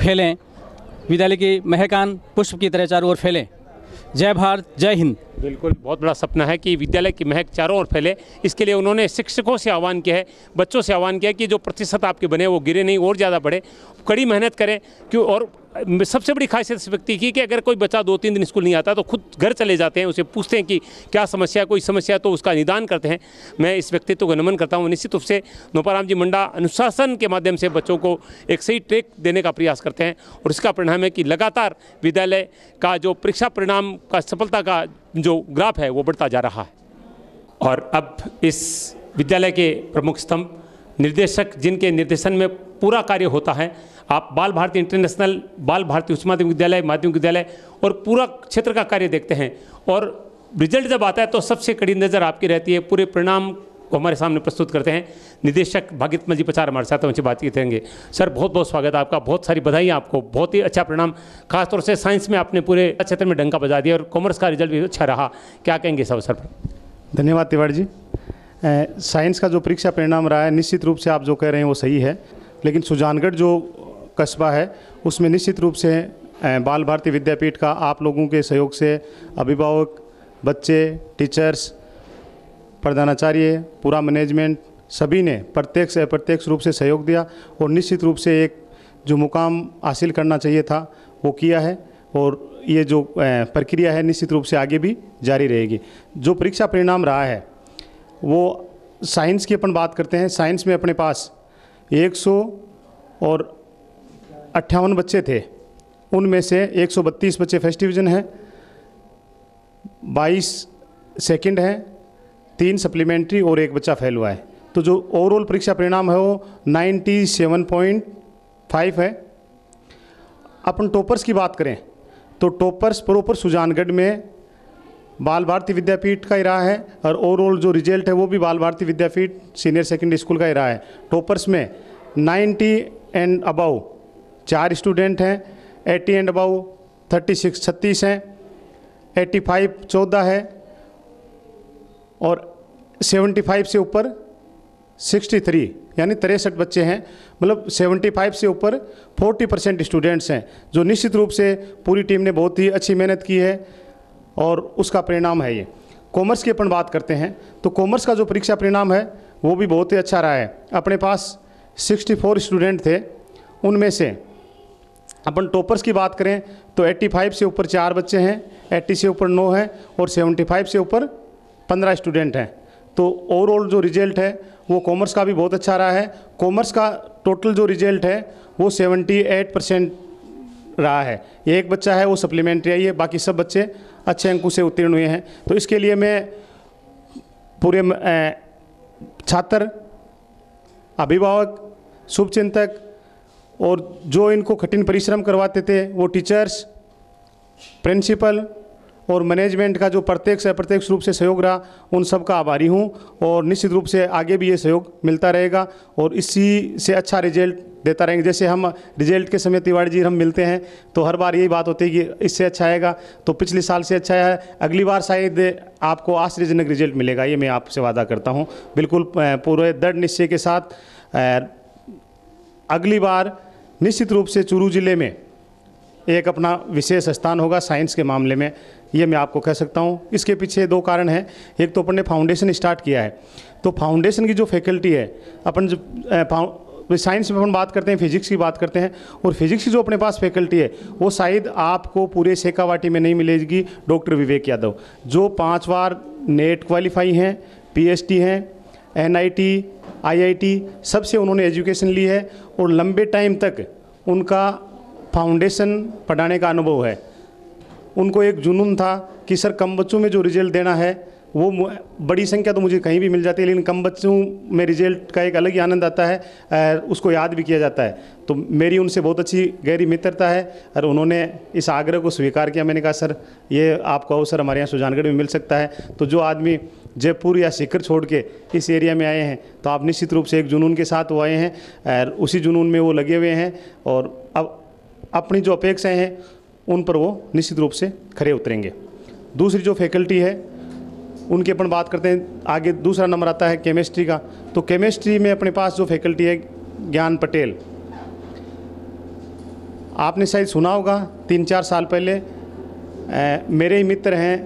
[SPEAKER 11] फैलें। विद्यालय के महकान पुष्प की तरह चारों ओर फैलें। जय भारत, जय हिंद।
[SPEAKER 1] बिल्कुल, बहुत बड़ा सपना है कि विद्यालय की महक चारों ओर फैले। इसके लिए उन्होंने शिक्षकों से आह्वान किया है, बच्चों से आह्वान किया है कि जो प्रतिशत आपके बने वो गिरे नहीं, और ज़्यादा बढ़े। कड़ी मेहनत करें, क्यों और सबसे बड़ी खासियत इस व्यक्ति की कि अगर कोई बच्चा दो तीन दिन स्कूल नहीं आता तो खुद घर चले जाते हैं, उसे पूछते हैं कि क्या समस्या है, कोई समस्या तो उसका निदान करते हैं। मैं इस व्यक्तित्व को नमन करता हूँ। निश्चित रूप से नोपाराम जी मंडा अनुशासन के माध्यम से बच्चों को एक सही ट्रैक देने का प्रयास करते हैं और इसका परिणाम है कि लगातार विद्यालय का जो परीक्षा परिणाम का सफलता का जो ग्राफ है, वो बढ़ता जा रहा है। और अब इस विद्यालय के प्रमुख स्तंभ, निर्देशक जिनके निर्देशन में पूरा कार्य होता है आप बाल भारती इंटरनेशनल बाल भारती उच्च माध्यमिक विद्यालय माध्यमिक विद्यालय और पूरा क्षेत्र का कार्य देखते हैं। और रिज़ल्ट जब आता है तो सबसे कड़ी नज़र आपकी रहती है, पूरे परिणाम को हमारे सामने प्रस्तुत करते हैं। निदेशक भागित जी पचार हमारे साथ उनसे बातचीत करेंगे। सर बहुत बहुत स्वागत है आपका, बहुत सारी बधाई आपको, बहुत ही अच्छा परिणाम। खासतौर से साइंस में आपने पूरे क्षेत्र में डंका बजा दिया और कॉमर्स का रिज़ल्ट भी अच्छा रहा। क्या कहेंगे इस अवसर पर?
[SPEAKER 12] धन्यवाद तिवारी जी। साइंस का जो परीक्षा परिणाम रहा है, निश्चित रूप से आप जो कह रहे हैं वो सही है। लेकिन सुजानगढ़ जो कस्बा है, उसमें निश्चित रूप से बाल भारती विद्यापीठ का आप लोगों के सहयोग से अभिभावक, बच्चे, टीचर्स, प्रधानाचार्य, पूरा मैनेजमेंट, सभी ने प्रत्यक्ष अप्रत्यक्ष रूप से सहयोग दिया और निश्चित रूप से एक जो मुकाम हासिल करना चाहिए था, वो किया है और ये जो प्रक्रिया है निश्चित रूप से आगे भी जारी रहेगी। जो परीक्षा परिणाम रहा है, वो साइंस की अपन बात करते हैं। साइंस में अपने पास 100 और अट्ठावन बच्चे थे। उनमें से 132 बच्चे फ़र्स्ट डिवीज़न हैं 22 सेकंड हैं, तीन सप्लीमेंट्री और एक बच्चा फेल हुआ है। तो जो ओवरऑल परीक्षा परिणाम है वो 97.5 है। अपन टॉपर्स की बात करें तो टॉपर्स प्रॉपर सुजानगढ़ में बाल भारती विद्यापीठ का ही रहा है और ओवरऑल जो रिज़ल्ट है वो भी Bal Bharti Vidyapeeth senior secondary school का ही रहा है। टॉपर्स में 90 एंड अबव चार स्टूडेंट हैं 80 एंड अबाउ थर्टी सिक्स, छत्तीस हैं 85 चौदह है, और 75 से ऊपर 63 यानी तिरसठ बच्चे हैं मतलब 75 से ऊपर 40 परसेंट स्टूडेंट्स हैं, जो निश्चित रूप से पूरी टीम ने बहुत ही अच्छी मेहनत की है, और उसका परिणाम है ये। कॉमर्स की अपन बात करते हैं तो कॉमर्स का जो परीक्षा परिणाम है, वो भी बहुत ही अच्छा रहा है। अपने पास 64 स्टूडेंट थे, उनमें से अपन टॉपर्स की बात करें तो 85 से ऊपर चार बच्चे हैं 80 से ऊपर नौ हैं और 75 से ऊपर 15 स्टूडेंट हैं। तो ओवरऑल जो रिज़ल्ट है, वो कॉमर्स का भी बहुत अच्छा रहा है। कॉमर्स का टोटल जो रिज़ल्ट है, वो 78 परसेंट रहा है। एक बच्चा है, वो सप्लीमेंट्री आई है बाकी सब बच्चे अच्छे अंकों से उत्तीर्ण हुए हैं। तो इसके लिए मैं पूरे छात्र, अभिभावक, शुभचिंतक और जो इनको कठिन परिश्रम करवाते थे, वो टीचर्स प्रिंसिपल और मैनेजमेंट का जो प्रत्यक्ष अप्रत्यक्ष रूप से सहयोग रहा, उन सब का आभारी हूँ और निश्चित रूप से आगे भी ये सहयोग मिलता रहेगा और इसी से अच्छा रिज़ल्ट देता रहेंगे। जैसे हम रिज़ल्ट के समय तिवारी जी हम मिलते हैं तो हर बार यही बात होती है कि इससे अच्छा आएगा तो पिछले साल से अच्छा है, अगली बार शायद आपको आश्चर्यजनक रिज़ल्ट मिलेगा, ये मैं आपसे वादा करता हूँ। बिल्कुल पूरे दृढ़ निश्चय के साथ अगली बार निश्चित रूप से चूरू ज़िले में एक अपना विशेष स्थान होगा साइंस के मामले में, ये मैं आपको कह सकता हूँ। इसके पीछे दो कारण हैं। एक तो अपन ने फाउंडेशन स्टार्ट किया है। तो फाउंडेशन की जो फैकल्टी है, अपन जो साइंस में अपन बात करते हैं, फिजिक्स की बात करते हैं, और फिजिक्स की जो अपने पास फैकल्टी है, वो शायद आपको पूरे शेखावाटी में नहीं मिलेगी, डॉक्टर विवेक यादव। जो पाँच बार नेट क्वालिफाई हैं, पीएचडी हैं, एनआईटी आईआईटी सबसे उन्होंने एजुकेशन ली है और लंबे टाइम तक उनका फाउंडेशन पढ़ाने का अनुभव है। उनको एक जुनून था कि सर कम बच्चों में जो रिज़ल्ट देना है, वो बड़ी संख्या तो मुझे कहीं भी मिल जाती है, लेकिन कम बच्चों में रिज़ल्ट का एक अलग ही आनंद आता है उसको याद भी किया जाता है। तो मेरी उनसे बहुत अच्छी गहरी मित्रता है और उन्होंने इस आग्रह को स्वीकार किया। मैंने कहा, सर, ये आपको अवसर हमारे यहाँ सुजानगढ़ में मिल सकता है। तो जो आदमी जयपुर या सीकर छोड़ के इस एरिया में आए हैं। तो आप निश्चित रूप से एक जुनून के साथ वो आए हैं और उसी जुनून में वो लगे हुए हैं और अब अपनी जो अपेक्षाएँ हैं उन पर वो निश्चित रूप से खड़े उतरेंगे। दूसरी जो फैकल्टी है उनकी अपन बात करते हैं। आगे दूसरा नंबर आता है केमिस्ट्री का। तो केमिस्ट्री में अपने पास जो फैकल्टी है ज्ञान पटेल। आपने शायद सुना होगा तीन चार साल पहले आ, मेरे ही मित्र हैं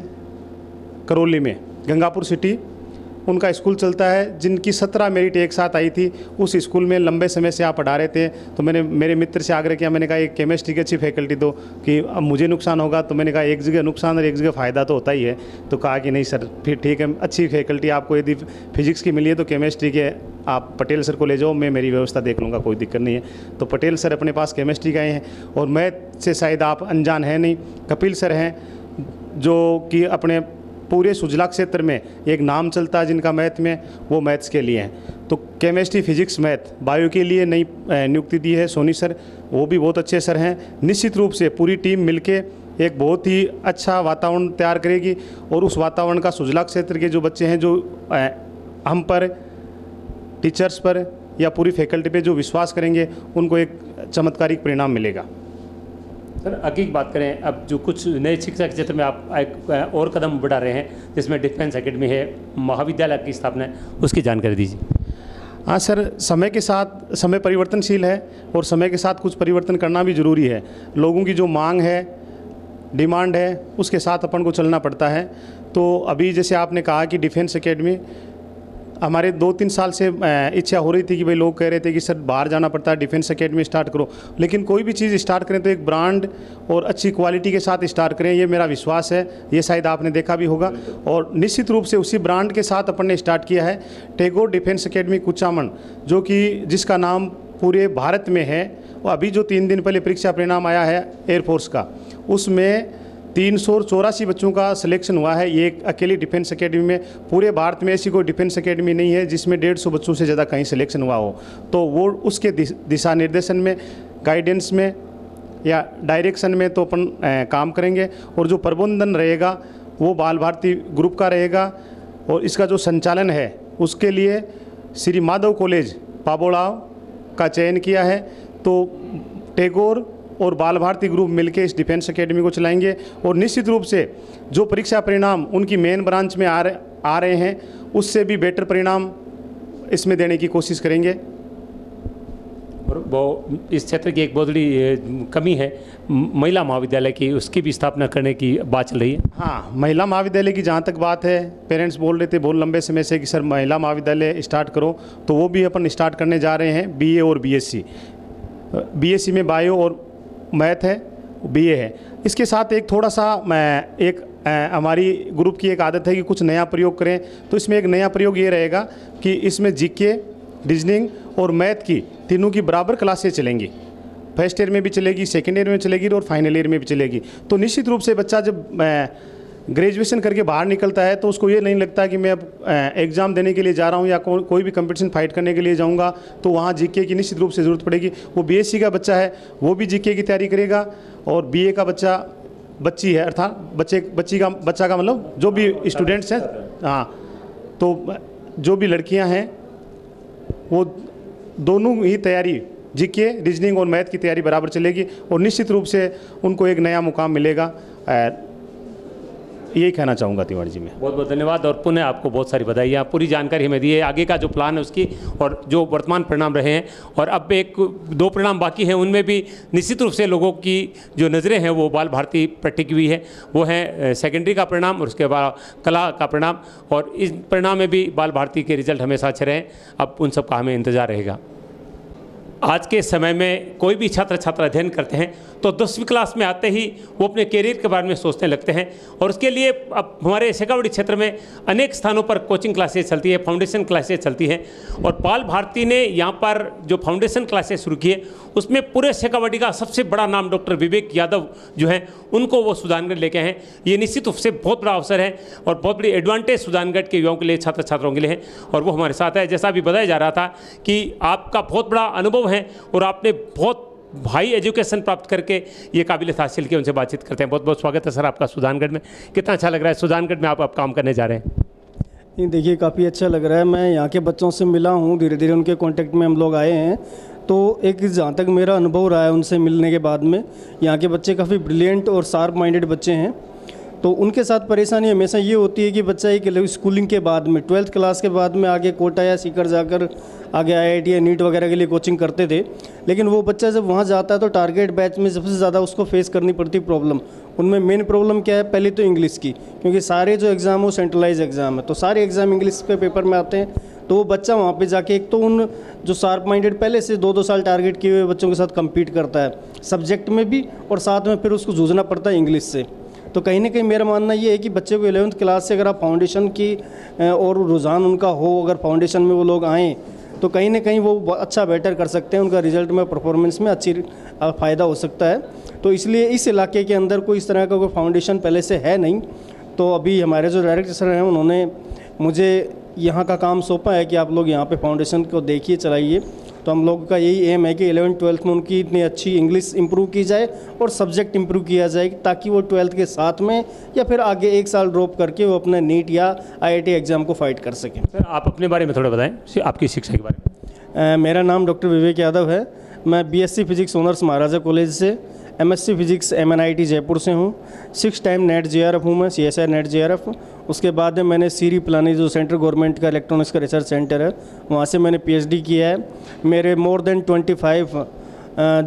[SPEAKER 12] करौली में। गंगापुर सिटी। उनका स्कूल चलता है, जिनकी सत्रह मेरिट एक साथ आई थी, उस स्कूल में लंबे समय से आप पढ़ा रहे थे। तो मैंने, मेरे मित्र से आग्रह किया, मैंने कहा, एक केमिस्ट्री की अच्छी फैकल्टी दो, कि अब मुझे नुकसान होगा। तो मैंने कहा, एक जगह नुकसान और एक जगह फ़ायदा तो होता ही है। तो कहा कि, नहीं सर, फिर ठीक है, अच्छी फैकल्टी आपको यदि फिजिक्स की मिली है तो केमिस्ट्री के आप पटेल सर को ले जाओ, मैं मेरी व्यवस्था देख लूँगा, कोई दिक्कत नहीं है। तो पटेल सर अपने पास केमिस्ट्री का हैं, और मैथ से शायद आप अनजान हैं नहीं, कपिल सर हैं, जो कि अपने पूरे सुजला क्षेत्र में एक नाम चलता है जिनका मैथ में, वो मैथ्स के लिए हैं। तो केमिस्ट्री, फिजिक्स, मैथ, बायो के लिए नई नियुक्ति दी है सोनी सर। वो भी बहुत अच्छे सर हैं। निश्चित रूप से पूरी टीम मिलके एक बहुत ही अच्छा वातावरण तैयार करेगी और उस वातावरण का सुजला क्षेत्र के जो बच्चे हैं, जो हम पर, टीचर्स पर या पूरी फैकल्टी पे जो विश्वास करेंगे, उनको एक चमत्कारिक परिणाम मिलेगा।
[SPEAKER 1] सर, आगे की बात करें, अब जो कुछ नए शिक्षा के क्षेत्र में आप एक, और कदम बढ़ा रहे हैं, जिसमें डिफेंस एकेडमी है, महाविद्यालय की स्थापना है, उसकी जानकारी दीजिए।
[SPEAKER 12] हाँ सर, समय के साथ, समय परिवर्तनशील है और समय के साथ कुछ परिवर्तन करना भी ज़रूरी है। लोगों की जो मांग है, डिमांड है, उसके साथ अपन को चलना पड़ता है। तो अभी जैसे आपने कहा कि डिफेंस एकेडमी हमारे दो तीन साल से इच्छा हो रही थी कि भाई लोग कह रहे थे कि सर बाहर जाना पड़ता है डिफेंस अकेडमी स्टार्ट करो। लेकिन कोई भी चीज़ स्टार्ट करें तो एक ब्रांड और अच्छी क्वालिटी के साथ स्टार्ट करें, ये मेरा विश्वास है। ये शायद आपने देखा भी होगा। और निश्चित रूप से उसी ब्रांड के साथ अपन ने स्टार्ट किया है टेगोर डिफेंस अकेडमी कुचामन, जो कि जिसका नाम पूरे भारत में है। और अभी जो तीन दिन पहले परीक्षा परिणाम आया है एयरफोर्स का, उसमें तीन सौ चौरासी बच्चों का सिलेक्शन हुआ है। ये अकेली डिफेंस एकेडमी में, पूरे भारत में ऐसी कोई डिफेंस एकेडमी नहीं है जिसमें डेढ़ सौ बच्चों से ज़्यादा कहीं सिलेक्शन हुआ हो। तो वो उसके दिशा निर्देशन में गाइडेंस में या डायरेक्शन में तो अपन काम करेंगे। और जो प्रबंधन रहेगा, वो बाल भारती ग्रुप का रहेगा। और इसका जो संचालन है, उसके लिए श्री माधव कॉलेज पाबोड़ाव का चयन किया है। तो टैगोर और बाल भारती ग्रुप मिलकर इस डिफेंस एकेडमी को चलाएँगे और निश्चित रूप से जो परीक्षा परिणाम उनकी मेन ब्रांच में आ रहे आ रहे हैं उससे भी बेटर परिणाम इसमें देने की कोशिश करेंगे।
[SPEAKER 1] और वो इस क्षेत्र की एक बहुत बड़ी कमी है महिला महाविद्यालय की उसकी भी स्थापना करने की बात चल रही है।
[SPEAKER 12] हाँ महिला महाविद्यालय की जहाँ तक बात है पेरेंट्स बोल रहे थे बहुत लंबे समय से कि सर महिला महाविद्यालय स्टार्ट करो। तो वो भी अपन स्टार्ट करने जा रहे हैं बीए और बीएससी बीएससी में बायो और मैथ है, बीए है। इसके साथ एक थोड़ा सा मैं एक हमारी ग्रुप की एक आदत है कि कुछ नया प्रयोग करें। तो इसमें एक नया प्रयोग ये रहेगा कि इसमें जीके, रीजनिंग और मैथ की तीनों की बराबर क्लासेज चलेंगी। फ़र्स्ट ईयर में भी चलेगी, सेकेंड ईयर में चलेगी और फाइनल ईयर में भी चलेगी। तो निश्चित रूप से बच्चा जब ग्रेजुएशन करके बाहर निकलता है तो उसको ये नहीं लगता कि मैं अब एग्ज़ाम देने के लिए जा रहा हूँ या को, कोई भी कंपटीशन फाइट करने के लिए जाऊँगा तो वहाँ जीके की निश्चित रूप से ज़रूरत पड़ेगी। वो बीएससी का बच्चा है वो भी जीके की तैयारी करेगा और बीए का बच्चा बच्ची है अर्थात बच्चे बच्ची का बच्चा का मतलब जो भी स्टूडेंट्स हैं हाँ तो जो भी लड़कियाँ हैं वो दोनों ही तैयारी जीके रीजनिंग और मैथ की तैयारी बराबर चलेगी और निश्चित रूप से उनको एक नया मुकाम मिलेगा। यही कहना चाहूँगा तिवारी जी में।
[SPEAKER 1] बहुत बहुत धन्यवाद और पुनः आपको बहुत सारी बधाई आप पूरी जानकारी हमें दी है। आगे का जो प्लान है उसकी और जो वर्तमान परिणाम रहे हैं और अब एक, दो परिणाम बाकी हैं, उनमें भी निश्चित रूप से लोगों की जो नज़रें हैं वो बाल भारती पर टिकी हुई है। वो है सेकेंडरी का परिणाम और उसके बाद कला का परिणाम और इस परिणाम में भी बाल भारती के रिज़ल्ट हमेशा अच्छे रहें। अब उन सब का हमें इंतज़ार रहेगा। आज के समय में कोई भी छात्र छात्रा अध्ययन करते हैं तो दसवीं क्लास में आते ही वो अपने करियर के बारे में सोचने लगते हैं। और उसके लिए अब हमारे शेखावड़ी क्षेत्र में अनेक स्थानों पर कोचिंग क्लासेज चलती है, फाउंडेशन क्लासेज चलती हैं। और पाल भारती ने यहाँ पर जो फाउंडेशन क्लासेज शुरू किए उसमें पूरे शेखावटी का सबसे बड़ा नाम डॉक्टर विवेक यादव जो है, उनको वो सुजानगढ़ लेके हैं। ये निश्चित रूप से बहुत बड़ा अवसर है और बहुत बड़ी एडवांटेज सुजानगढ़ के युवाओं के लिए छात्र छात्राओं के लिए है और वो हमारे साथ है। जैसा भी बताया जा रहा था कि आपका बहुत बड़ा अनुभव है और आपने बहुत भाई एजुकेशन प्राप्त करके ये काबिलियत हासिल की। उनसे बातचीत करते हैं। बहुत बहुत स्वागत है सर आपका सुजानगढ़ में। कितना अच्छा लग रहा है? सुजानगढ़ में आप आप काम करने जा रहे हैं।
[SPEAKER 13] नहीं, देखिए, काफ़ी अच्छा लग रहा है। मैं यहाँ के बच्चों से मिला हूँ। धीरे धीरे उनके कांटेक्ट में हम लोग आए हैं। तो एक जहाँ तक मेरा अनुभव रहा है उनसे मिलने के बाद में, यहाँ के बच्चे काफ़ी ब्रिलियंट और शार्प माइंडेड बच्चे हैं। तो उनके साथ परेशानी हमेशा ये होती है कि बच्चा एक स्कूलिंग के बाद में ट्वेल्थ क्लास के बाद में आगे कोटा या सीकर जाकर आगे आईआईटी या नीट वगैरह के लिए कोचिंग करते थे। लेकिन वो बच्चा जब वहाँ जाता है तो टारगेट बैच में सबसे ज़्यादा उसको फेस करनी पड़ती प्रॉब्लम उनमें मेन प्रॉब्लम क्या है? पहले तो इंग्लिश की, क्योंकि सारे जो एग्ज़ाम हो सेंट्रलाइज एग्ज़ाम है। तो सारे एग्ज़ाम इंग्लिश के पेपर में आते हैं। तो वो बच्चा वहाँ पे जाके एक तो उन जो शार्प माइंडेड पहले से दो दो साल टारगेट किए हुए बच्चों के साथ कम्पीट करता है सब्जेक्ट में भी और साथ में फिर उसको जूझना पड़ता है इंग्लिश से। तो कहीं ना कहीं मेरा मानना ये है कि बच्चे को एलेवंथ क्लास से अगर आप फाउंडेशन की और रुझान उनका हो, अगर फाउंडेशन में वो लोग आएँ तो कहीं ना कहीं वो अच्छा बेटर कर सकते हैं, उनका रिज़ल्ट में परफॉर्मेंस में अच्छी फ़ायदा हो सकता है। तो इसलिए इस इलाके के अंदर कोई इस तरह का कोई फाउंडेशन पहले से है नहीं। तो अभी हमारे जो डायरेक्टर सर हैं, उन्होंने मुझे यहाँ का काम सौंपा है कि आप लोग यहाँ पे फाउंडेशन को देखिए, चलाइए। तो हम लोग का यही एम है कि एलेवन ट्वेल्थ में उनकी इतनी अच्छी इंग्लिश इम्प्रूव की जाए और सब्जेक्ट इंप्रूव किया जाए ताकि वो ट्वेल्थ के साथ में या फिर आगे एक साल ड्रॉप करके वो अपना नीट या आईआईटी एग्ज़ाम को फाइट कर सकें।
[SPEAKER 1] सर आप अपने बारे में थोड़ा बताएँ आपकी शिक्षा के बारे
[SPEAKER 13] में। मेरा नाम डॉक्टर विवेक यादव है। मैं BSc physics honours Maharaja college से एमएससी फिजिक्स एमएनआईटी जयपुर से हूँ। सिक्स टाइम नेट जेआरएफ हूँ मैं सीएसआई नेट जेआरएफ उसके बाद में मैंने सीरी प्लानी जो सेंट्रल गवर्नमेंट का इलेक्ट्रॉनिक्स का रिसर्च सेंटर है, वहाँ से मैंने पीएचडी किया है। मेरे मोर देन 25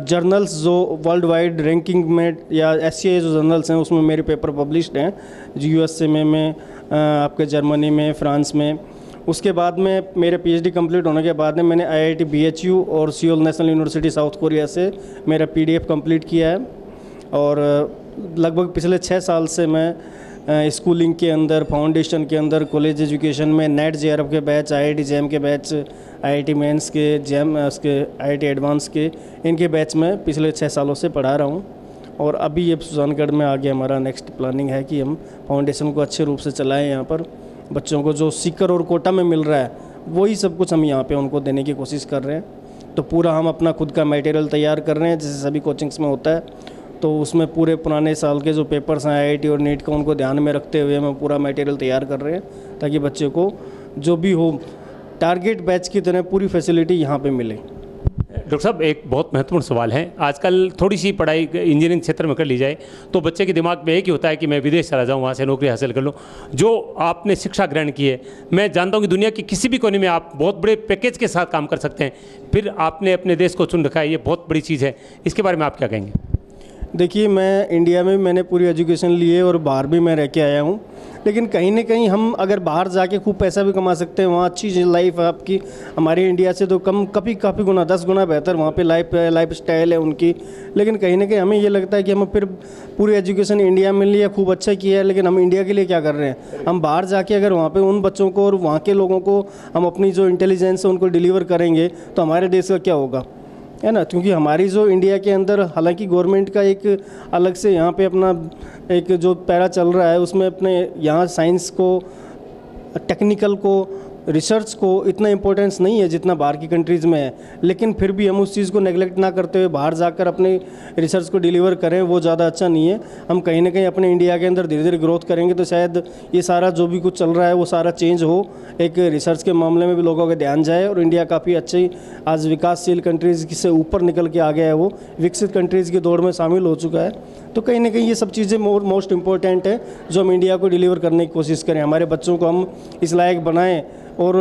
[SPEAKER 13] जर्नल्स जो वर्ल्ड वाइड रैंकिंग में, या एस जो जर्नल्स हैं, उसमें मेरे पेपर पब्लिश्ड हैं। यू एस में, मैं आपके जर्मनी में फ्रांस में। उसके बाद में मेरे पीएचडी कंप्लीट होने के बाद में मैंने आईआईटी बीएचयू और Seoul National University South Korea से मेरा पीडीएफ कंप्लीट किया है। और लगभग पिछले छः साल से मैं स्कूलिंग के अंदर फाउंडेशन के अंदर कॉलेज एजुकेशन में नेट जे के बैच आई आई जैम के बैच आई आई मेंस के जैम उसके आई एडवांस के, इनके बैच में पिछले छः सालों से पढ़ा रहा हूँ। और अभी ये सुजानगढ़ में आगे हमारा नेक्स्ट प्लानिंग है कि हम फाउंडेशन को अच्छे रूप से चलाएँ यहाँ पर। बच्चों को जो सीकर और कोटा में मिल रहा है, वही सब कुछ हम यहाँ पे उनको देने की कोशिश कर रहे हैं। तो पूरा हम अपना खुद का मटेरियल तैयार कर रहे हैं, जैसे सभी कोचिंग्स में होता है। तो उसमें पूरे पुराने साल के जो पेपर्स हैं आई और नीट का, उनको ध्यान में रखते हुए हम पूरा मटेरियल तैयार कर रहे हैं, ताकि बच्चे को जो भी हो टारगेट बैच की तरह पूरी फैसिलिटी यहाँ पे मिले।
[SPEAKER 1] डॉक्टर साहब, एक बहुत महत्वपूर्ण सवाल है। आजकल थोड़ी सी पढ़ाई इंजीनियरिंग क्षेत्र में कर ली जाए तो बच्चे के दिमाग में एक ही होता है कि मैं विदेश चला जाऊँ, वहाँ से नौकरी हासिल कर लूँ। जो आपने शिक्षा ग्रहण की है, मैं जानता हूँ कि दुनिया की किसी भी कोने में आप बहुत बड़े पैकेज के साथ काम कर सकते हैं। फिर आपने अपने देश को चुन रखा है, ये बहुत बड़ी चीज़ है। इसके बारे में आप क्या कहेंगे?
[SPEAKER 13] देखिए, मैं इंडिया में मैंने पूरी एजुकेशन ली है और बाहर भी मैं रह के आया हूँ। लेकिन कहीं ना कहीं हम अगर बाहर जाके खूब पैसा भी कमा सकते हैं, वहाँ अच्छी लाइफ है आपकी, हमारे इंडिया से तो कम, कभी काफ़ी गुना, दस गुना बेहतर वहाँ पे लाइफ लाइफ स्टाइल है उनकी। लेकिन कहीं ना कहीं हमें ये लगता है कि हम फिर पूरी एजुकेशन इंडिया में लिया खूब अच्छा किया है, लेकिन हम इंडिया के लिए क्या कर रहे हैं? हम बाहर जाके अगर वहाँ पर उन बच्चों को और वहाँ के लोगों को हम अपनी जो इंटेलिजेंस है, उनको डिलीवर करेंगे तो हमारे देश का क्या होगा? है ना? क्योंकि हमारी जो इंडिया के अंदर, हालाँकि गवर्नमेंट का एक अलग से यहाँ पे अपना एक जो पैरा चल रहा है, उसमें अपने यहाँ साइंस को टेक्निकल को रिसर्च को इतना इम्पोर्टेंस नहीं है जितना बाहर की कंट्रीज़ में है। लेकिन फिर भी हम उस चीज़ को नेगलेक्ट ना करते हुए बाहर जाकर अपने रिसर्च को डिलीवर करें, वो ज़्यादा अच्छा नहीं है। हम कहीं ना कहीं अपने इंडिया के अंदर धीरे धीरे ग्रोथ करेंगे तो शायद ये सारा जो भी कुछ चल रहा है, वो सारा चेंज हो। एक रिसर्च के मामले में भी लोगों का ध्यान जाए और इंडिया काफ़ी अच्छी, आज विकासशील कंट्रीज़ से ऊपर निकल के आ गया है वो। विकसित कंट्रीज़ की दौड़ में शामिल हो चुका है। तो कहीं ना कहीं ये सब चीज़ें मोर मोस्ट इंपॉर्टेंट है, जो हम इंडिया को डिलीवर करने की कोशिश करें। हमारे बच्चों को हम इस लायक बनाएँ। और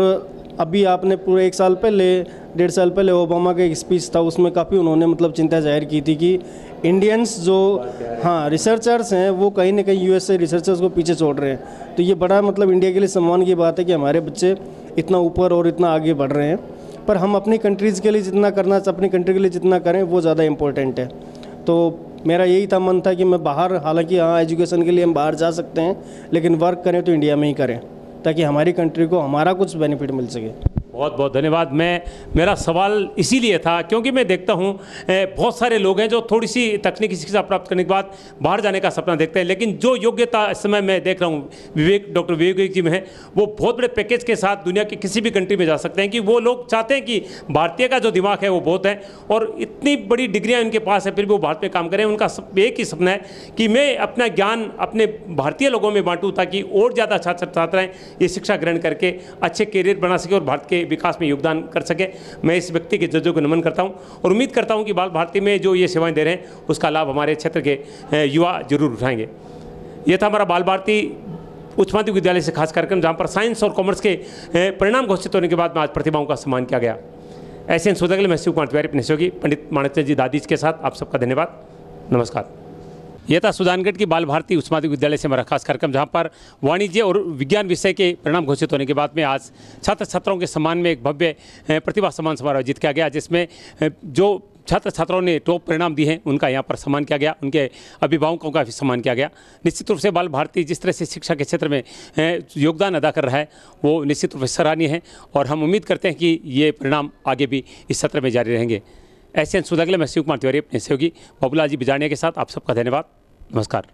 [SPEAKER 13] अभी आपने पूरे एक साल पहले, डेढ़ साल पहले ओबामा का एक स्पीच था, उसमें काफ़ी उन्होंने मतलब चिंता ज़ाहिर की थी कि इंडियंस जो हाँ रिसर्चर्स हैं, वो कहीं ना कहीं यूएस से रिसर्चर्स को पीछे छोड़ रहे हैं। तो ये बड़ा मतलब इंडिया के लिए सम्मान की बात है कि हमारे बच्चे इतना ऊपर और इतना आगे बढ़ रहे हैं। पर हम अपनी कंट्रीज़ के लिए जितना करना, अपनी कंट्री के लिए जितना करें, वो ज़्यादा इम्पोर्टेंट है। तो मेरा यही था, मन था कि मैं बाहर, हालाँकि हाँ एजुकेशन के लिए हम बाहर जा सकते हैं, लेकिन वर्क करें तो इंडिया में ही करें। ताकि हमारी कंट्री को हमारा कुछ बेनिफिट मिल सके।
[SPEAKER 1] बहुत बहुत धन्यवाद। मैं, मेरा सवाल इसीलिए था क्योंकि मैं देखता हूँ बहुत सारे लोग हैं जो थोड़ी सी तकनीकी शिक्षा प्राप्त करने के बाद बाहर जाने का सपना देखते हैं, लेकिन जो योग्यता इस समय मैं देख रहा हूँ, विवेक, डॉक्टर विवेक जी में है, वो बहुत बड़े पैकेज के साथ दुनिया की किसी भी कंट्री में जा सकते हैं कि वो लोग चाहते हैं कि भारतीय का जो दिमाग है वो बहुत है और इतनी बड़ी डिग्रियाँ उनके पास है, फिर भी वो भारत में काम करें। उनका एक ही सपना है कि मैं अपना ज्ञान अपने भारतीय लोगों में बांटूँ ताकि और ज़्यादा छात्र छात्राएँ ये शिक्षा ग्रहण करके अच्छे करियर बना सके और भारत के विकास में योगदान कर सके। मैं इस व्यक्ति के जजों को नमन करता हूँ और उम्मीद करता हूँ कि बाल भारती में जो ये सेवाएँ दे रहे हैं, उसका लाभ हमारे क्षेत्र के युवा ज़रूर उठाएँगे। ये था हमारा बाल भारती उच्च माध्यमिक विद्यालय से खास कार्यक्रम, जहाँ पर साइंस और कॉमर्स के परिणाम घोषित होने के बाद में आज प्रतिभाओं का सम्मान किया गया। ऐसे इन सोचा के लिए मैं शिव कुमार तिवारी अपने सहयोगी, पंडित माणिक जी दादीज के साथ आप सबका धन्यवाद। नमस्कार। यह था सुजानगढ़ की बाल भारती उच्च माध्यमिक विद्यालय से हमारा खास कार्यक्रम, जहाँ पर वाणिज्य और विज्ञान विषय के परिणाम घोषित होने के बाद में आज छात्र छात्राओं के सम्मान में एक भव्य प्रतिभा सम्मान समारोह आयोजित किया गया, जिसमें जो छात्र छात्राओं ने टॉप परिणाम दिए हैं, उनका यहाँ पर सम्मान किया गया, उनके अभिभावकों का भी सम्मान किया गया। निश्चित रूप से बाल भारती जिस तरह से शिक्षा के क्षेत्र में योगदान अदा कर रहा है, वो निश्चित रूप से सराहनीय है, और हम उम्मीद करते हैं कि ये परिणाम आगे भी इस सत्र में जारी रहेंगे। ऐसे सुधा के लिए मैं शिव कुमार तिवारी अपने सहयोगी बाबूलाल जी बिजानिया के साथ। आप सबका धन्यवाद। नमस्कार।